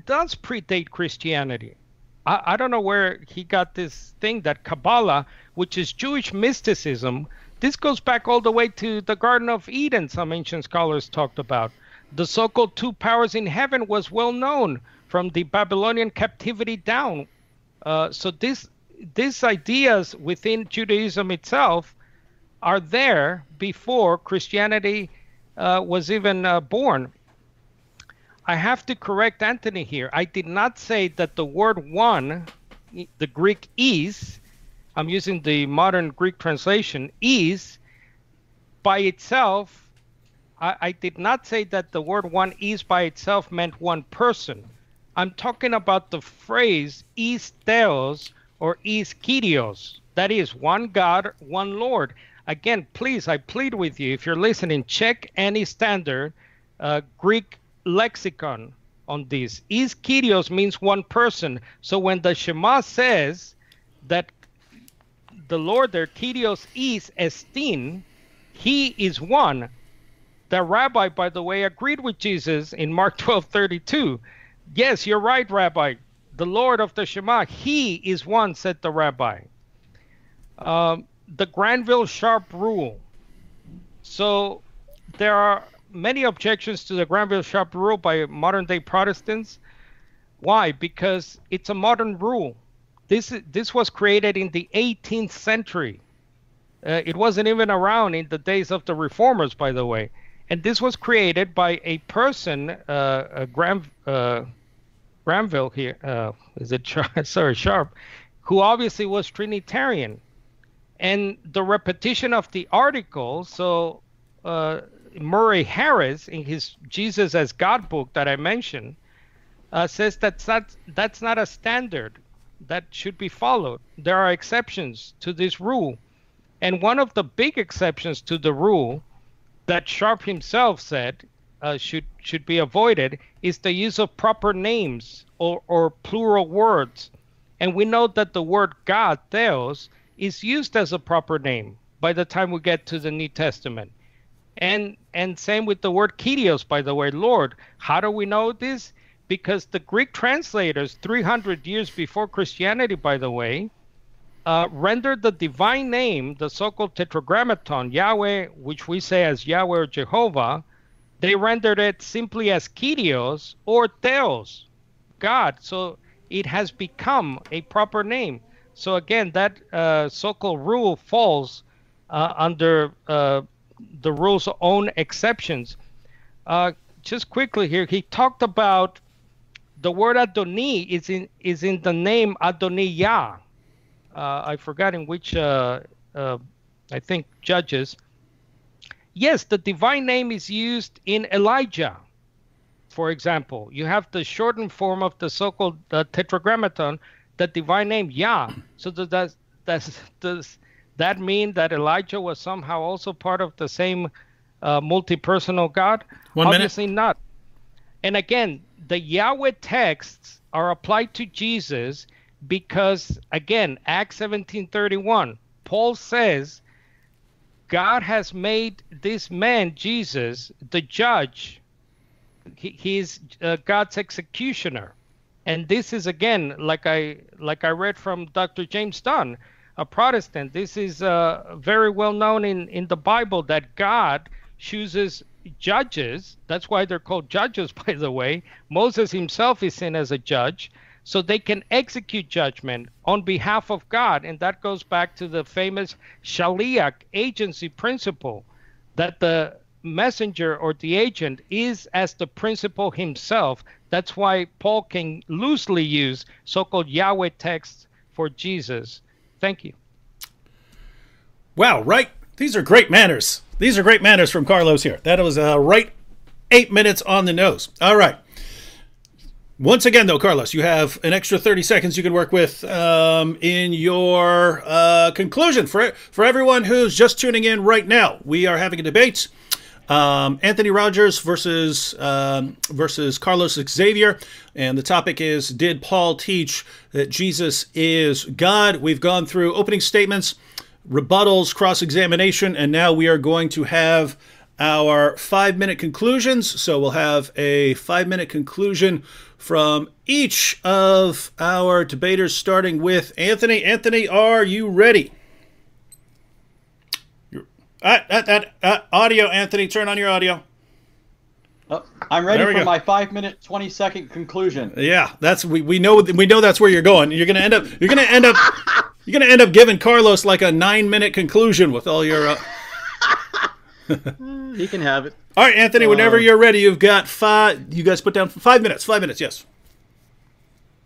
[SPEAKER 3] does predate Christianity. I, I don't know where he got this thing that Kabbalah, which is Jewish mysticism, this goes back all the way to the Garden of Eden, some ancient scholars talked about. The so called two powers in heaven was well known from the Babylonian captivity down. Uh, so this, these ideas within Judaism itself are there before Christianity uh, was even uh, born. I have to correct Anthony here. I did not say that the word one, the Greek is, I'm using the modern Greek translation, is by itself. I, I did not say that the word one is by itself meant one person. I'm talking about the phrase is theos or is kyrios. That is one God, one Lord. Again, please, I plead with you, if you're listening, check any standard uh, Greek lexicon on this. Is Kyrios means one person. So when the Shema says that the Lord there, Kyrios is estin, he is one. The rabbi, by the way, agreed with Jesus in Mark 12 32. Yes, you're right, Rabbi. The Lord of the Shema, he is one, said the rabbi. Um, the Granville Sharp rule. So there are many objections to the Granville Sharp rule by modern day Protestants. Why? Because it's a modern rule. This this was created in the 18th century. Uh, it wasn't even around in the days of the reformers, by the way. And this was created by a person, uh, Gram, uh, Granville here. Uh, is it Sharp? sorry Sharp, who obviously was Trinitarian. And the repetition of the article, so uh, Murray Harris, in his Jesus as God book that I mentioned, uh, says that that's, that's not a standard that should be followed. There are exceptions to this rule. And one of the big exceptions to the rule that Sharp himself said uh, should should be avoided is the use of proper names or, or plural words. And we know that the word God, Theos, is used as a proper name by the time we get to the New Testament. And and same with the word kyrios, by the way, Lord. How do we know this? Because the Greek translators, 300 years before Christianity, by the way, uh, rendered the divine name, the so-called tetragrammaton, Yahweh, which we say as Yahweh or Jehovah, they rendered it simply as Kyrios or Theos, God. So it has become a proper name. So again, that uh, so-called rule falls uh, under uh, the rule's own exceptions. Uh, just quickly here, he talked about the word Adoni is in is in the name Adoniyah. Uh, I forgot in which uh, uh, I think judges. Yes, the divine name is used in Elijah. For example, you have the shortened form of the so-called uh, tetragrammaton, the divine name Yah. So does that does, does that mean that Elijah was somehow also part of the same uh, multi-personal God?
[SPEAKER 1] One
[SPEAKER 3] Obviously
[SPEAKER 1] minute.
[SPEAKER 3] not. And again, the Yahweh texts are applied to Jesus because again, Acts 17:31, Paul says God has made this man Jesus the judge. He, uh, God's executioner. And this is again like I like I read from Dr. James Dunn, a Protestant. This is uh, very well known in in the Bible that God chooses judges. That's why they're called judges, by the way. Moses himself is seen as a judge, so they can execute judgment on behalf of God. And that goes back to the famous Shaliach agency principle that the messenger or the agent is as the principal himself. That's why Paul can loosely use so called Yahweh texts for Jesus. Thank you.
[SPEAKER 1] Wow, right? These are great manners. These are great manners from Carlos here. That was uh, right eight minutes on the nose. All right. Once again, though, Carlos, you have an extra 30 seconds you can work with um, in your uh, conclusion. For, for everyone who's just tuning in right now, we are having a debate. Um, Anthony Rogers versus um, versus Carlos Xavier, and the topic is: Did Paul teach that Jesus is God? We've gone through opening statements, rebuttals, cross examination, and now we are going to have our five minute conclusions. So we'll have a five minute conclusion from each of our debaters, starting with Anthony. Anthony, are you ready? Uh, uh, uh, audio, Anthony, turn on your audio.
[SPEAKER 2] Oh, I'm ready for go. my five minute, twenty second conclusion.
[SPEAKER 1] Yeah, that's we, we know we know that's where you're going. You're gonna end up you're gonna end up you're gonna end up giving Carlos like a nine minute conclusion with all your. Uh...
[SPEAKER 2] he can have it.
[SPEAKER 1] All right, Anthony. Whenever uh, you're ready, you've got five. You guys put down five minutes. Five minutes. Yes.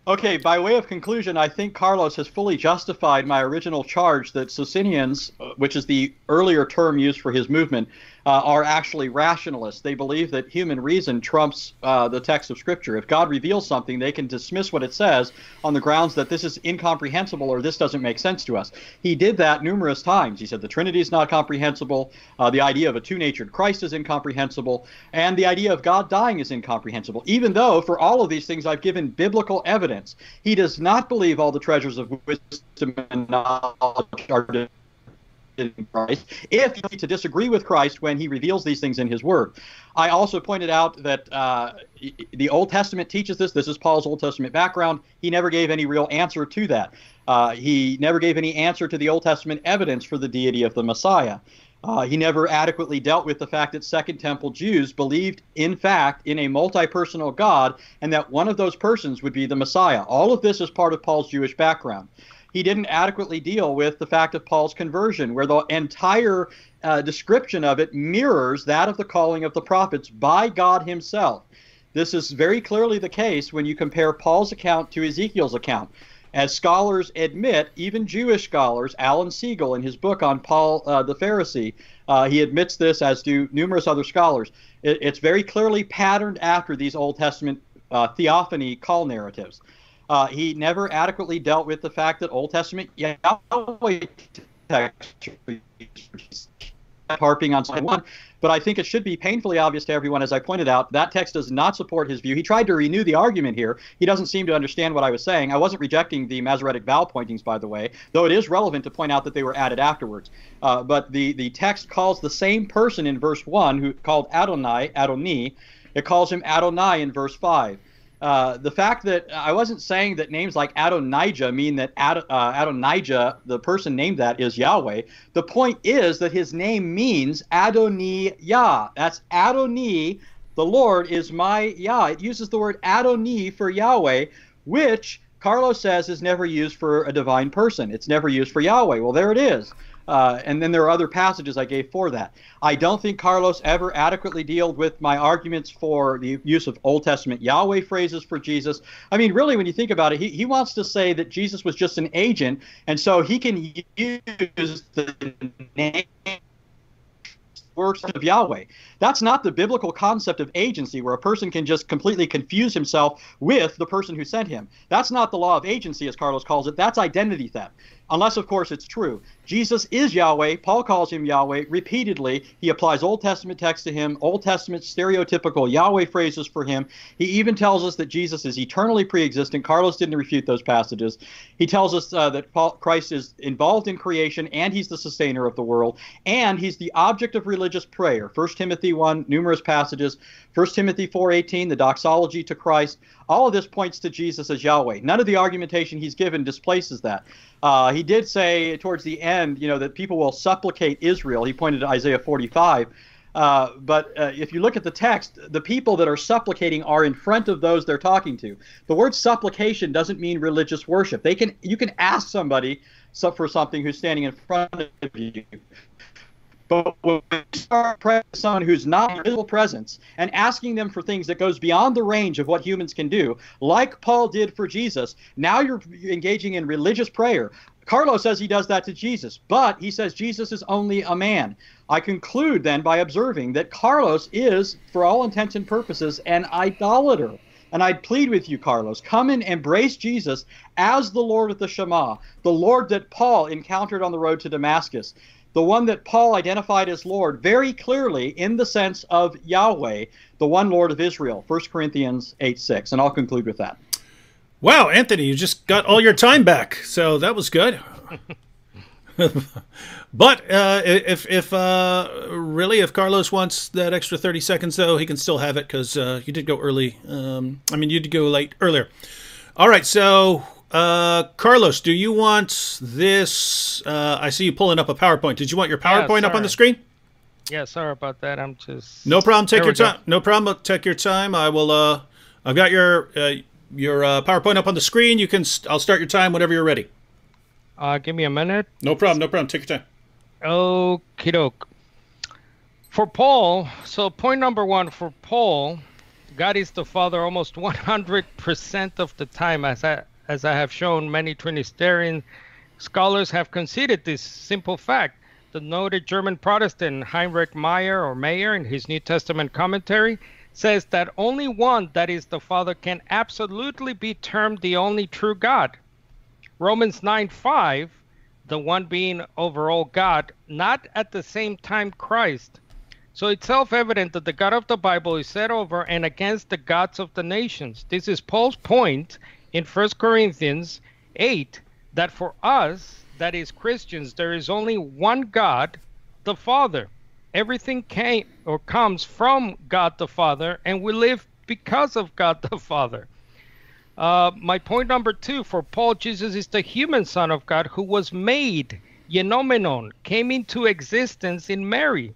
[SPEAKER 2] Okay, by way of conclusion, I think Carlos has fully justified my original charge that Socinians, uh, which is the earlier term used for his movement, uh, are actually rationalists. They believe that human reason trumps uh, the text of Scripture. If God reveals something, they can dismiss what it says on the grounds that this is incomprehensible or this doesn't make sense to us. He did that numerous times. He said the Trinity is not comprehensible, uh, the idea of a two natured Christ is incomprehensible, and the idea of God dying is incomprehensible, even though for all of these things I've given biblical evidence. He does not believe all the treasures of wisdom and knowledge are in Christ if you to disagree with Christ when he reveals these things in his word. I also pointed out that uh, the Old Testament teaches this. This is Paul's Old Testament background. He never gave any real answer to that. Uh, he never gave any answer to the Old Testament evidence for the deity of the Messiah. Uh, he never adequately dealt with the fact that Second Temple Jews believed, in fact, in a multi personal God and that one of those persons would be the Messiah. All of this is part of Paul's Jewish background he didn't adequately deal with the fact of Paul's conversion, where the entire uh, description of it mirrors that of the calling of the prophets by God himself. This is very clearly the case when you compare Paul's account to Ezekiel's account. As scholars admit, even Jewish scholars, Alan Segal in his book on Paul uh, the Pharisee, uh, he admits this, as do numerous other scholars. It, it's very clearly patterned after these Old Testament uh, theophany call narratives. Uh, he never adequately dealt with the fact that Old Testament Yahweh text harping on slide one, but I think it should be painfully obvious to everyone, as I pointed out, that text does not support his view. He tried to renew the argument here. He doesn't seem to understand what I was saying. I wasn't rejecting the Masoretic vowel pointings, by the way, though it is relevant to point out that they were added afterwards. Uh, but the, the text calls the same person in verse 1 who called Adonai, Adoni, it calls him Adonai in verse 5. Uh, the fact that I wasn't saying that names like Adonijah mean that Ad, uh, Adonijah, the person named that, is Yahweh. The point is that his name means Adoni Yah. That's Adoni. The Lord is my Yah. It uses the word Adoni for Yahweh, which Carlos says is never used for a divine person. It's never used for Yahweh. Well, there it is. Uh, and then there are other passages I gave for that. I don't think Carlos ever adequately dealt with my arguments for the use of Old Testament Yahweh phrases for Jesus. I mean, really, when you think about it, he, he wants to say that Jesus was just an agent, and so he can use the name works of Yahweh. That's not the biblical concept of agency, where a person can just completely confuse himself with the person who sent him. That's not the law of agency, as Carlos calls it. That's identity theft. Unless, of course, it's true. Jesus is Yahweh. Paul calls him Yahweh repeatedly. He applies Old Testament text to him, Old Testament stereotypical Yahweh phrases for him. He even tells us that Jesus is eternally pre existent. Carlos didn't refute those passages. He tells us uh, that Paul, Christ is involved in creation and he's the sustainer of the world, and he's the object of religious prayer. 1 Timothy 1, numerous passages. 1 Timothy 4:18, the doxology to Christ. All of this points to Jesus as Yahweh. None of the argumentation he's given displaces that. Uh, he did say towards the end, you know, that people will supplicate Israel. He pointed to Isaiah 45. Uh, but uh, if you look at the text, the people that are supplicating are in front of those they're talking to. The word supplication doesn't mean religious worship. They can you can ask somebody for something who's standing in front of you. But when you start praying someone who's not in visible presence and asking them for things that goes beyond the range of what humans can do, like Paul did for Jesus, now you're engaging in religious prayer. Carlos says he does that to Jesus, but he says Jesus is only a man. I conclude then by observing that Carlos is, for all intents and purposes, an idolater. And I plead with you, Carlos, come and embrace Jesus as the Lord of the Shema, the Lord that Paul encountered on the road to Damascus the one that Paul identified as Lord very clearly in the sense of Yahweh, the one Lord of Israel, 1 Corinthians 8 6. And I'll conclude with that.
[SPEAKER 1] Wow, Anthony, you just got all your time back. So that was good. but uh, if if uh, really if Carlos wants that extra thirty seconds though, he can still have it because uh, you did go early. Um, I mean, you did go late earlier. All right, so uh, Carlos, do you want this? Uh, I see you pulling up a PowerPoint. Did you want your PowerPoint yeah, up on the screen?
[SPEAKER 3] Yeah, sorry about that. I'm just
[SPEAKER 1] no problem. Take your time. No problem. Take your time. I will. Uh, I've got your uh, your uh, PowerPoint up on the screen. You can. St- I'll start your time whenever you're ready.
[SPEAKER 3] Uh, give me a minute.
[SPEAKER 1] No problem. No problem. Take your time.
[SPEAKER 3] Okie doke. For Paul, so point number one for Paul, God is the Father almost 100% of the time, as I as I have shown, many Trinitarian scholars have conceded this simple fact. The noted German Protestant Heinrich Meyer or Mayer in his New Testament commentary says that only one, that is the Father, can absolutely be termed the only true God. Romans 9 5, the one being overall God, not at the same time Christ. So it's self evident that the God of the Bible is set over and against the gods of the nations. This is Paul's point in 1 Corinthians 8 that for us, that is Christians, there is only one God, the Father. Everything came or comes from God the Father, and we live because of God the Father. Uh, my point number two for Paul, Jesus is the human Son of God who was made, genomenon, came into existence in Mary.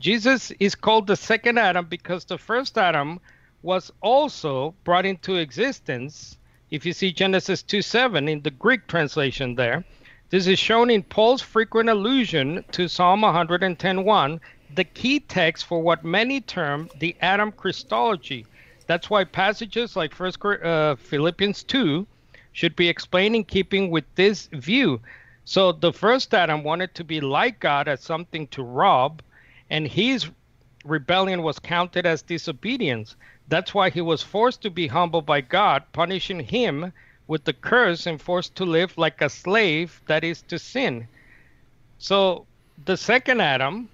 [SPEAKER 3] Jesus is called the second Adam because the first Adam was also brought into existence if you see Genesis 2 7 in the Greek translation there, this is shown in Paul's frequent allusion to Psalm 110.1, the key text for what many term the Adam Christology. That's why passages like First uh, Philippians 2 should be explained in keeping with this view. So the first Adam wanted to be like God as something to rob, and his rebellion was counted as disobedience. That's why he was forced to be humble by God, punishing him with the curse and forced to live like a slave, that is to sin. So the second Adam,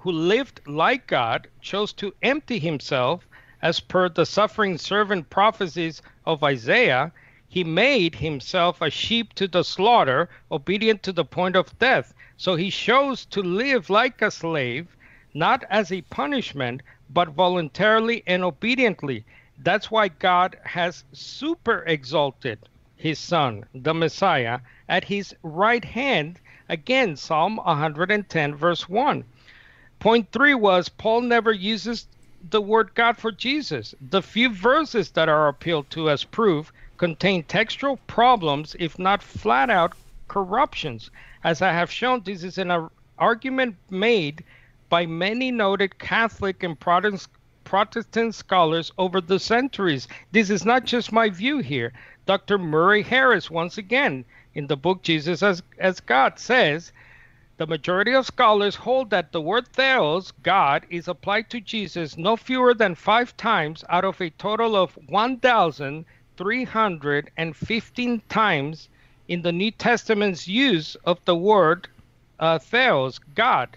[SPEAKER 3] who lived like God, chose to empty himself as per the suffering servant prophecies of Isaiah. He made himself a sheep to the slaughter, obedient to the point of death. So he chose to live like a slave, not as a punishment, but voluntarily and obediently. That's why God has super exalted his son, the Messiah, at his right hand. Again, Psalm 110, verse 1. Point three was Paul never uses the word God for Jesus. The few verses that are appealed to as proof contain textual problems, if not flat out corruptions. As I have shown, this is an argument made by many noted Catholic and Protestant scholars over the centuries. This is not just my view here. Dr. Murray Harris, once again, in the book Jesus as, as God, says the majority of scholars hold that the word theos, God, is applied to Jesus no fewer than five times out of a total of 1,315 times in the New Testament's use of the word uh, theos, God.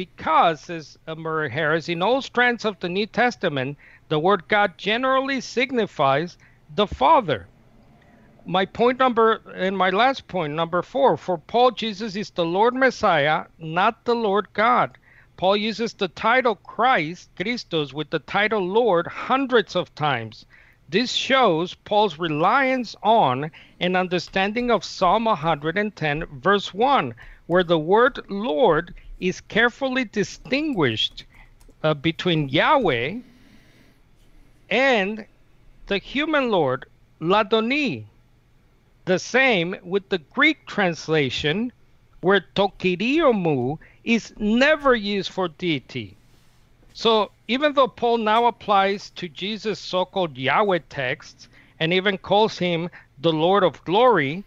[SPEAKER 3] Because, says Murray Harris, in all strands of the New Testament, the word God generally signifies the Father. My point number, and my last point, number four, for Paul, Jesus is the Lord Messiah, not the Lord God. Paul uses the title Christ, Christos, with the title Lord hundreds of times. This shows Paul's reliance on an understanding of Psalm 110, verse 1, where the word Lord is carefully distinguished uh, between Yahweh and the human Lord, Ladoni. The same with the Greek translation, where to kyrio mou is never used for deity. So even though Paul now applies to Jesus' so called Yahweh texts and even calls him the Lord of glory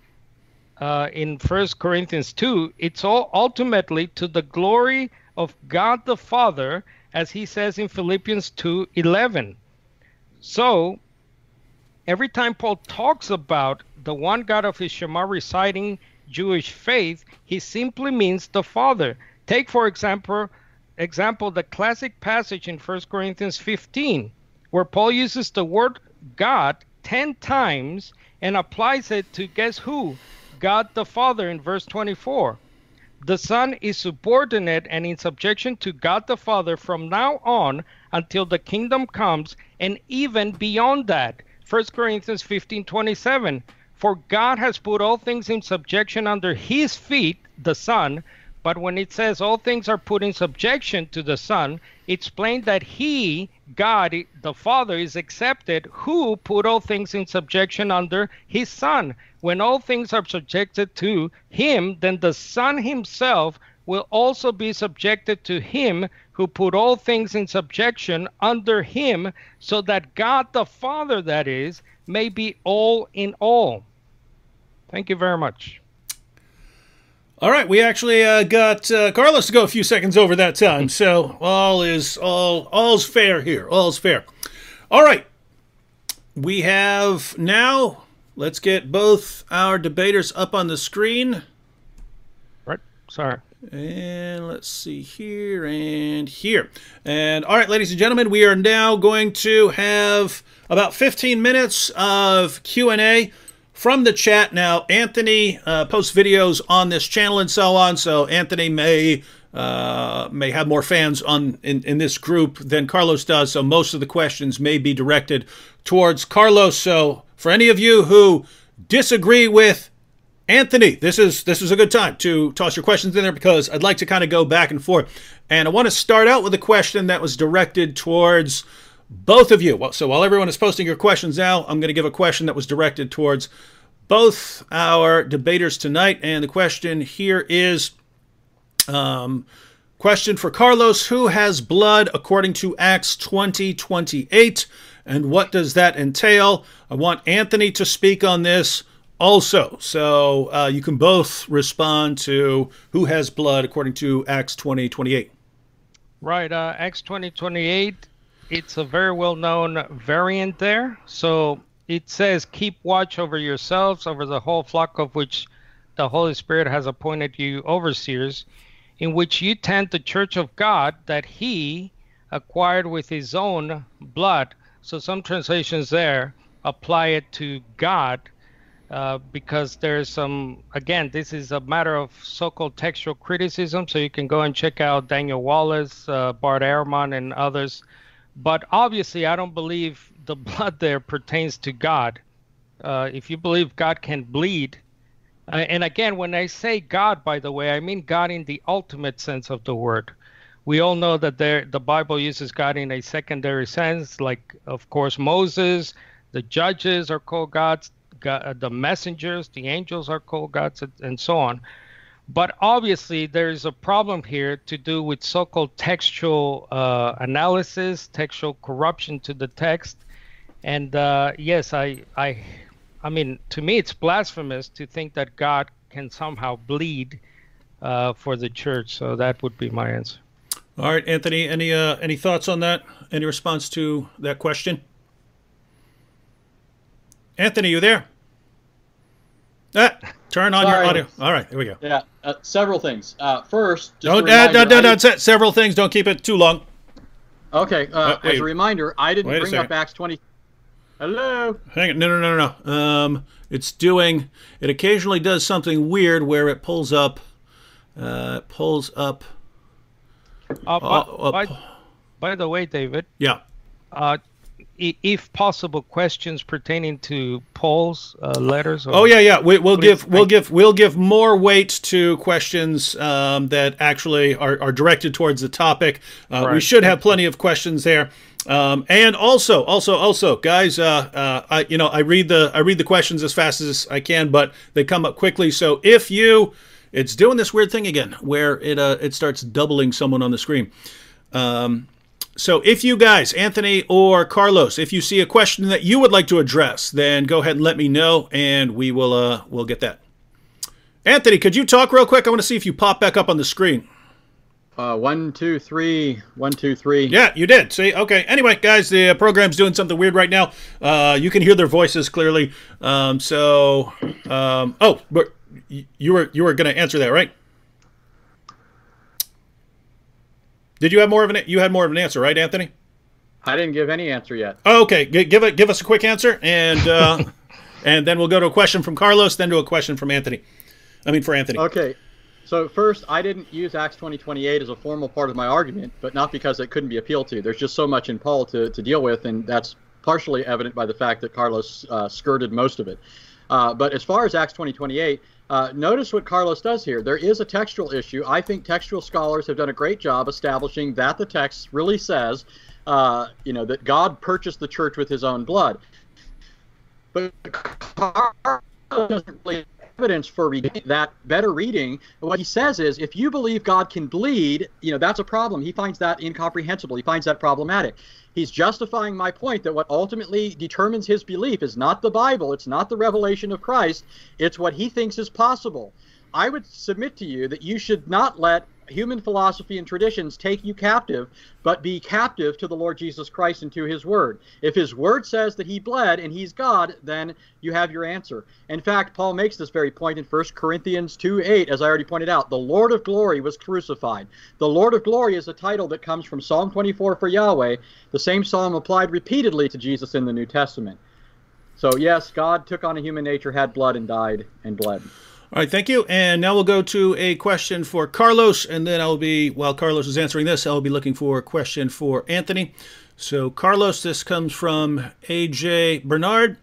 [SPEAKER 3] uh, in 1 Corinthians 2, it's all ultimately to the glory of God the Father, as he says in Philippians 2 11. So every time Paul talks about the one God of his Shema reciting Jewish faith, he simply means the Father. Take, for example, example the classic passage in 1 Corinthians 15, where Paul uses the word God 10 times and applies it to guess who? God the Father in verse 24. The Son is subordinate and in subjection to God the Father from now on until the kingdom comes and even beyond that. 1 Corinthians 15 27. For God has put all things in subjection under his feet, the Son, but when it says all things are put in subjection to the Son, it's plain that He, God, the Father, is accepted who put all things in subjection under His Son. When all things are subjected to Him, then the Son Himself will also be subjected to Him who put all things in subjection under Him, so that God the Father, that is, may be all in all. Thank you very much.
[SPEAKER 1] All right, we actually uh, got uh, Carlos to go a few seconds over that time, so all is all all's fair here. All's fair. All right, we have now. Let's get both our debaters up on the screen.
[SPEAKER 3] Right. Sorry.
[SPEAKER 1] And let's see here and here. And all right, ladies and gentlemen, we are now going to have about 15 minutes of Q&A from the chat. Now, Anthony uh, posts videos on this channel and so on, so Anthony may uh, may have more fans on in, in this group than Carlos does. So most of the questions may be directed towards Carlos. So for any of you who disagree with Anthony, this is this is a good time to toss your questions in there because I'd like to kind of go back and forth. And I want to start out with a question that was directed towards both of you. So while everyone is posting your questions now, I'm going to give a question that was directed towards both our debaters tonight. And the question here is um, question for Carlos Who has blood according to Acts 20 28? And what does that entail? I want Anthony to speak on this also. So uh, you can both respond to who has blood according to Acts 20 28.
[SPEAKER 3] Right. Uh, Acts 20 28 it's a very well known variant there. So it says, Keep watch over yourselves, over the whole flock of which the Holy Spirit has appointed you overseers, in which you tend the church of God that he acquired with his own blood. So some translations there apply it to God. Uh, because there's some again this is a matter of so-called textual criticism so you can go and check out daniel wallace uh, bart ehrman and others but obviously, I don't believe the blood there pertains to God. Uh, if you believe God can bleed, uh, and again, when I say God, by the way, I mean God in the ultimate sense of the word. We all know that there, the Bible uses God in a secondary sense, like, of course, Moses, the judges are called gods, God, the messengers, the angels are called gods, and so on. But obviously, there is a problem here to do with so called textual uh, analysis, textual corruption to the text. And uh, yes, I, I, I mean, to me, it's blasphemous to think that God can somehow bleed uh, for the church. So that would be my answer.
[SPEAKER 1] All right, Anthony. Any uh, any thoughts on that? Any response to that question? Anthony, you there? Ah, Turn on your audio. All right, here we go.
[SPEAKER 2] Yeah, uh, several things. Uh, first, just
[SPEAKER 1] Don't,
[SPEAKER 2] a reminder,
[SPEAKER 1] no, no,
[SPEAKER 2] I
[SPEAKER 1] no,
[SPEAKER 2] didn't-
[SPEAKER 1] that's it. Several things. Don't keep it too long.
[SPEAKER 2] Okay, uh,
[SPEAKER 1] Uh,
[SPEAKER 2] as a reminder, I didn't bring up. Acts 20. Hello.
[SPEAKER 1] Hang on. No, no, no, no, no. Um, it's doing. It occasionally does something weird where it pulls up. Uh, it pulls up.
[SPEAKER 3] Uh, by,
[SPEAKER 1] uh,
[SPEAKER 3] by, by the way, David,
[SPEAKER 1] Yeah.
[SPEAKER 3] uh, if possible, questions pertaining to Paul's uh, letters. Or,
[SPEAKER 1] Oh yeah, yeah. We, we'll give we'll give we'll give more weight to questions um, that actually are, are directed towards the topic. Uh, we should have plenty of questions there. Um, and also, also, also, guys, uh, uh, I you know I read the I read the questions as fast as I can, but they come up quickly. So if you, it's doing this weird thing again where it uh, it starts doubling someone on the screen. Um, so if you guys, Anthony or Carlos, if you see a question that you would like to address, then go ahead and let me know, and we will uh, we'll get that. Anthony, could you talk real quick? I want to see if you pop back up on the screen.
[SPEAKER 2] Uh, one, two, three. One, two, three.
[SPEAKER 1] Yeah, you did. See, okay. Anyway, guys, the uh, program's doing something weird right now. Uh, you can hear their voices clearly. Um, so, um, oh, you were you were going to answer that, right? Did you have more of an you had more of an answer, right, Anthony?
[SPEAKER 2] I didn't give any answer yet.
[SPEAKER 1] Oh, okay, G- give it. Give us a quick answer, and uh, and then we'll go to a question from Carlos, then to a question from Anthony. I mean, for Anthony.
[SPEAKER 2] Okay. So first, I didn't use Acts 20:28 as a formal part of my argument, but not because it couldn't be appealed to. There's just so much in Paul to, to deal with, and that's partially evident by the fact that Carlos uh, skirted most of it. Uh, but as far as Acts 20:28, uh, notice what Carlos does here. There is a textual issue. I think textual scholars have done a great job establishing that the text really says, uh, you know, that God purchased the church with His own blood. But Carlos doesn't really evidence for reading that better reading. What he says is, if you believe God can bleed, you know that's a problem. He finds that incomprehensible. He finds that problematic. He's justifying my point that what ultimately determines his belief is not the Bible, it's not the revelation of Christ, it's what he thinks is possible. I would submit to you that you should not let human philosophy and traditions take you captive, but be captive to the Lord Jesus Christ and to his word. If his word says that he bled and he's God, then you have your answer. In fact, Paul makes this very point in 1 Corinthians 2 8, as I already pointed out. The Lord of glory was crucified. The Lord of glory is a title that comes from Psalm 24 for Yahweh, the same psalm applied repeatedly to Jesus in the New Testament. So, yes, God took on a human nature, had blood, and died and bled.
[SPEAKER 1] All right, thank you. And now we'll go to a question for Carlos, and then I'll be while Carlos is answering this, I'll be looking for a question for Anthony. So, Carlos, this comes from AJ Bernard.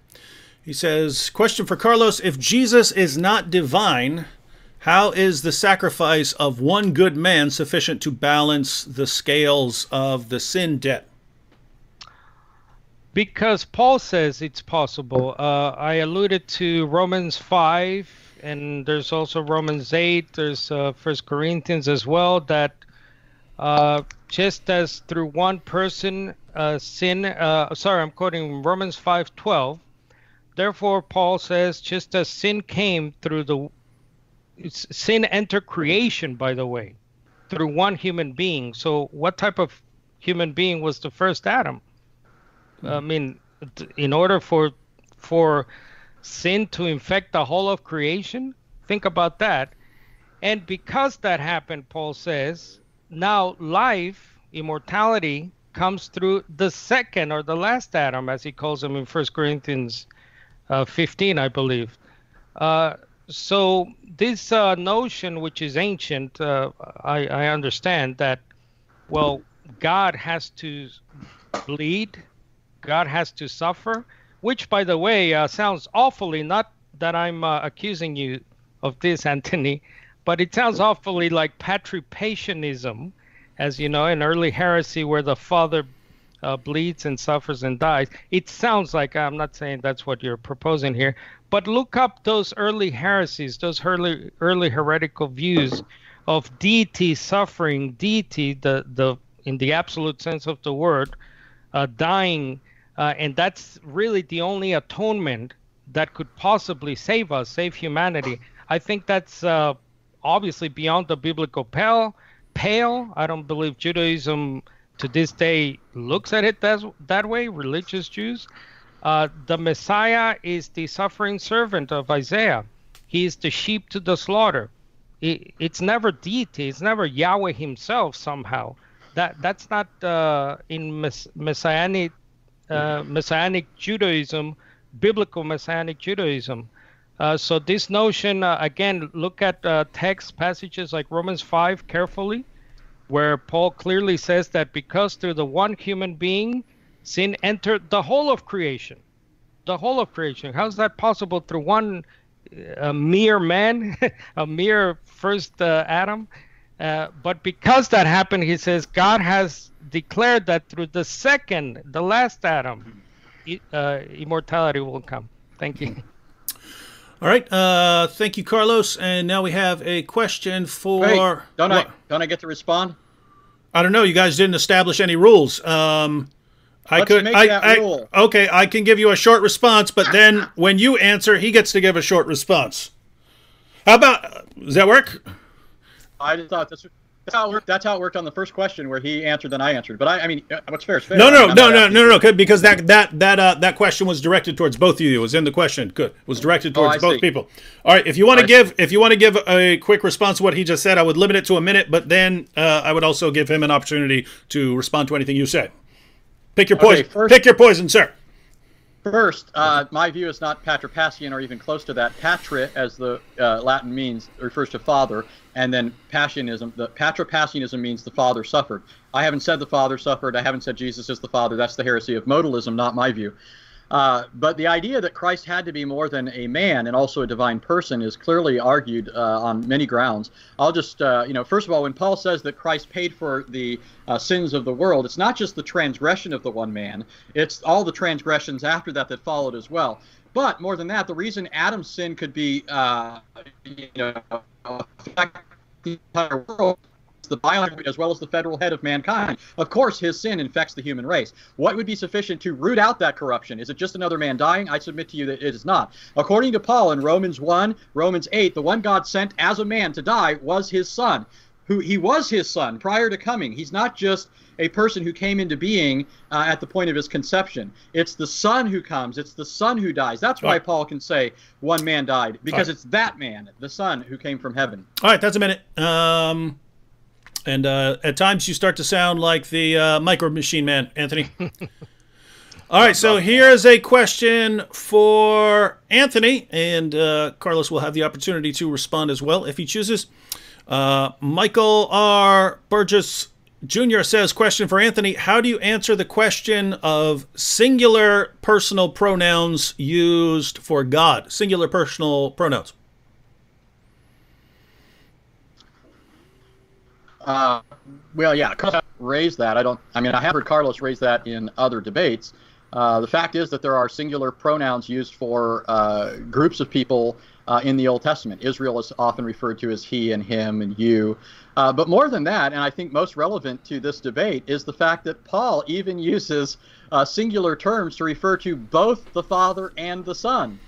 [SPEAKER 1] He says, Question for Carlos If Jesus is not divine, how is the sacrifice of one good man sufficient to balance the scales of the sin debt?
[SPEAKER 3] Because Paul says it's possible. Uh, I alluded to Romans 5, and there's also Romans 8, there's uh, First Corinthians as well, that uh, just as through one person uh, sin, uh, sorry, I'm quoting Romans 5:12. Therefore, Paul says, just as sin came through the sin entered creation, by the way, through one human being. So, what type of human being was the first Adam? I mean, in order for for sin to infect the whole of creation, think about that. And because that happened, Paul says, now life, immortality, comes through the second or the last Adam, as he calls him in First Corinthians uh, 15, I believe. Uh, so this uh, notion, which is ancient, uh, I, I understand that. Well, God has to bleed, God has to suffer, which, by the way, uh, sounds awfully not that I'm uh, accusing you of this, Anthony, but it sounds awfully like patripassianism, as you know, an early heresy where the father uh, bleeds and suffers and dies. It sounds like I'm not saying that's what you're proposing here, but look up those early heresies, those early early heretical views of deity suffering, deity the the in the absolute sense of the word, uh, dying, uh, and that's really the only atonement that could possibly save us, save humanity. I think that's uh, obviously beyond the biblical pale. Pale. I don't believe Judaism to this day looks at it that that way. Religious Jews. Uh, the Messiah is the suffering servant of Isaiah. He is the sheep to the slaughter. It, it's never deity. It's never Yahweh Himself somehow. That that's not uh, in mess, messianic uh, messianic Judaism, biblical messianic Judaism. Uh, so this notion, uh, again, look at uh, text passages like Romans 5 carefully, where Paul clearly says that because through the one human being, sin entered the whole of creation. The whole of creation. How's that possible through one a mere man, a mere first uh, Adam? Uh, but because that happened, he says God has declared that through the second, the last Adam, uh, immortality will come. Thank you.
[SPEAKER 1] All right. Uh, thank you, Carlos. And now we have a question for.
[SPEAKER 2] Hey, don't I don't I get to respond?
[SPEAKER 1] I don't know. You guys didn't establish any rules. Um, I
[SPEAKER 2] Let's
[SPEAKER 1] could.
[SPEAKER 2] make
[SPEAKER 1] I,
[SPEAKER 2] that
[SPEAKER 1] I-
[SPEAKER 2] rule.
[SPEAKER 1] okay. I can give you a short response, but then when you answer, he gets to give a short response. How about? Does that work?
[SPEAKER 2] I just thought this. That's how it worked. That's how it worked on the first question, where he answered, then I answered. But I, I mean, uh, what's fair is fair.
[SPEAKER 1] No, no, no, no, no, no, no, because that that that uh, that question was directed towards both of you. It was in the question. Good, it was directed
[SPEAKER 2] Oh,
[SPEAKER 1] towards
[SPEAKER 2] I
[SPEAKER 1] both
[SPEAKER 2] see.
[SPEAKER 1] people. All right, if you want to give if you want to give a quick response to what he just said, I would limit it to a minute, but then uh, I would also give him an opportunity to respond to anything you said. Pick your
[SPEAKER 2] Okay,
[SPEAKER 1] poison.
[SPEAKER 2] first-
[SPEAKER 1] Pick your poison, sir.
[SPEAKER 2] First, uh, my view is not patripassian or even close to that. Patri, as the uh, Latin means, refers to father, and then passionism. The patripassianism means the father suffered. I haven't said the father suffered. I haven't said Jesus is the father. That's the heresy of modalism, not my view. Uh, but the idea that Christ had to be more than a man and also a divine person is clearly argued uh, on many grounds. I'll just, uh, you know, first of all, when Paul says that Christ paid for the uh, sins of the world, it's not just the transgression of the one man, it's all the transgressions after that that followed as well. But more than that, the reason Adam's sin could be, uh, you know, affect the entire world the biological as well as the federal head of mankind. Of course, his sin infects the human race. What would be sufficient to root out that corruption? Is it just another man dying? I submit to you that it is not. According to Paul in Romans 1, Romans 8, the one God sent as a man to die was his son. Who he was his son prior to coming. He's not just a person who came into being uh, at the point of his conception. It's the son who comes. It's the son who dies. That's why
[SPEAKER 1] Right.
[SPEAKER 2] Paul can say one man died because
[SPEAKER 1] Right.
[SPEAKER 2] it's that man, the son who came from heaven.
[SPEAKER 1] All right, that's a minute. Um, and uh, at times you start to sound like the uh, micro machine man, Anthony. All right, so here's a question for Anthony, and uh, Carlos will have the opportunity to respond as well if he chooses. Uh, Michael R. Burgos Jr. says, Question for Anthony How do you answer the question of singular personal pronouns used for God? Singular personal pronouns.
[SPEAKER 2] Uh, well, yeah, Carlos raised that. I don't. I mean, I have heard Carlos raise that in other debates. Uh, the fact is that there are singular pronouns used for uh, groups of people uh, in the Old Testament. Israel is often referred to as he and him and you. Uh, but more than that, and I think most relevant to this debate, is the fact that Paul even uses singular terms to refer to both the Father and the Son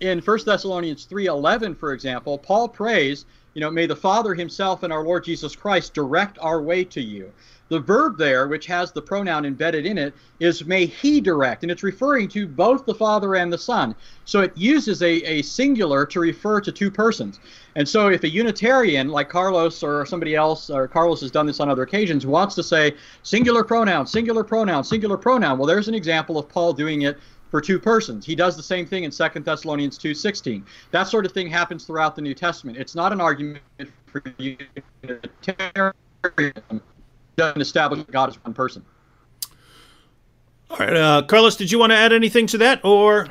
[SPEAKER 2] in 1 Thessalonians 3:11, for example, Paul prays, you know, may the Father himself and our Lord Jesus Christ direct our way to you. The verb there, which has the pronoun embedded in it, is may he direct, and it's referring to both the Father and the Son. So it uses a, a singular to refer to two persons. And so if a Unitarian like Carlos or somebody else, or Carlos has done this on other occasions, wants to say singular pronoun, singular pronoun, singular pronoun, well, there's an example of Paul doing it for two persons. He does the same thing in 2 Thessalonians 2:16. That sort of thing happens throughout the New Testament. It's not an argument for Unitarianism. It doesn't establish that God is one person.
[SPEAKER 1] All right, uh, Carlos, did you want to add anything to that, or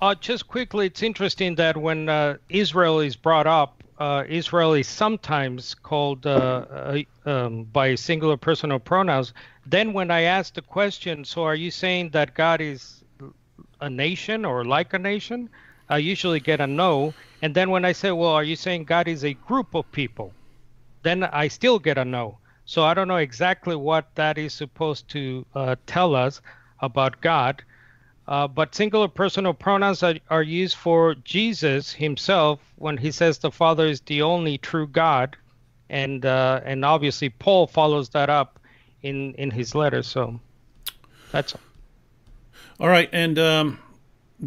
[SPEAKER 3] Uh, just quickly, it's interesting that when uh, Israel is brought up, uh, Israel is sometimes called uh, uh, um, by singular personal pronouns. Then, when I ask the question, so are you saying that God is a nation or like a nation? I usually get a no. And then when I say, well, are you saying God is a group of people? Then I still get a no. So I don't know exactly what that is supposed to uh, tell us about God. Uh, but singular personal pronouns are, are used for Jesus himself when he says the Father is the only true God, and uh, and obviously Paul follows that up in in his letter. So that's
[SPEAKER 1] all right? And um,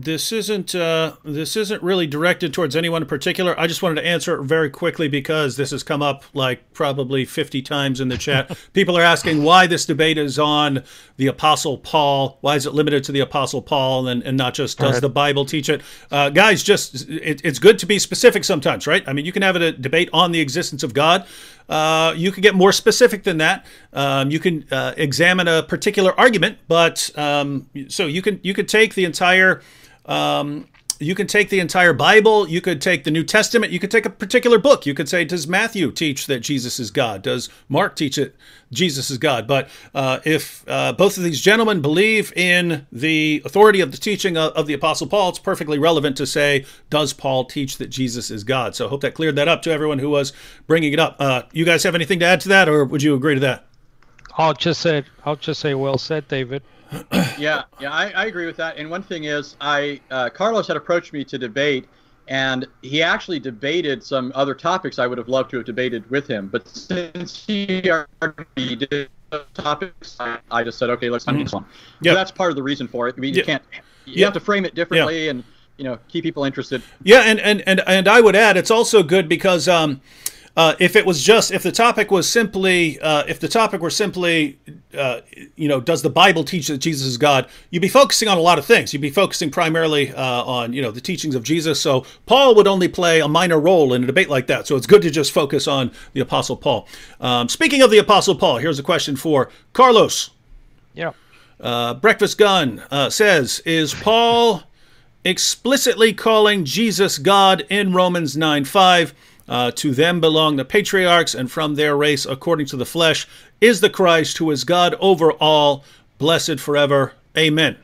[SPEAKER 1] this isn't uh, this isn't really directed towards anyone in particular. I just wanted to answer it very quickly because this has come up like probably 50 times in the chat. People are asking why this debate is on the Apostle Paul. Why is it limited to the Apostle Paul and, and not just does the Bible teach it? Uh, guys, just it, it's good to be specific sometimes, right? I mean, you can have a debate on the existence of God. Uh, you can get more specific than that. Um, you can uh, examine a particular argument, but um, so you can you could take the entire um, you can take the entire Bible. You could take the New Testament. You could take a particular book. You could say, does Matthew teach that Jesus is God? Does Mark teach it Jesus is God? But uh, if uh, both of these gentlemen believe in the authority of the teaching of, of the Apostle Paul, it's perfectly relevant to say, does Paul teach that Jesus is God? So I hope that cleared that up to everyone who was bringing it up. Uh, you guys have anything to add to that, or would you agree to that?
[SPEAKER 3] I'll just say I'll just say well said, David.
[SPEAKER 2] yeah, yeah, I, I agree with that. And one thing is, I uh, Carlos had approached me to debate, and he actually debated some other topics I would have loved to have debated with him. But since he already did those topics, I, I just said, okay, let's do this one.
[SPEAKER 1] Yep.
[SPEAKER 2] So that's part of the reason for it. I mean, you
[SPEAKER 1] Yep.
[SPEAKER 2] can't. You
[SPEAKER 1] Yep.
[SPEAKER 2] have to frame it differently, and you know, keep people interested.
[SPEAKER 1] Yeah, and and and, and I would add, it's also good because um, uh, if it was just if the topic was simply uh, if the topic were simply uh, you know does the Bible teach that Jesus is God, you'd be focusing on a lot of things. You'd be focusing primarily uh, on you know the teachings of Jesus. So Paul would only play a minor role in a debate like that. So it's good to just focus on the Apostle Paul. Um, speaking of the Apostle Paul, here's a question for Carlos.
[SPEAKER 3] Yeah.
[SPEAKER 1] Uh, Breakfast Gun uh, says, Is Paul explicitly calling Jesus God in Romans 9 5? Uh, to them belong the patriarchs, and from their race, according to the flesh, is the Christ who is God over all, blessed forever. Amen.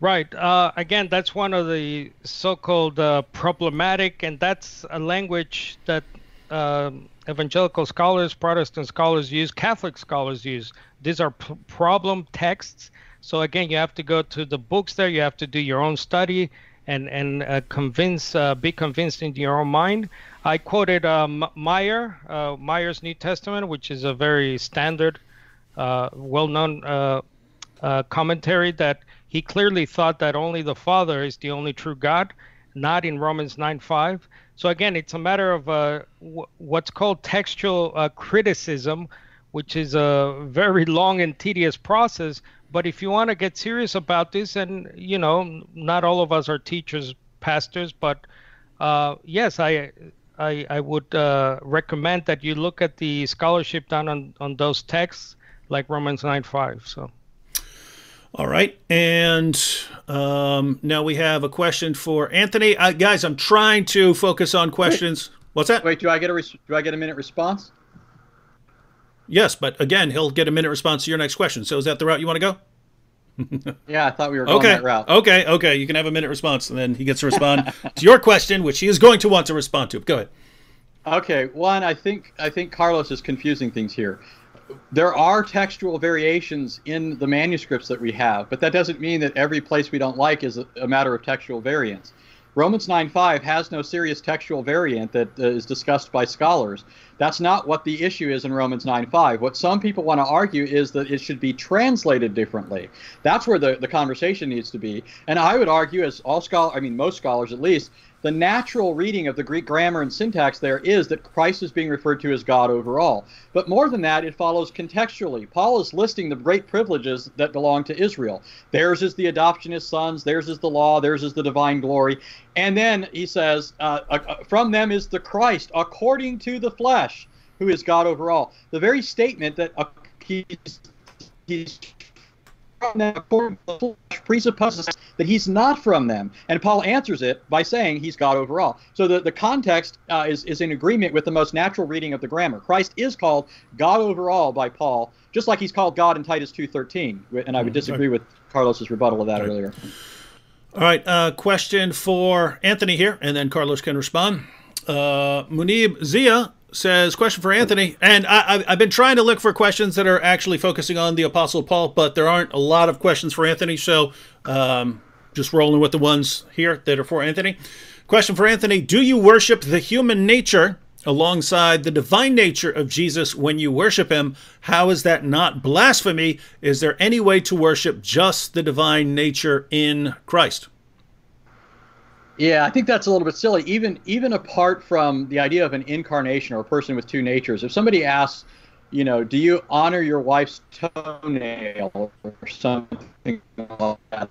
[SPEAKER 3] Right. Uh, again, that's one of the so-called uh, problematic, and that's a language that um, evangelical scholars, Protestant scholars use, Catholic scholars use. These are problem texts. So again, you have to go to the books there. You have to do your own study and and uh, convince, uh, be convinced in your own mind. I quoted um, Meyer, uh, Meyer's New Testament, which is a very standard, uh, well-known uh, uh, commentary that he clearly thought that only the Father is the only true God, not in Romans 9:5. So again, it's a matter of uh, w- what's called textual criticism, which is a very long and tedious process. But if you want to get serious about this, and you know, not all of us are teachers, pastors, but yes, I. I, I would uh, recommend that you look at the scholarship done on, on those texts, like Romans 9:5. So.
[SPEAKER 1] All right. And um, now we have a question for Anthony. Uh, guys, I'm trying to focus on questions. What's that?
[SPEAKER 2] Wait, do I get a res- do I get a minute response?
[SPEAKER 1] Yes, but again, he'll get a minute response to your next question. So is that the route you want to go?
[SPEAKER 2] Yeah, I thought we were going
[SPEAKER 1] Okay.
[SPEAKER 2] that route.
[SPEAKER 1] Okay. Okay. You can have a minute response, and then he gets to respond to your question, which he is going to want to respond to. Go ahead.
[SPEAKER 2] Okay, one, I think I think Carlos is confusing things here. There are textual variations in the manuscripts that we have, but that doesn't mean that every place we don't like is a, a matter of textual variance. Romans 9:5 has no serious textual variant that uh, is discussed by scholars. That's not what the issue is in Romans 9:5. What some people want to argue is that it should be translated differently. That's where the, the conversation needs to be. And I would argue, as all scholars, I mean most scholars at least, the natural reading of the Greek grammar and syntax there is that Christ is being referred to as God overall. But more than that, it follows contextually. Paul is listing the great privileges that belong to Israel. Theirs is the adoption as sons, theirs is the law, theirs is the divine glory. And then he says, uh, uh, from them is the Christ according to the flesh, who is God overall. The very statement that uh, he's, he's from them according to the flesh presupposes that he's not from them. And Paul answers it by saying he's God overall. So the, the context uh, is, is in agreement with the most natural reading of the grammar. Christ is called God overall by Paul, just like he's called God in Titus 2.13. And I would disagree with Carlos's rebuttal of that earlier.
[SPEAKER 1] All right. Uh, question for Anthony here, and then Carlos can respond. Uh, Munib Zia says, question for Anthony. And I, I've been trying to look for questions that are actually focusing on the Apostle Paul, but there aren't a lot of questions for Anthony. So um, just rolling with the ones here that are for Anthony. Question for Anthony Do you worship the human nature alongside the divine nature of Jesus when you worship him? How is that not blasphemy? Is there any way to worship just the divine nature in Christ?
[SPEAKER 2] Yeah, I think that's a little bit silly. Even even apart from the idea of an incarnation or a person with two natures, if somebody asks, you know, do you honor your wife's toenail or something like that?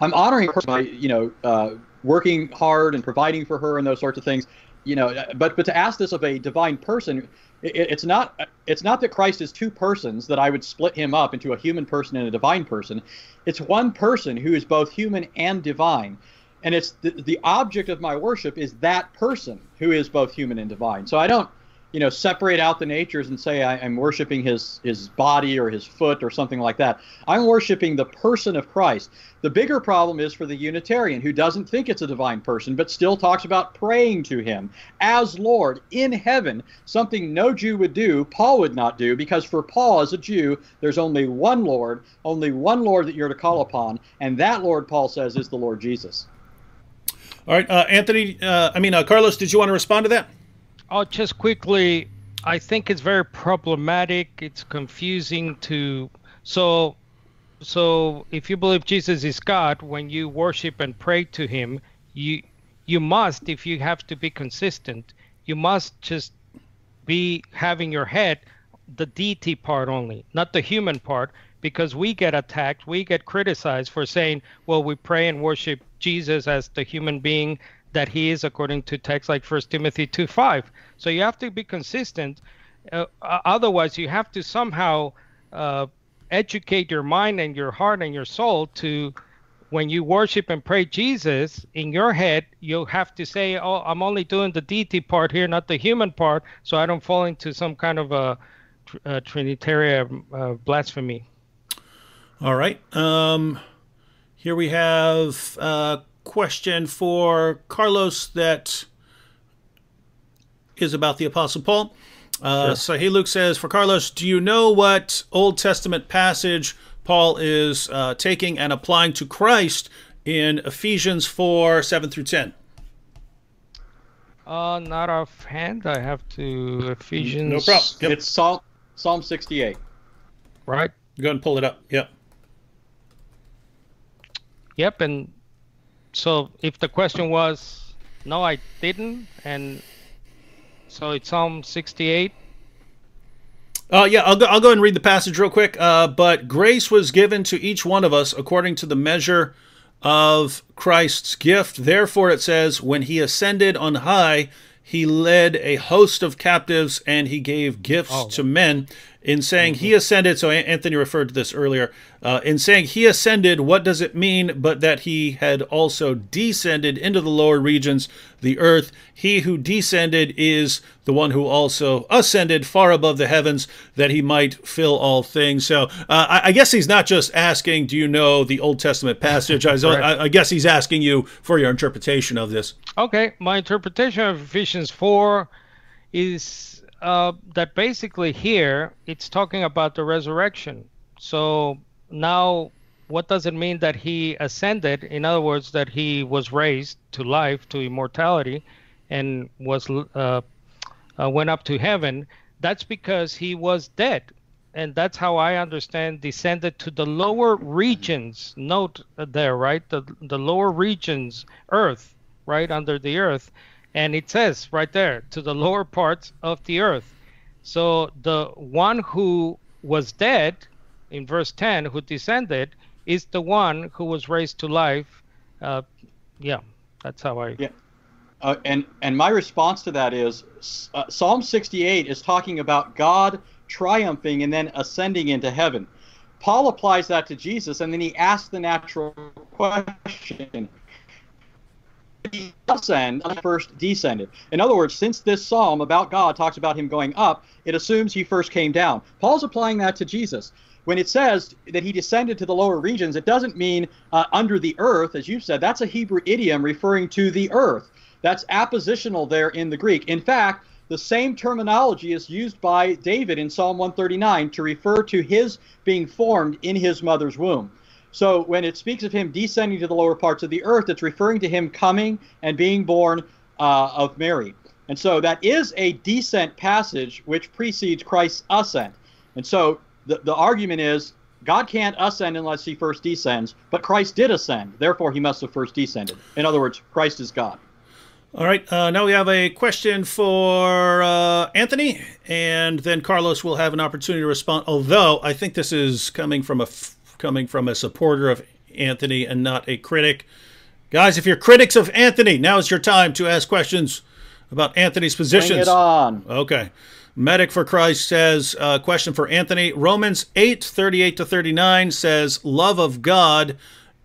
[SPEAKER 2] I'm honoring her by, you know, uh, working hard and providing for her and those sorts of things. You know, but but to ask this of a divine person, it, it's not it's not that Christ is two persons that I would split him up into a human person and a divine person. It's one person who is both human and divine and it's the, the object of my worship is that person who is both human and divine. So i don't you know separate out the natures and say I, am worshiping his his body or his foot or something like that. I'm worshiping the person of christ. The bigger problem is for the unitarian who doesn't think it's a divine person but still talks about praying to him as lord in heaven something no jew would do paul would not do because for paul as a jew there's only one lord only one lord that you're to call upon and that lord paul says is the lord jesus
[SPEAKER 1] all right, uh, Anthony. Uh, I mean, uh, Carlos. Did you want to respond to that?
[SPEAKER 3] Oh, just quickly. I think it's very problematic. It's confusing to so so if you believe Jesus is God, when you worship and pray to Him, you you must, if you have to be consistent, you must just be having your head the deity part only, not the human part, because we get attacked, we get criticized for saying, well, we pray and worship Jesus as the human being that he is according to texts like First Timothy 2 5. So you have to be consistent. Uh, otherwise, you have to somehow uh, educate your mind and your heart and your soul to when you worship and pray Jesus in your head, you have to say, "Oh, I'm only doing the deity part here, not the human part, so I don't fall into some kind of a, a Trinitarian uh, blasphemy."
[SPEAKER 1] All right. Um, here we have a question for Carlos that is about the Apostle Paul. Uh, sure. So, hey, Luke says, for Carlos, do you know what Old Testament passage Paul is uh, taking and applying to Christ in Ephesians 4 7 through 10?
[SPEAKER 3] Uh, not offhand. I have to Ephesians.
[SPEAKER 1] No problem.
[SPEAKER 2] Yep. It's Psalm Psalm 68.
[SPEAKER 3] Right.
[SPEAKER 1] Go ahead and pull it up. Yep.
[SPEAKER 3] Yep, and so if the question was no, I didn't, and so it's Psalm 68.
[SPEAKER 1] Uh, yeah, I'll go, I'll go and read the passage real quick. Uh, but grace was given to each one of us according to the measure of Christ's gift. Therefore, it says, when he ascended on high, he led a host of captives and he gave gifts oh. to men in saying mm-hmm. he ascended so anthony referred to this earlier uh, in saying he ascended what does it mean but that he had also descended into the lower regions the earth? He who descended is the one who also ascended far above the heavens that he might fill all things. So uh, I, I, guess he's not just asking do you know the old testament passage? I, I, I guess he's asking you for your interpretation of this.
[SPEAKER 3] Okay my interpretation of ephesians 4 is uh, that basically here it's talking about the resurrection. So now, what does it mean that he ascended? In other words, that he was raised to life, to immortality, and was uh, uh, went up to heaven. That's because he was dead, and that's how I understand descended to the lower regions. Note there, right? The the lower regions, earth, right under the earth and it says right there to the lower parts of the earth. So the one who was dead in verse 10 who descended is the one who was raised to life. Uh, yeah that's how i
[SPEAKER 2] yeah. Uh, and and my response to that is uh, psalm 68 is talking about god triumphing and then ascending into heaven. Paul applies that to jesus and then he asks the natural question ascend first descended. In other words, since this psalm about God talks about him going up, it assumes he first came down. Paul's applying that to Jesus. When it says that he descended to the lower regions, it doesn't mean uh, under the earth, as you've said. That's a Hebrew idiom referring to the earth. That's appositional there in the Greek. In fact, the same terminology is used by David in Psalm 139 to refer to his being formed in his mother's womb. So when it speaks of him descending to the lower parts of the earth, it's referring to him coming and being born uh, of Mary. And so that is a descent passage which precedes Christ's ascent. And so the, the argument is God can't ascend unless he first descends, but Christ did ascend. Therefore, he must have first descended. In other words, Christ is God.
[SPEAKER 1] All right. Uh, now we have a question for uh, Anthony, and then Carlos will have an opportunity to respond. Although I think this is coming from a coming from a supporter of Anthony and not a critic. Guys, if you're critics of Anthony, now is your time to ask questions about Anthony's positions.
[SPEAKER 2] Bring it on.
[SPEAKER 1] Okay. Medic for Christ says, uh, question for Anthony. Romans 8, 38 to 39 says, love of God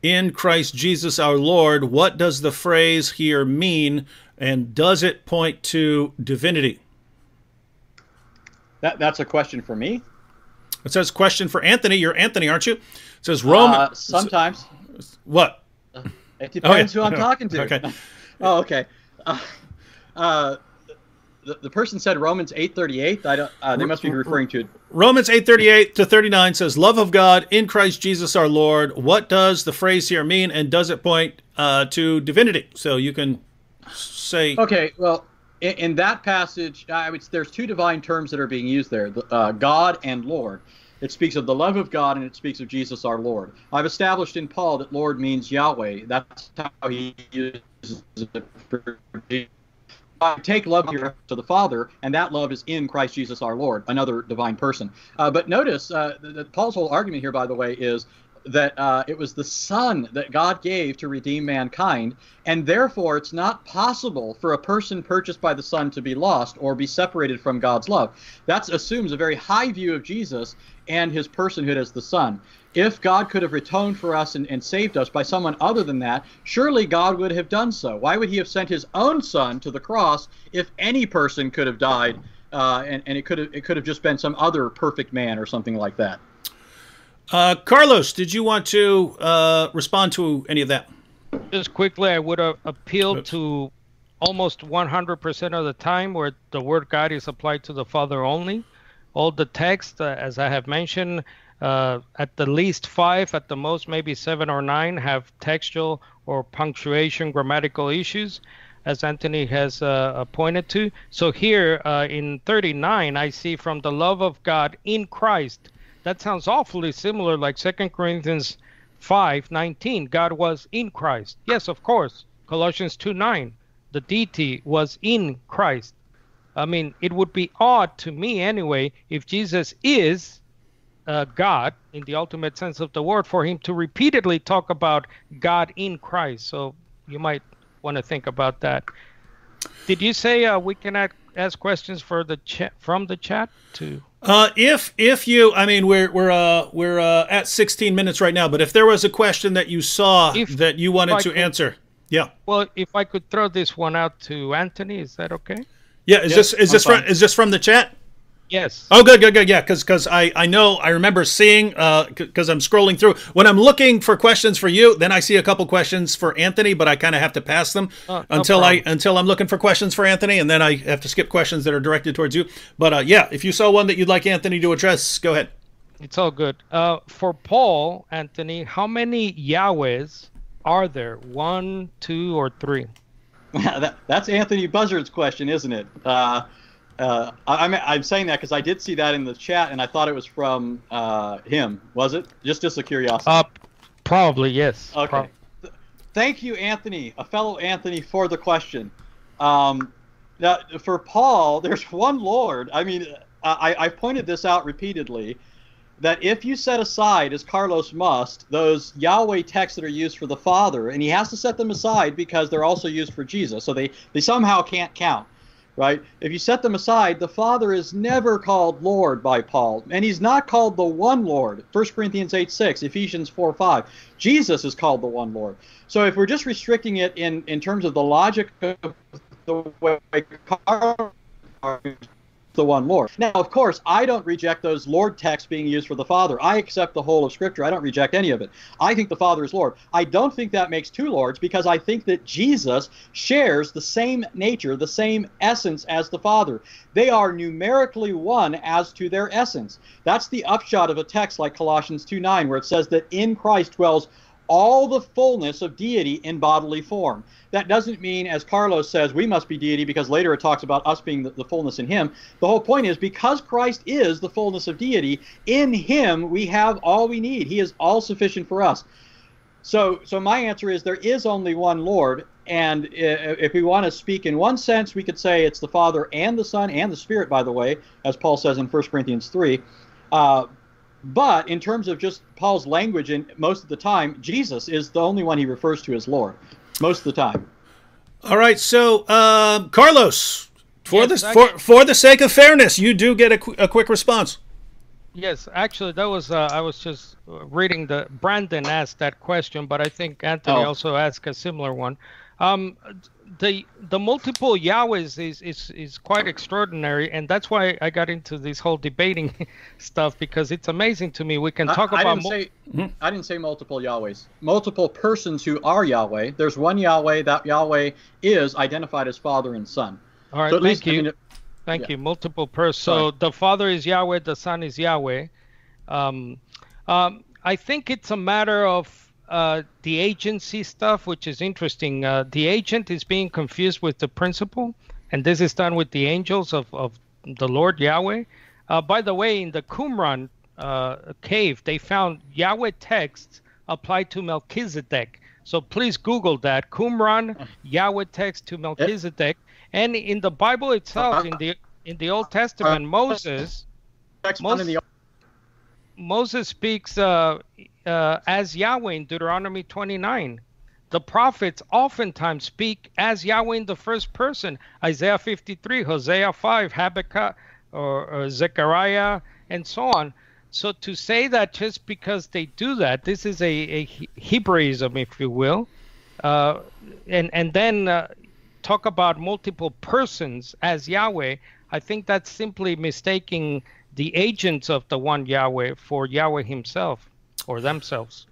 [SPEAKER 1] in Christ Jesus our Lord. What does the phrase here mean, and does it point to divinity?
[SPEAKER 2] That, that's a question for me.
[SPEAKER 1] It says question for Anthony. You're Anthony, aren't you? Says Roman.
[SPEAKER 2] Uh, sometimes.
[SPEAKER 1] What?
[SPEAKER 2] It depends
[SPEAKER 1] Oh, yeah.
[SPEAKER 2] who I'm talking to.
[SPEAKER 1] Okay.
[SPEAKER 2] oh, okay. Uh, uh, the, the person said Romans 8:38. I don't. Uh, they must be referring to.
[SPEAKER 1] Romans 8:38 to 39 says, "Love of God in Christ Jesus our Lord." What does the phrase here mean, and does it point uh, to divinity? So you can say,
[SPEAKER 2] Okay. Well, in, in that passage, I would, there's two divine terms that are being used there: the, uh, God and Lord. It speaks of the love of God and it speaks of Jesus our Lord. I've established in Paul that Lord means Yahweh. That's how he uses it for I take love here to the Father, and that love is in Christ Jesus our Lord, another divine person. Uh, but notice uh, that Paul's whole argument here, by the way, is that uh, it was the Son that God gave to redeem mankind, and therefore it's not possible for a person purchased by the Son to be lost or be separated from God's love. That assumes a very high view of Jesus and his personhood as the Son. If God could have atoned for us and, and saved us by someone other than that, surely God would have done so. Why would he have sent his own Son to the cross if any person could have died? Uh, and, and it could have it could have just been some other perfect man or something like that.
[SPEAKER 1] Uh, Carlos, did you want to uh, respond to any of that?
[SPEAKER 3] Just quickly, I would uh, appeal
[SPEAKER 1] Oops.
[SPEAKER 3] to almost 100% of the time where the word God is applied to the Father only. All the text, uh, as I have mentioned, uh, at the least five, at the most maybe seven or nine, have textual or punctuation grammatical issues, as Anthony has uh, uh, pointed to. So here uh, in 39, I see from the love of God in Christ. That sounds awfully similar, like Second Corinthians 5 19 god was in christ. Yes of course. Colossians 2 9 the deity was in christ. I mean it would be odd to me anyway if jesus is uh, god in the ultimate sense of the word for him to repeatedly talk about god in christ. So you might want to think about that. Did you say uh, we can ask questions for the chat from the chat to
[SPEAKER 1] Uh, if if you, I mean, we're we're uh, we're uh, at 16 minutes right now, but if there was a question that you saw
[SPEAKER 3] If-
[SPEAKER 1] that you wanted to
[SPEAKER 3] could-
[SPEAKER 1] answer, yeah,
[SPEAKER 3] well if i could throw this one out to anthony is that okay?
[SPEAKER 1] Yeah, is this is
[SPEAKER 2] I'm
[SPEAKER 1] this from is this from the chat?
[SPEAKER 3] Yes
[SPEAKER 1] Oh, good, good, good. Yeah, because because I I know I remember seeing because I'm scrolling through when I'm looking for questions for you. Then I see a couple questions for Anthony, but I kind of have to pass them
[SPEAKER 3] no
[SPEAKER 1] until I until I'm looking for questions for Anthony, and then I have to skip questions that are directed towards you. But uh, yeah, if you saw one that you'd like Anthony to address, go ahead.
[SPEAKER 3] It's all good. Uh, for Paul, Anthony, how many Yahwehs are there? One, two, or three?
[SPEAKER 2] that, that's Anthony Buzzard's question, isn't it? Uh, uh, I, I'm, I'm saying that because I did see that in the chat, and I thought it was from uh, him. Was it? Just just a curiosity.
[SPEAKER 3] Uh, probably yes.
[SPEAKER 2] Okay. Th- Thank you, Anthony, a fellow Anthony, for the question. Um, now, for Paul, there's one Lord. I mean, I, I pointed this out repeatedly that if you set aside, as Carlos must, those Yahweh texts that are used for the Father, and he has to set them aside because they're also used for Jesus, so they, they somehow can't count. Right? If you set them aside, the Father is never called Lord by Paul, and he's not called the one Lord. 1 Corinthians 8 6, Ephesians 4 5. Jesus is called the one Lord. So if we're just restricting it in, in terms of the logic of the way Carl the one Lord. Now, of course, I don't reject those Lord texts being used for the Father. I accept the whole of Scripture. I don't reject any of it. I think the Father is Lord. I don't think that makes two Lords because I think that Jesus shares the same nature, the same essence as the Father. They are numerically one as to their essence. That's the upshot of a text like Colossians 2 9, where it says that in Christ dwells all the fullness of deity in bodily form. That doesn't mean, as Carlos says, we must be deity because later it talks about us being the, the, fullness in him. The whole point is because Christ is the fullness of deity, in him we have all we need. He is all sufficient for us. So, so my answer is there is only one Lord, and if we want to speak in one sense, we could say it's the Father and the Son and the Spirit, by the way, as Paul says in 1 Corinthians 3. Uh, but in terms of just Paul's language, and most of the time, Jesus is the only one he refers to as Lord, most of the time.
[SPEAKER 1] All right, so um, Carlos, for yes, the for for the sake of fairness, you do get a, qu- a quick response.
[SPEAKER 3] Yes, actually, that was uh, I was just reading the Brandon asked that question, but I think Anthony oh. also asked a similar one. Um, the the multiple Yahwehs is, is is quite extraordinary, and that's why I got into this whole debating stuff because it's amazing to me. We can talk
[SPEAKER 2] I,
[SPEAKER 3] about.
[SPEAKER 2] I didn't, say, mm-hmm. I didn't say multiple Yahwehs. Multiple persons who are Yahweh. There's one Yahweh. That Yahweh is identified as Father and Son.
[SPEAKER 3] All right. So thank least, you. I mean, thank yeah. you. Multiple persons. So the Father is Yahweh. The Son is Yahweh. Um, um, I think it's a matter of uh, the agency stuff, which is interesting. Uh, the agent is being confused with the principal, and this is done with the angels of, of the Lord Yahweh. Uh, by the way, in the Qumran uh, cave, they found Yahweh texts applied to Melchizedek. So please Google that Qumran Yahweh text to Melchizedek. And in the Bible itself, in the in the Old Testament, Moses, Moses, Moses speaks uh, as Yahweh in Deuteronomy 29. The prophets oftentimes speak as Yahweh in the first person. Isaiah 53, Hosea 5, Habakkuk, or, or Zechariah, and so on. So to say that just because they do that, this is a, a Hebraism, if you will, uh, and and then uh, talk about multiple persons as Yahweh, I think that's simply mistaking the agents of the one Yahweh for Yahweh Himself or themselves.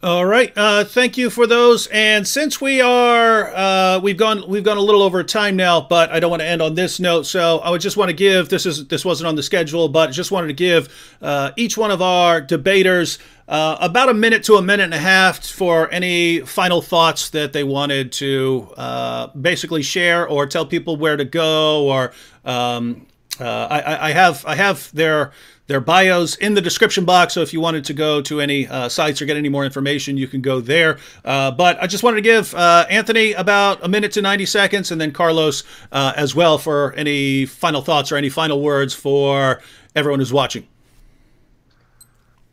[SPEAKER 1] All right. Uh, thank you for those. And since we are, uh, we've gone, we've gone a little over time now, but I don't want to end on this note. So I would just want to give this is this wasn't on the schedule, but just wanted to give uh, each one of our debaters uh, about a minute to a minute and a half for any final thoughts that they wanted to uh, basically share or tell people where to go. Or um, uh, I, I have I have their their bios in the description box. So if you wanted to go to any uh, sites or get any more information, you can go there. Uh, but I just wanted to give uh, Anthony about a minute to 90 seconds and then Carlos uh, as well for any final thoughts or any final words for everyone who's watching.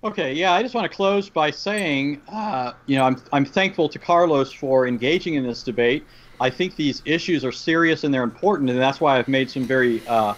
[SPEAKER 2] Okay, yeah, I just want to close by saying, uh, you know, I'm, I'm thankful to Carlos for engaging in this debate. I think these issues are serious and they're important, and that's why I've made some very uh,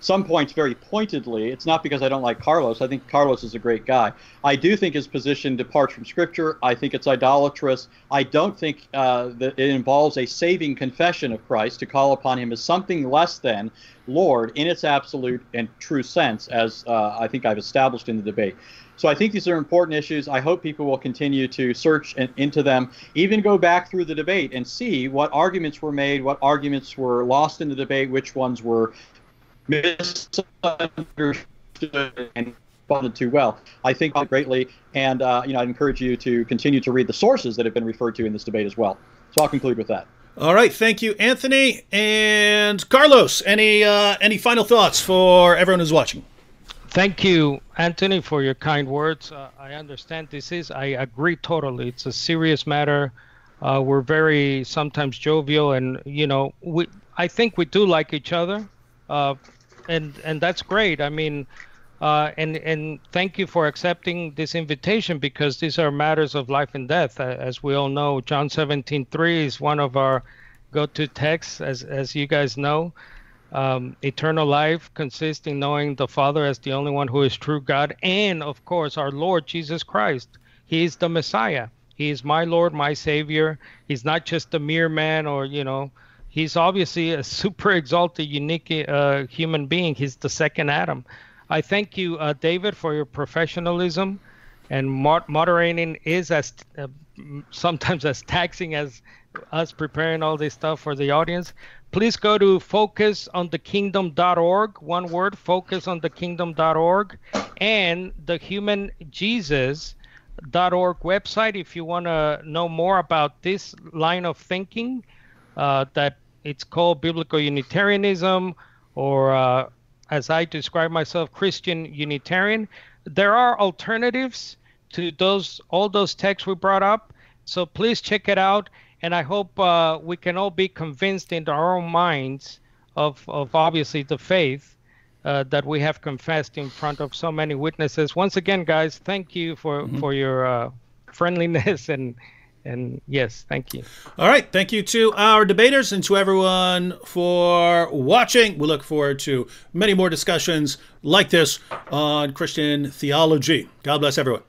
[SPEAKER 2] some points very pointedly. It's not because I don't like Carlos. I think Carlos is a great guy. I do think his position departs from Scripture. I think it's idolatrous. I don't think uh, that it involves a saving confession of Christ to call upon him as something less than Lord in its absolute and true sense, as uh, I think I've established in the debate. So I think these are important issues. I hope people will continue to search in, into them, even go back through the debate and see what arguments were made, what arguments were lost in the debate, which ones were misunderstood and responded too well. I think greatly, and uh, you know, I'd encourage you to continue to read the sources that have been referred to in this debate as well. So I'll conclude with that.
[SPEAKER 1] All right, thank you, Anthony and Carlos. Any uh, any final thoughts for everyone who's watching?
[SPEAKER 3] Thank you, Anthony, for your kind words. Uh, I understand this is. I agree totally. It's a serious matter. Uh, we're very sometimes jovial, and you know, we. I think we do like each other. Uh, and and that's great. I mean, uh, and and thank you for accepting this invitation because these are matters of life and death. As we all know, John 17:3 is one of our go-to texts, as as you guys know. Um, eternal life consists in knowing the Father as the only one who is true God, and of course our Lord Jesus Christ. He is the Messiah. He is my Lord, my Savior. He's not just a mere man or you know he's obviously a super exalted, unique uh, human being. He's the second Adam. I thank you, uh, David, for your professionalism. And moderating is as uh, sometimes as taxing as us preparing all this stuff for the audience. Please go to focusonthekingdom.org. One word, focusonthekingdom.org, and the Human Jesus org website if you want to know more about this line of thinking uh, that it's called biblical unitarianism or uh, as i describe myself christian unitarian there are alternatives to those all those texts we brought up so please check it out and i hope uh, we can all be convinced in our own minds of, of obviously the faith uh, that we have confessed in front of so many witnesses. Once again, guys, thank you for mm-hmm. for your uh, friendliness and and yes, thank you.
[SPEAKER 1] All right, thank you to our debaters and to everyone for watching. We look forward to many more discussions like this on Christian theology. God bless everyone.